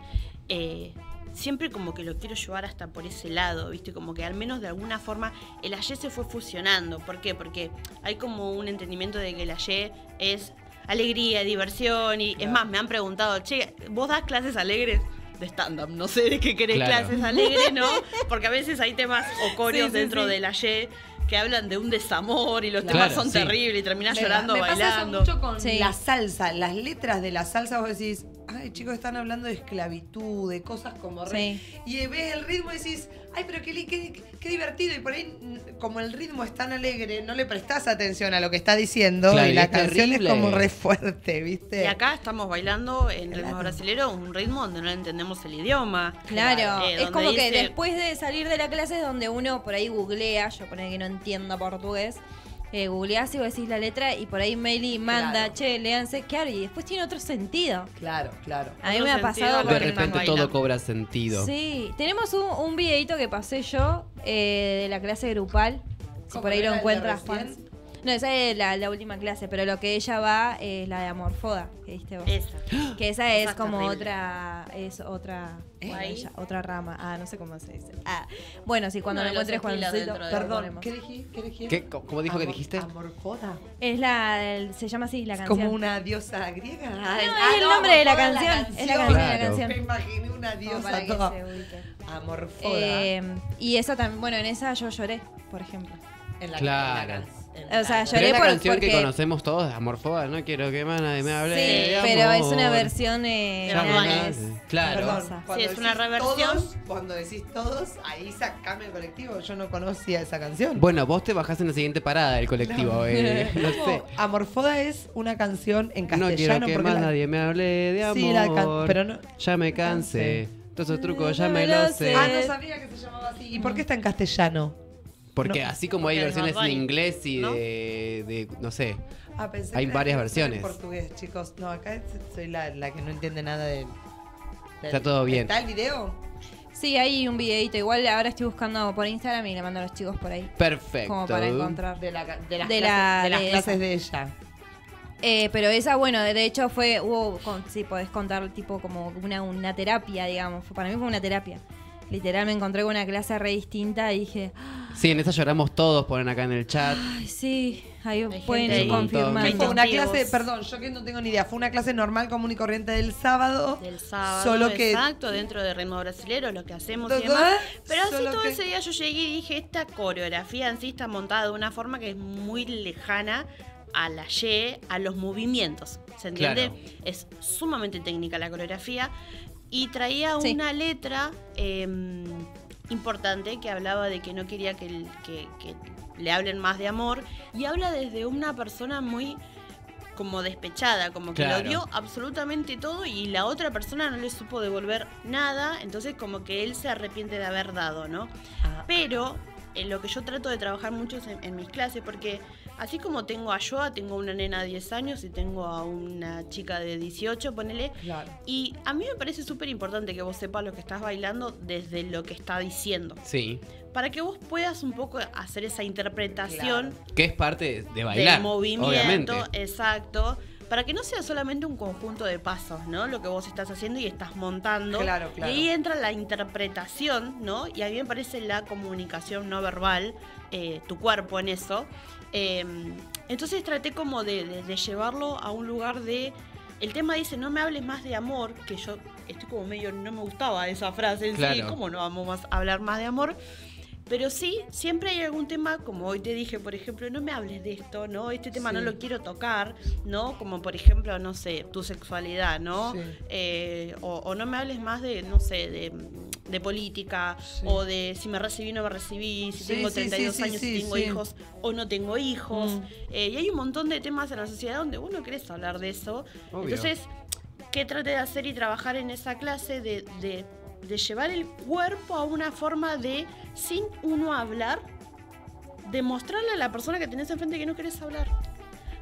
eh, siempre como que lo quiero llevar hasta por ese lado, ¿viste? Como que al menos de alguna forma el ayer se fue fusionando. ¿Por qué? Porque hay como un entendimiento de que el ayer es alegría, diversión y es más, me han preguntado, che, ¿vos das clases alegres? De stand-up, no sé de qué querés Claro. clases alegres, ¿no? Porque a veces hay temas o coreos Sí, sí, dentro sí. del ayer que hablan de un desamor y los Claro, temas son sí. terribles y terminás Me- llorando, me pasa eso bailando. mucho con Sí. la salsa, las letras de la salsa, vos decís, ay chicos, están hablando de esclavitud, de cosas como re... Sí. Y ves el ritmo y decís, ay, pero qué, li- qué, qué divertido. Y por ahí, mm, como el ritmo es tan alegre, no le prestás atención a lo que está diciendo. Claro, y la es canción terrible. es como re fuerte, ¿viste? Y acá estamos bailando en ritmo brasilero, un ritmo donde no entendemos el idioma. Claro, Eh, es como que después de salir de la clase es donde uno por ahí googlea, yo pone que no entiendo portugués, eh, googleás y vos decís la letra y por ahí Meli manda, Claro. che, léanse, claro, y después tiene otro sentido. Claro, claro. A mí Otro me ha pasado De repente todo bailando. cobra sentido. Sí, tenemos un, un videito que pasé yo eh, de la clase grupal. Si ¿Cómo por ahí lo encuentras? Juan. No, esa es la, la última clase, pero lo que ella va es la de Amorfoda, que diste vos. Esa. Que esa es como terrible. otra, es otra, ¿Eh? bueno, Ahí. ella- otra rama. Ah, no sé cómo se dice. Ah, bueno, sí, cuando Uno lo encuentres lo Perdón. ¿qué dijiste? ¿Qué dijiste? ¿Qué? ¿Cómo dijo que dijiste? Amorfoda. Es la, el- se llama así la Es canción. como una diosa griega. No, Ah, es ah, el nombre de la canción. Es la canción de la Claro. canción. Me imaginé una diosa que toda. Amorfoda. Eh, y esa también, bueno, en esa yo lloré, por ejemplo. en la claro. en la- en O sea, la- Pero lloré es la por- canción que porque- conocemos todos, Amorfoda, no quiero que más nadie me hable Sí, de pero es una versión eh, De nace. Claro. Perdón, Sí, es una reversión. Todos, cuando decís todos, ahí sacame el colectivo. Yo no conocía esa canción. Bueno, vos te bajás en la siguiente parada del colectivo, eh, no. Amorfoda es una canción en No castellano. quiero que más la- nadie me hable de amor. Sí, la can- pero no- Ya me cansé. Todos esos trucos ya me lo sé. Ah, no sabía que se llamaba así. ¿Y por qué está en castellano? Porque no. así como hay Porque versiones en inglés y ¿no? de, de, no sé. Ah, pensé Hay que varias versiones. En portugués, chicos. No, acá soy la, la que no entiende nada de. Está todo bien. ¿Está el video? Sí, hay un videito. Igual ahora estoy buscando por Instagram y le mando a los chicos por ahí. Perfecto. Como para encontrar. De, la, de las, De clases, la- de las de clases esa. de ella. Eh, pero esa, bueno, de hecho fue, hubo, con, sí, podés contar tipo como una, una terapia, digamos. Para mí fue una terapia. Literal me encontré con una clase re distinta y dije, Sí, en esa lloramos todos, ponen acá en el chat. ay, sí, ahí Hay pueden gente ir confirmando. Fue una clase, perdón, yo que no tengo ni idea, fue una clase normal, común y corriente del sábado. Del sábado, Solo que- exacto, dentro de ritmo brasilero, lo que hacemos y demás. Pero así todo que- ese día yo llegué y dije, esta coreografía en sí está montada de una forma que es muy lejana a la Y, a los movimientos. ¿Se entiende? Claro. Es sumamente técnica la coreografía. Y traía Sí. una letra eh, importante que hablaba de que no quería que, el- que- que le hablen más de amor. Y habla desde una persona muy como despechada, como que Claro. lo dio absolutamente todo y la otra persona no le supo devolver nada, entonces como que él se arrepiente de haber dado, ¿no? Ah, Pero en lo que yo trato de trabajar mucho es en, en mis clases, porque así como tengo a Joa, tengo una nena de 10 años y tengo a una chica de 18, ponele, claro. y a mí me parece súper importante que vos sepas lo que estás bailando desde lo que está diciendo, Sí. para que vos puedas un poco hacer esa interpretación Que es parte de bailar. del movimiento, Obviamente. exacto, para que no sea solamente un conjunto de pasos, ¿no? Lo que vos estás haciendo y estás montando. Claro, claro. Y ahí entra la interpretación, ¿no? Y a mí me parece la comunicación no verbal, eh, tu cuerpo en eso. Eh, entonces traté como de, de- de llevarlo a un lugar de... El tema dice, no me hables más de amor, que yo estoy como medio, no me gustaba esa frase en sí. ¿cómo no vamos a hablar más de amor? Pero sí, siempre hay algún tema, como hoy te dije, por ejemplo, no me hables de esto, ¿no? Este tema no lo quiero tocar, ¿no? Como por ejemplo, no sé, tu sexualidad, ¿no? Sí. Eh, o, o no me hables más de, no sé, de, de política, Sí. o de si me recibí o no me recibí, si tengo sí, 32 sí, sí, años, si tengo hijos o no tengo hijos. Mm. Eh, y hay un montón de temas en la sociedad donde uno querés hablar de eso. Obvio. Entonces, ¿qué traté de hacer y trabajar en esa clase? De, de- de llevar el cuerpo a una forma de, sin uno hablar, demostrarle a la persona que tenés enfrente que no querés hablar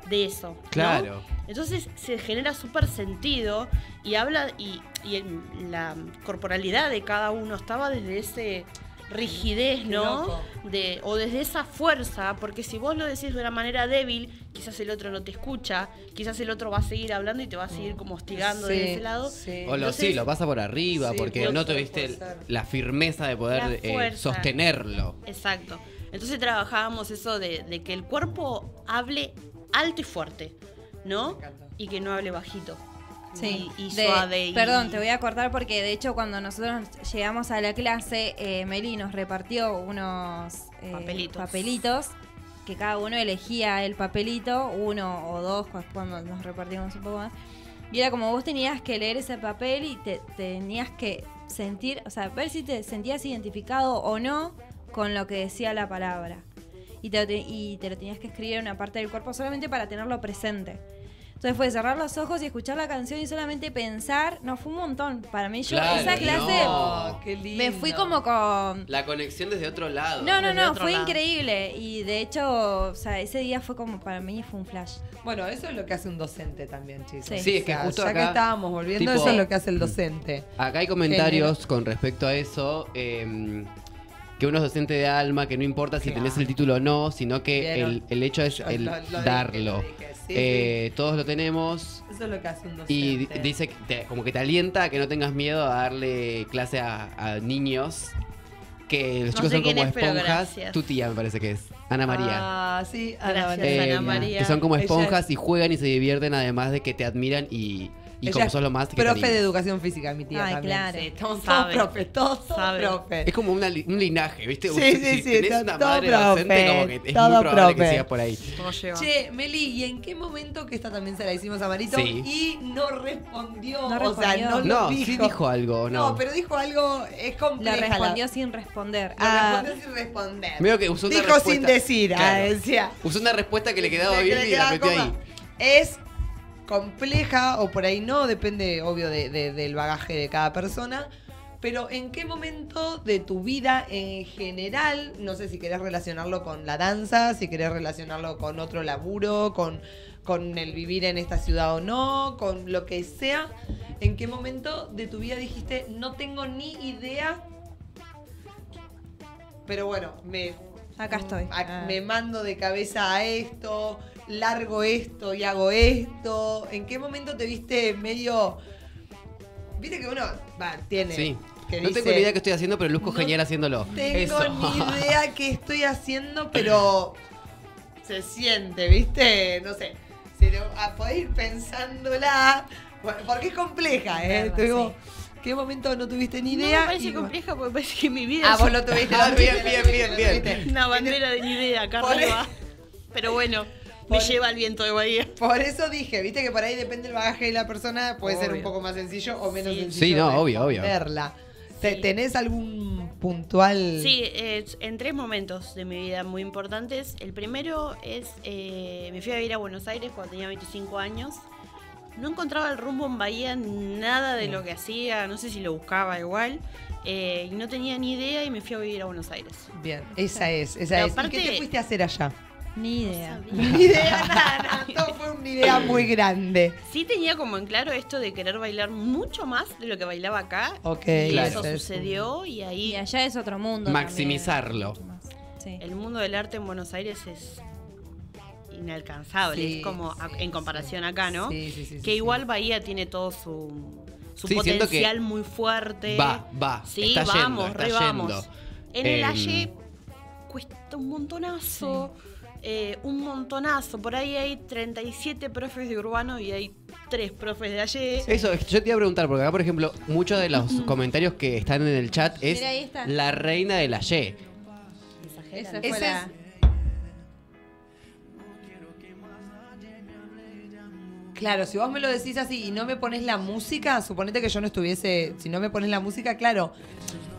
de eso. ¿no? Claro. Entonces se genera súper sentido y habla y, y en la corporalidad de cada uno estaba desde ese rigidez, ¿no? De, o desde esa fuerza, porque si vos lo decís de una manera débil, quizás el otro no te escucha, quizás el otro va a seguir hablando y te va a seguir como hostigando Sí, de ese lado. sí. O lo, Entonces- sí, lo pasa por arriba, Sí, porque no tuviste la firmeza de poder eh, sostenerlo. Exacto. Entonces trabajábamos eso de, de que el cuerpo hable alto y fuerte, ¿no? Y que no hable bajito. Sí, Y, y de- suave. y- Perdón, te voy a cortar porque de hecho cuando nosotros llegamos a la clase, eh, Meli nos repartió unos eh, Papelitos. papelitos, que cada uno elegía el papelito, uno o dos, cu- cuando nos repartimos un poco más. Y era como vos tenías que leer ese papel y te tenías que sentir, o sea, ver si te sentías identificado o no con lo que decía la palabra. Y te- y te lo tenías que escribir en una parte del cuerpo solamente para tenerlo presente. Entonces fue cerrar los ojos y escuchar la canción y solamente pensar. No, fue un montón. Para mí, yo Claro, esa clase no. Oh, qué lindo. me fui como con. La conexión desde otro lado. No, no, no, fue lado. increíble. Y de hecho, o sea, ese día fue como para mí fue un flash. Bueno, eso es lo que hace un docente también, chicos. Sí. Sí, es que O sea, justo ya acá, que estábamos volviendo, tipo- eso es lo que hace el docente. Acá hay comentarios con respecto a eso. eh, que uno es docente de alma, que no importa si Claro. tenés el título o no, sino que el, el hecho es Lo- el lo- lo dije, darlo. Sí, Eh, Todos lo tenemos. Eso es lo que hace un docente. Y di- dice que te- como que te alienta a que no tengas miedo a darle clase a, a niños. Que los No chicos son como es, esponjas. Tu tía me parece que es. Ana María. Ah, sí, Ana Gracias, María. Ana Eh, María. Que son como esponjas es- y juegan y se divierten, además de que te admiran y, y Ella como es sos lo más. que Profe de educación física, mi tía Ay, también. claro. Sí, estamos Sabe. todos profes, todos, todos Sabe. profes. Es como una un linaje, ¿viste? Sí, sí, si sí, tenés todo- una todo madre docente, profe, como que es todo muy probable que profe. sigas por ahí. ¿Cómo lleva? Che, Meli, ¿y en qué momento, que esta también se la hicimos a Marito, Sí. y no respondió? No o sea, respondió. no lo No, dijo. sí dijo algo, No, no. pero dijo algo, es Lo compleja. la- respondió sin responder. Ah, respondió sin responder. Veo que usó una Dijo respuesta- sin decir, ah, Claro. decía. Usó una respuesta que le quedaba Que bien y la metió ahí. Es compleja, o por ahí no, depende, obvio, de- de- del bagaje de cada persona. Pero ¿en qué momento de tu vida en general, no sé si querés relacionarlo con la danza, si querés relacionarlo con otro laburo, con, con el vivir en esta ciudad o no, con lo que sea, ¿en qué momento de tu vida dijiste, no tengo ni idea, pero bueno, me, Acá estoy. a- Ah. me mando de cabeza a esto, largo esto y hago esto. ¿En qué momento te viste medio... Viste que uno va, tiene... Sí. que No tengo ni idea que estoy haciendo, pero luzco No genial haciéndolo. Tengo Eso. ni idea qué estoy haciendo, pero se siente, ¿viste? No sé. Si lo, a poder ir pensándola, bueno, porque es compleja, ¿eh? Verla, Tuvo- sí. ¿Qué momento no tuviste ni No idea? me parece Y- compleja porque parece que mi vida Ah, es vos lo tuviste. Ah, bien, tuviste, bien, bien, bien. una bandera de ni idea acá arriba. Pero bueno, me Por- lleva el viento de Bahía. Por eso dije, viste que por ahí depende del bagaje de la persona, puede ser un poco más sencillo o menos Sí. sencillo. Sí, no, obvio, obvio. Te- Sí. ¿Tenés algún puntual? Sí, eh, en tres momentos de mi vida muy importantes. El primero es, eh, me fui a vivir a Buenos Aires cuando tenía 25 años. No encontraba el rumbo en Bahía, nada de lo que hacía, no sé si lo buscaba igual. eh, y no tenía ni idea y me fui a vivir a Buenos Aires. Bien, esa es, esa Pero es. ¿Y aparte- qué te fuiste a hacer allá? Ni idea. Ni idea, nada, todo fue una idea muy grande. Sí tenía como en claro esto de querer bailar mucho más de lo que bailaba acá. Ok, y Claro. eso sucedió y ahí Y allá es otro mundo. Maximizarlo. Sí. el mundo del arte en Buenos Aires es inalcanzable. Sí, es como sí, en comparación acá, ¿no? Sí, sí, sí, que sí. igual Bahía tiene todo su, su potencial que muy fuerte. Va, va, Sí, está vamos, yendo, re vamos. En el Em, Aye cuesta un montonazo. Eh, un montonazo. Por ahí hay 37 profes de urbano y hay 3 profes de Aye. Eso, yo te iba a preguntar, porque acá, por ejemplo, muchos de los comentarios que están en el chat es Mira, ahí está. la reina de la Y. Esa fue la- Claro, si vos me lo decís así y no me pones la música, suponete que yo no estuviese, si no me pones la música, claro,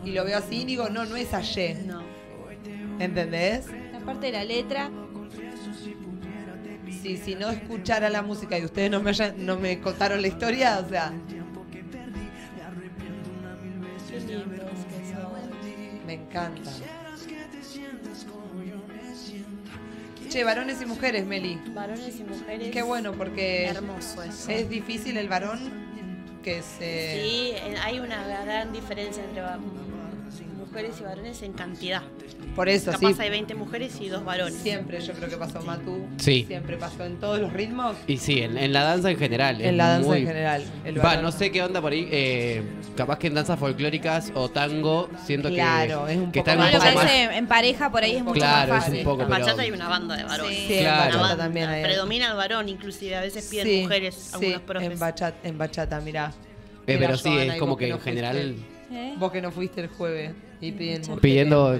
y lo veo así y digo, no, no es ayer, No. ¿entendés? la parte de la letra. Si, si no escuchara la música y ustedes no me, hayan- no me contaron la historia, o sea, me encanta. Che, varones y mujeres, Meli. Varones y mujeres. Qué bueno, porque Hermoso eso. es difícil el varón que se... Sí, hay una gran diferencia entre mujeres y varones en cantidad. Por eso, Capaz sí. hay 20 mujeres y dos varones. Siempre yo creo que pasó Matu. Sí. Siempre pasó en todos los ritmos. Y sí, en, en la danza en general. En la danza muy- en general. el Va, no sé qué onda por ahí. eh, capaz que en danzas folclóricas o tango, siento Claro, que, es un que poco más un más. en pareja por ahí es mucho Claro, más es un fácil. poco, En pero- bachata hay una banda de varones. Sí. Sí, en bachata también hay. Predomina el varón, inclusive a veces piden Sí, mujeres, sí, algunos profes. en bachata, en bachata, mirá. Eh, Mirá, pero sí, es como que no en general. ¿Eh? Vos que no fuiste el jueves y pidiendo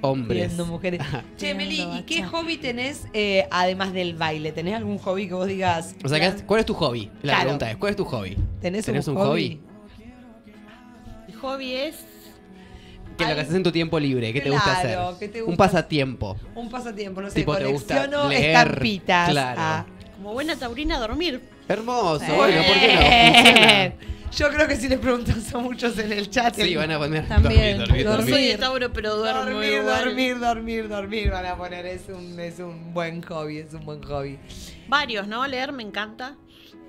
hombres. Pidiendo mujeres. Che, Meli, ¿y qué hobby tenés eh, además del baile? ¿Tenés algún hobby que vos digas? O sea, ¿qué- ¿cuál es tu hobby? La Claro. pregunta es, ¿cuál es tu hobby? ¿Tenés, ¿Tenés un, un hobby? Mi hobby es ¿Qué es lo que haces en tu tiempo libre? ¿Qué te gusta hacer? Claro, ¿qué te Un pasatiempo. Un pasatiempo, no sé, Tipo, ¿te gusta colecciono leer? estampitas. Claro. Ah. como buena taurina dormir. Hermoso, Eh. bueno, ¿por qué no? Yo creo que si les preguntas a muchos en el chat. Sí, el- van a poner También, dormir, dormir, soy de Tauro, pero duermo dormir, igual. dormir, dormir, dormir, van a poner. Es un, es un buen hobby, es un buen hobby. Varios, ¿no? Leer me encanta.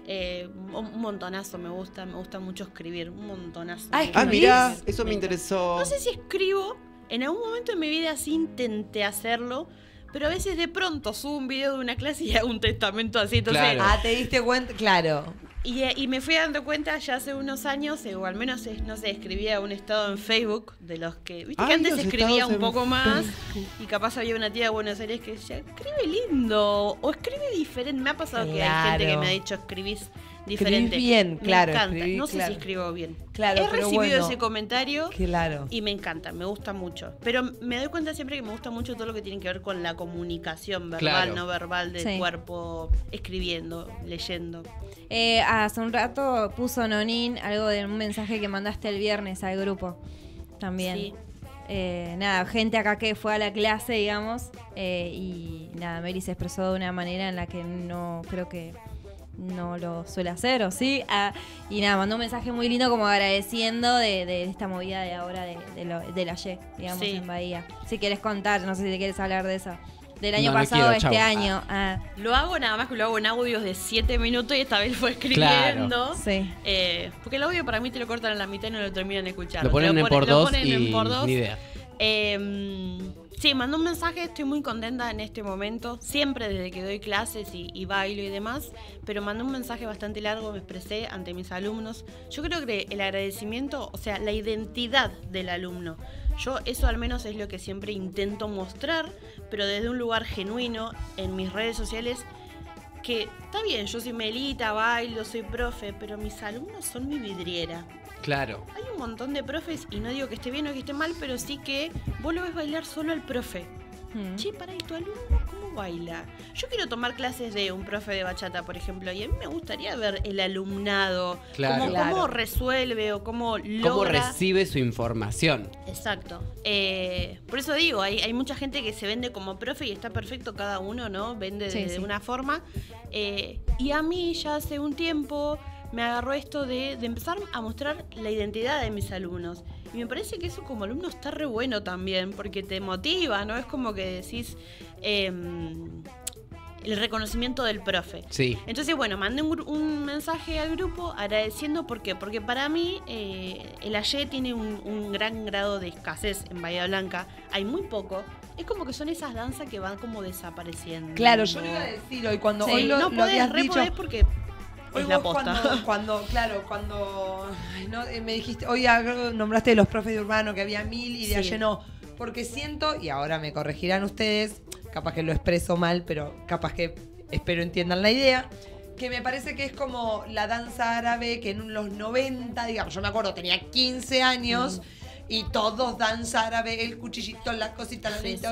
Eh, un montonazo me gusta. Me gusta mucho escribir. Un montonazo. Ah, Ah, mira, escribir. eso me interesó. No sé si escribo. En algún momento de mi vida sí intenté hacerlo. Pero a veces de pronto subo un video de una clase y hago un testamento así. Entonces, Claro. Ah, te diste cuenta, claro. Y, eh, y me fui dando cuenta ya hace unos años, eh, o al menos, no sé, escribía un estado en Facebook de los que. Viste que Ay, antes escribía un poco más y capaz había una tía de Buenos Aires que decía, escribe lindo o escribe diferente. Me ha pasado que hay gente que me ha dicho, escribís diferente. bien, Me claro, encanta. escribí, no sé claro. si escribo bien. Claro, He pero recibido bueno. ese comentario. Claro. Y me encanta, me gusta mucho. Pero me doy cuenta siempre que me gusta mucho todo lo que tiene que ver con la comunicación verbal, Claro. no verbal del Sí. cuerpo, escribiendo, leyendo. Eh, hace un rato puso Nonin algo de un mensaje que mandaste el viernes al grupo. También. Sí. Eh, nada, gente acá que fue a la clase, digamos, eh, y nada, Mary se expresó de una manera en la que no creo que no lo suele hacer, ¿o sí? Ah, y nada, mandó un mensaje muy lindo como agradeciendo de, de esta movida de ahora de, de, lo, de la Y, digamos, Sí. en Bahía. Si quieres contar, no sé si te quieres hablar de eso. Del año No, no pasado quiero, a este chau. año. Ah, Lo hago nada más que lo hago en audios de 7 minutos y esta vez fue escribiendo. sí. Eh, porque el audio para mí te lo cortan a la mitad y no lo terminan de escuchar. Lo ponen en ponen- por lo dos ponen y en por dos. ni idea. Eh, sí, mandó un mensaje, estoy muy contenta en este momento, siempre desde que doy clases y, y bailo y demás, pero mandó un mensaje bastante largo, me expresé ante mis alumnos. Yo creo que el agradecimiento, o sea, la identidad del alumno, yo eso al menos es lo que siempre intento mostrar, pero desde un lugar genuino en mis redes sociales. Que está bien, yo soy Melita, bailo, soy profe, pero mis alumnos son mi vidriera. Claro. Hay un montón de profes, y no digo que esté bien o que esté mal, pero sí que vos lo ves bailar solo al profe. Mm. Che, para, ¿y tu alumno cómo baila? Yo quiero tomar clases de un profe de bachata, por ejemplo, y a mí me gustaría ver el alumnado, Claro. cómo, Claro. cómo resuelve o cómo logra... ¿Cómo recibe su información? Exacto. Eh, por eso digo, hay, hay mucha gente que se vende como profe y está perfecto cada uno, ¿no? Vende Sí, de, sí. una forma. Eh, y a mí ya hace un tiempo me agarró esto de, de empezar a mostrar la identidad de mis alumnos. Y me parece que eso como alumno está re bueno también, porque te motiva, ¿no? Es como que decís em, el reconocimiento del profe. Sí. Entonces, bueno, mandé un, un mensaje al grupo agradeciendo, ¿por qué? Porque para mí eh, el AYE tiene un, un gran grado de escasez en Bahía Blanca, hay muy poco. Es como que son esas danzas que van como desapareciendo. Claro, yo lo iba a decir hoy cuando Sí, hoy lo, no lo podés, habías dicho. podés porque Hoy es la vos posta. cuando, cuando, claro, cuando no, eh, me dijiste, hoy nombraste los profes de urbano que había mil y de Sí. ayer no. Porque siento, y ahora me corregirán ustedes, capaz que lo expreso mal, pero capaz que espero entiendan la idea, que me parece que es como la danza árabe que en los 90, digamos, yo me acuerdo, tenía 15 años. Y todos danza árabe, el cuchillito, la cosita, la Sí, nenita,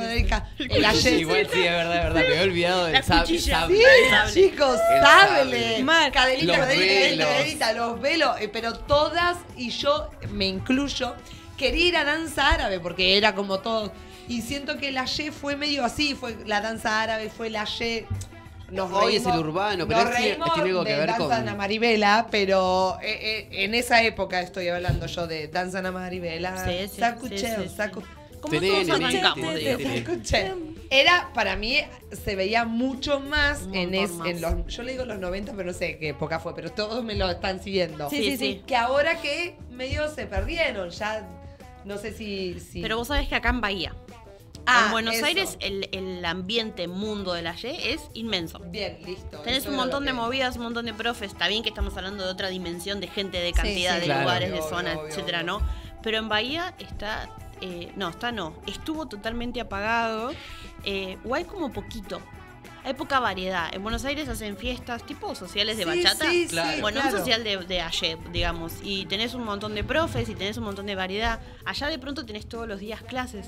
sí, la sí. Igual sí, es verdad, es verdad. Me he olvidado del sab- cuchilla. sab- Sí, Sí, sable. chicos, sable. Cadenita, cadenita, velos. cadenita, los velos. eh, Pero todas, y yo me incluyo, quería ir a danza árabe porque era como todo. Y siento que la Y fue medio así, fue la danza árabe, fue la Y. Nos Hoy es el urbano, pero es- tiene reímos algo que de ver danza con- Ana Maribela, pero eh, eh, en esa época estoy hablando yo de danza Ana Maribela. Sí, sí, saco sí, como Tené, todos arrancamos. Era, para mí, se veía mucho más en, es, más. en los. Yo le digo los 90, pero no sé qué época fue, pero todos me lo están siguiendo. Sí, sí, sí. Que ahora que medio se perdieron, ya. No sé si. si- Pero vos sabés que acá en Bahía, Ah, en Buenos eso. Aires, el, el ambiente mundo de la Y es inmenso. Bien, listo. Tenés un montón de que- movidas, un montón de profes. Está bien que estamos hablando de otra dimensión de gente, de cantidad, sí. de Claro. lugares, de Obvio, zonas, obvio, etcétera, obvio. ¿no? Pero en Bahía está. eh, no, está no. Estuvo totalmente apagado. eh, o hay como poquito. Hay poca variedad. En Buenos Aires hacen fiestas tipo sociales de Sí, bachata. sí, Claro. sí, Bueno, claro. un social de, de ayer, digamos. Y tenés un montón de profes y tenés un montón de variedad. Allá de pronto tenés todos los días clases.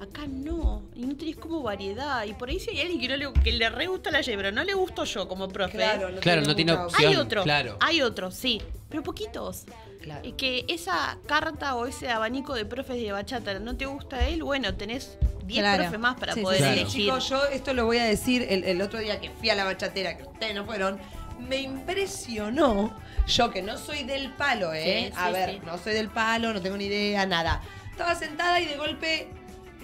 Acá no. Y no tenés como variedad. Y por ahí si hay alguien que, no le, que le re gusta la Y, pero no le gusto yo como profe. Claro, no Claro, no tiene opción. Hay otro. claro. Hay otro, sí. Pero poquitos. Claro. Y que esa carta o ese abanico de profes de bachata no te gusta a él, bueno, tenés 10 Claro. profes más para Sí, poder sí. Elegir. Chicos, yo esto lo voy a decir el, el otro día que fui a la bachatera, que ustedes no fueron, me impresionó, yo que no soy del palo, ¿eh? Sí, a ver, sí. no soy del palo, no tengo ni idea, nada. Estaba sentada y de golpe,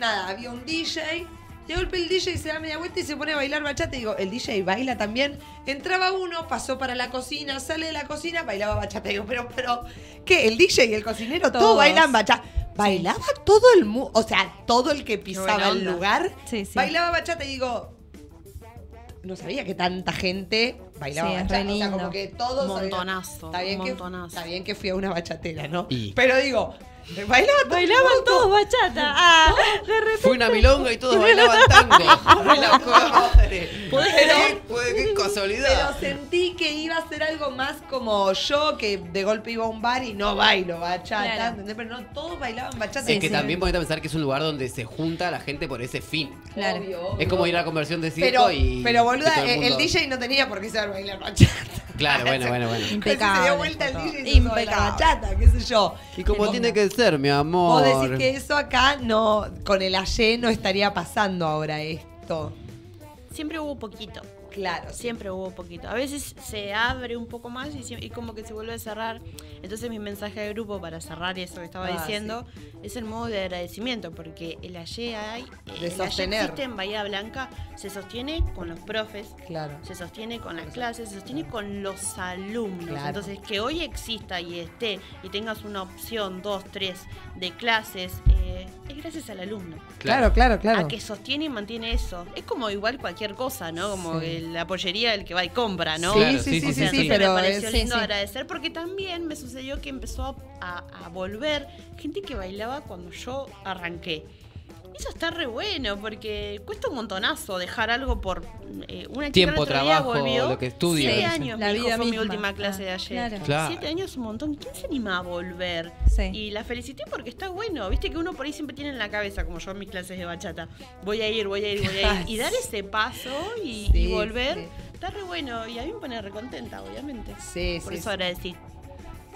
nada, había un DJ. De golpe el DJ se da media vuelta y se pone a bailar bachata. Y digo, ¿el DJ baila también? Entraba uno, pasó para la cocina, sale de la cocina, bailaba bachata. Digo, pero, pero, ¿qué? ¿El DJ y el cocinero todos, Todos. bailan bachata? Bailaba todo el mundo, o sea, todo el que pisaba el lugar Sí, sí. bailaba bachata y digo, no sabía que tanta gente bailaba Sí, es bachata. O sea, como que todos. Montonazo, Está bien, montonazo. Que, está bien que fui a una bachatera, ¿no? Y- Pero digo, el Bailaban todos bachata. Ah, de repente. Fue una milonga y todos bailaban tango. La madre. Pero, qué Pero casualidad. sentí que iba a ser algo más como yo, que de golpe iba a un bar y no bailo bachata, Claro. ¿entendés? Pero no, todos bailaban bachata. Sí, es que sí. también ponete a pensar que es un lugar donde se junta la gente por ese fin. Claro. Obvio, obvio. Es como ir a la conversión de circo Pero, y. pero boluda, el, mundo- DJ no tenía por qué saber bailar bachata. Claro, bueno, bueno, bueno. Se Impecable. dio vuelta el fue DJ todo. y se Impecable. bachata, qué sé yo. Y como tiene que ser, mi amor. Vos decís que eso acá no, con el ayer no estaría pasando ahora esto. Siempre hubo poquito. Claro. Siempre hubo poquito. A veces se abre un poco más y, como que se vuelve a cerrar. Entonces mi mensaje de grupo para cerrar eso que estaba Ah, diciendo es el modo de agradecimiento porque el ayer hay, De el sostener. existe en Bahía Blanca, se sostiene con los profes, Claro. se sostiene con las clases, se sostiene con los alumnos. Claro. Entonces, que hoy exista y esté y tengas una opción, dos, tres de clases, eh, es gracias al alumno. Claro, claro, claro. A que sostiene y mantiene eso. Es como igual cualquier cosa, ¿no? Como Sí. el- la pollería del que va y compra, ¿no? Sí, Claro, sí, sí, sí, sí, sí, O sea, sí, entonces pero me pareció es- lindo sí, sí. agradecer porque también me sucedió que empezó a, a volver gente que bailaba cuando yo arranqué. Eso está re bueno porque cuesta un montonazo dejar algo por eh, una chica Tiempo, otro día trabajo, volvió. lo que estudia. Siete años la dijo, vida fue mi última clase de ayer. claro. Claro. Siete años es un montón. ¿Quién se anima a volver? Sí. Y la felicité porque está bueno. Viste que uno por ahí siempre tiene en la cabeza, como yo en mis clases de bachata, voy a ir, voy a ir, voy a ir. Y dar ese paso y, volver, sí. está re bueno. Y a mí me pone recontenta, obviamente. Sí, Por sí, eso agradecí.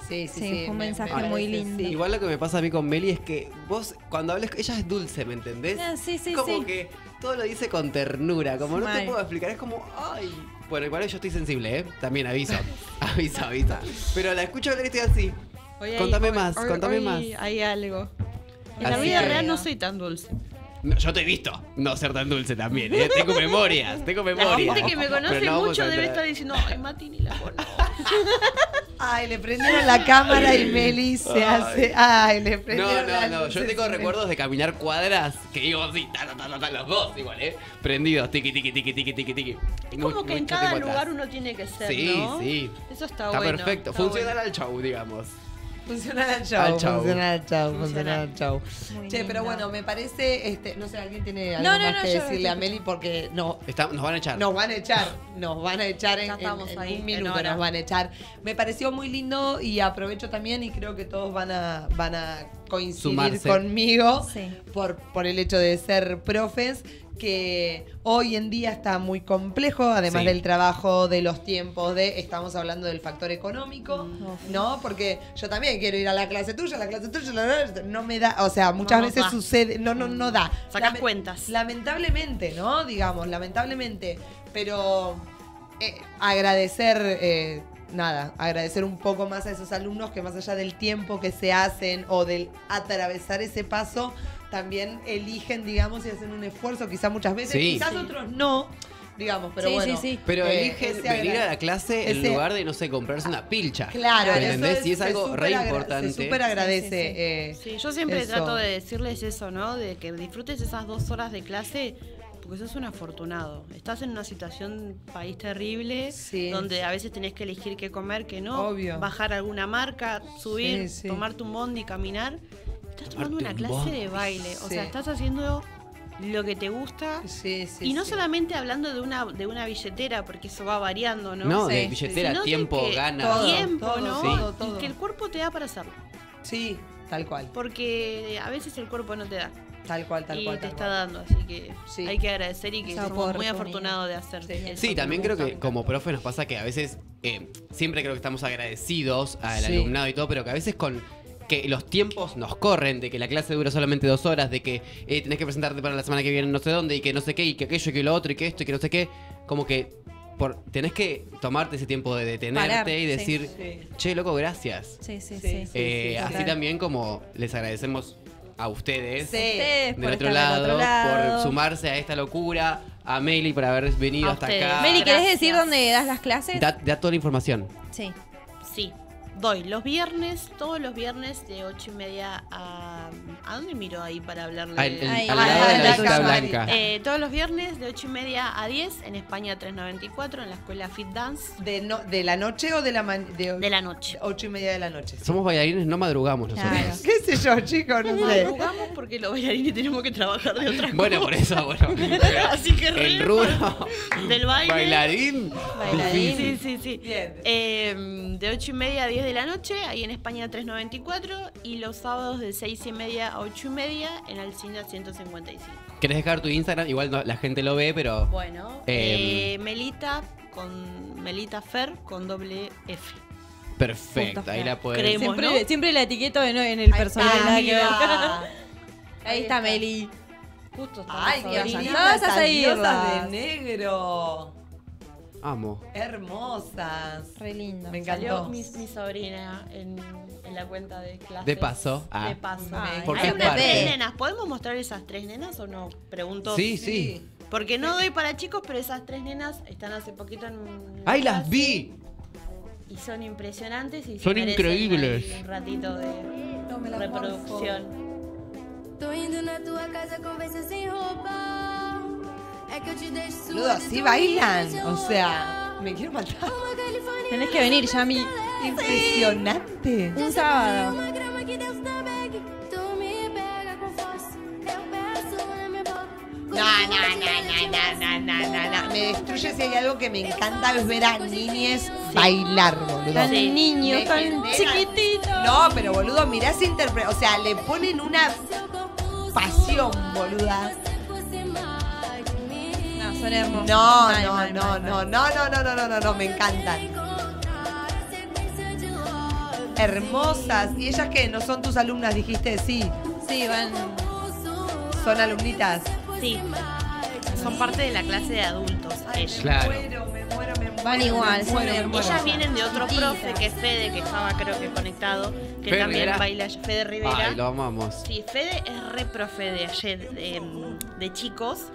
Sí, sí, Sí, sí, fue un me- mensaje me muy parece, lindo. sí. Igual lo que me pasa a mí con Meli es que vos, cuando hablas, ella es dulce, ¿me entendés? Ah, sí, sí, como sí. que todo lo dice con ternura, como no te puedo explicar, es como, ay. Bueno, igual yo estoy sensible, ¿eh? También aviso, aviso, aviso. Pero la escucho hablar y estoy así. Hoy hay- Contame hoy- más, hoy- contame hoy más. Hay algo. En la vida que- real no soy tan dulce. No, yo te he visto no ser tan dulce también, ¿eh? Tengo memorias, tengo La memorias. gente que me conoce no mucho debe estar diciendo, ay, Mati ni la conozco. Ay, le prendieron la cámara y Meli se Ay. hace. Ay, le No, prendieron la no, no, yo luces tengo recuerdos de caminar cuadras que digo así, ta, ta, ta, ta, ta, los dos igual, ¿eh? Prendidos, tiki, tiki, tiki, tiki, tiki, tiki. Es como que en cada lugar atrás. uno tiene que ser, Sí, ¿no? sí. Eso está, Está bueno. perfecto, está funcionar bueno. al show, digamos. Funcionar al show, Al funcionar al Funcionar. funcionar al show. Muy Che, pero bueno, me parece, este, no sé, alguien tiene algo No, no, más no, que decirle a Meli porque no, Está- nos van a echar. Nos van a echar, nos van a echar en, Ya en- estamos en ahí, un minuto, nos van a echar. Me pareció muy lindo y aprovecho también y creo que todos van a, van a coincidir Sumarse. conmigo Sí. por, por el hecho de ser profes, que hoy en día está muy complejo, además Sí. del trabajo, de los tiempos, de estamos hablando del factor económico, Mm. ¿no? Porque yo también quiero ir a la clase tuya, a la clase tuya, la- la- no me da, o sea, muchas veces da. sucede, no, no, no da. Sacás Lame- cuentas. Lamentablemente, ¿no? Digamos, lamentablemente. Pero eh, agradecer, eh, nada, agradecer un poco más a esos alumnos que más allá del tiempo que se hacen o del atravesar ese paso, también eligen, digamos, y hacen un esfuerzo, quizás muchas veces, Sí. quizás Sí. otros no, digamos, pero Sí, bueno. sí, sí. Pero eh, eligen ese venir a la clase en ese- lugar de, no sé, comprarse una pilcha. Claro, ¿Me eso entendés? y es algo re importante. Se súper agradece. Sí, sí, sí. eh, Sí, yo siempre Eso. trato de decirles eso, ¿no? De que disfrutes esas dos horas de clase porque sos un afortunado. Estás en una situación país terrible, Sí. donde a veces tenés que elegir qué comer, qué no, Obvio. bajar alguna marca, subir, Sí, sí. tomarte un bondi, caminar. Estás tomando una un clase de baile, o sea, estás haciendo lo que te gusta. sí, sí, y no sí. solamente hablando de una, de una billetera, porque eso va variando, ¿no? No, de billetera, de tiempo, que ganas. Todo, tiempo, todo, ¿no? Sí. todo, todo. Y que el cuerpo te da para hacerlo. Sí, tal cual, Porque a veces el cuerpo no te da. tal cual, tal y cual. te tal está cual. dando, así que Sí. hay que agradecer y que Esa somos muy afortunados de hacer Sí. eso Sí, también creo que como profe nos pasa que a veces, eh, siempre creo que estamos agradecidos al Sí. alumnado y todo, pero que a veces con que los tiempos nos corren, de que la clase dura solamente dos horas, de que eh, tenés que presentarte para la semana que viene no sé dónde, y que no sé qué, y que aquello, y que lo otro, y que esto, y que no sé qué, como que por, tenés que tomarte ese tiempo de detenerte Parar, y decir, Sí. che, loco, gracias. Sí, sí, Sí, sí. sí. Eh, así también como les agradecemos a ustedes. Sí. Ustedes por Del otro lado, del otro lado. por sumarse a esta locura, a Meli por haber venido A hasta ustedes. acá. Meli, ¿querés Gracias. decir dónde das las clases? Da, da toda la información. Sí. Sí, doy los viernes, todos los viernes de ocho y media a... ¿A dónde miro ahí para hablarle? Al, el- Ahí. al Ah, lado de la la visita cámara. blanca. Eh, todos los viernes de ocho y media a 10 en España 394 en la escuela Fit Dance De, no, ¿De la noche o de la de, de la noche. ocho y media de la noche? Somos bailarines, no madrugamos nosotros. Claro. ¿Qué sé yo, chicos? No No sé. jugamos porque los bailarines tenemos que trabajar de otra Bueno, por eso, bueno. Así que el rubro del baile. bailarín. Bailarín. Sí, sí, sí. Bien. Eh, de 8 y media a 10 de la noche, ahí en España 394. Y los sábados de 6 y media a 8 y media en Alcina 155. ¿Querés dejar tu Instagram? Igual no- la gente lo ve, pero. Bueno, Eh, eh, Melita con Melita Fer con doble F. Perfecto, ahí la puedes. Creemos. Siempre, ¿no? siempre la etiqueto en, en el Ahí personal. está, amiga. Ahí está Meli. Justo está Ay, lindas, Todas a seguirlas. de negro. Amo. Hermosas. Re lindo. Me Salió encantó. mi, mi sobrina en, en la cuenta de clases. De paso. Ah. De paso. Ay, Hay unas tres nenas. ¿Podemos mostrar esas tres nenas o no? Pregunto. Sí, sí. Porque no doy para chicos, pero esas tres nenas están hace poquito en. ¡Ay, las vi! Y son impresionantes y se Son increíbles. Un ratito de No reproducción. Tô indo na tua casa com você sem roupa. Boludo, así bailan. O sea, me quiero matar. Tenés que venir, Yami. Impresionante. Un sábado. No, no, no, no, no, no, no, no. Me destruye si hay algo que me encanta es ver a niñes bailar, boludo. Tan Sí. niños, Me tan genera- chiquititos. No, pero boludo, mirá ese interpreta. O sea, le ponen una pasión, boluda. No, son hermosos. No, Mal, no, mal, no, mal, no, mal. no, no, no, no, no, no, no, me encantan. Hermosas. ¿Y ellas qué? ¿No son tus alumnas? Dijiste, sí. Sí, van. Son alumnitas. Sí. Son parte de la clase de adultos. ellas. Claro. Muero, me muero. Van igual, me son muero, me hermosas. muero. Ellas vienen de otro profe que es Fede, que estaba creo que conectado, que Fede también Rivera. baila Fede Rivera. Ay, lo amamos. Sí, Fede es re profe de ayer, de, de chicos.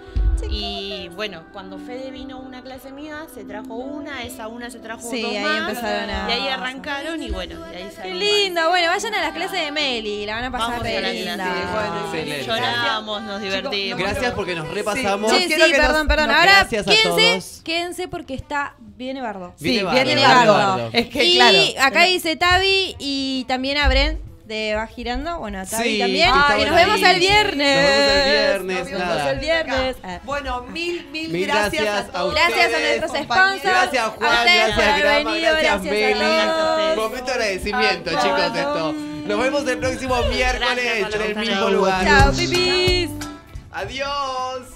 Y bueno, cuando Fede vino a una clase mía, se trajo una, esa una se trajo Sí, dos ahí más, empezaron a- Y ahí arrancaron y bueno, de ahí Qué lindo. Bueno, vayan a las clases de Meli. La van a pasar Vamos a re la linda. clase. bueno. Lloramos, nos divertimos. Gracias porque nos repasamos. Sí, sí, perdón, nos- perdón. no, Ahora gracias a quédense, todos. quédense porque está viene Bardo. Sí, Viene viene Bardo. Es que y claro. acá dice Tavi y también a Bren de Va Girando. Bueno, a Tavi Sí, también. que estaban y nos ahí. vemos el viernes. Nos vemos el viernes, Nos vemos nada. el viernes. Bueno, mil, mil, Mil gracias, gracias a todos. a Gracias a ustedes, nuestros sponsors. Gracias A Juan, ustedes por gracias haber Grama, venido, gracias a todos. Momento de agradecimiento, A chicos, todos. esto. Nos vemos el próximo miércoles Gracias por en el mismo lugar. Chao, pipis. Adiós.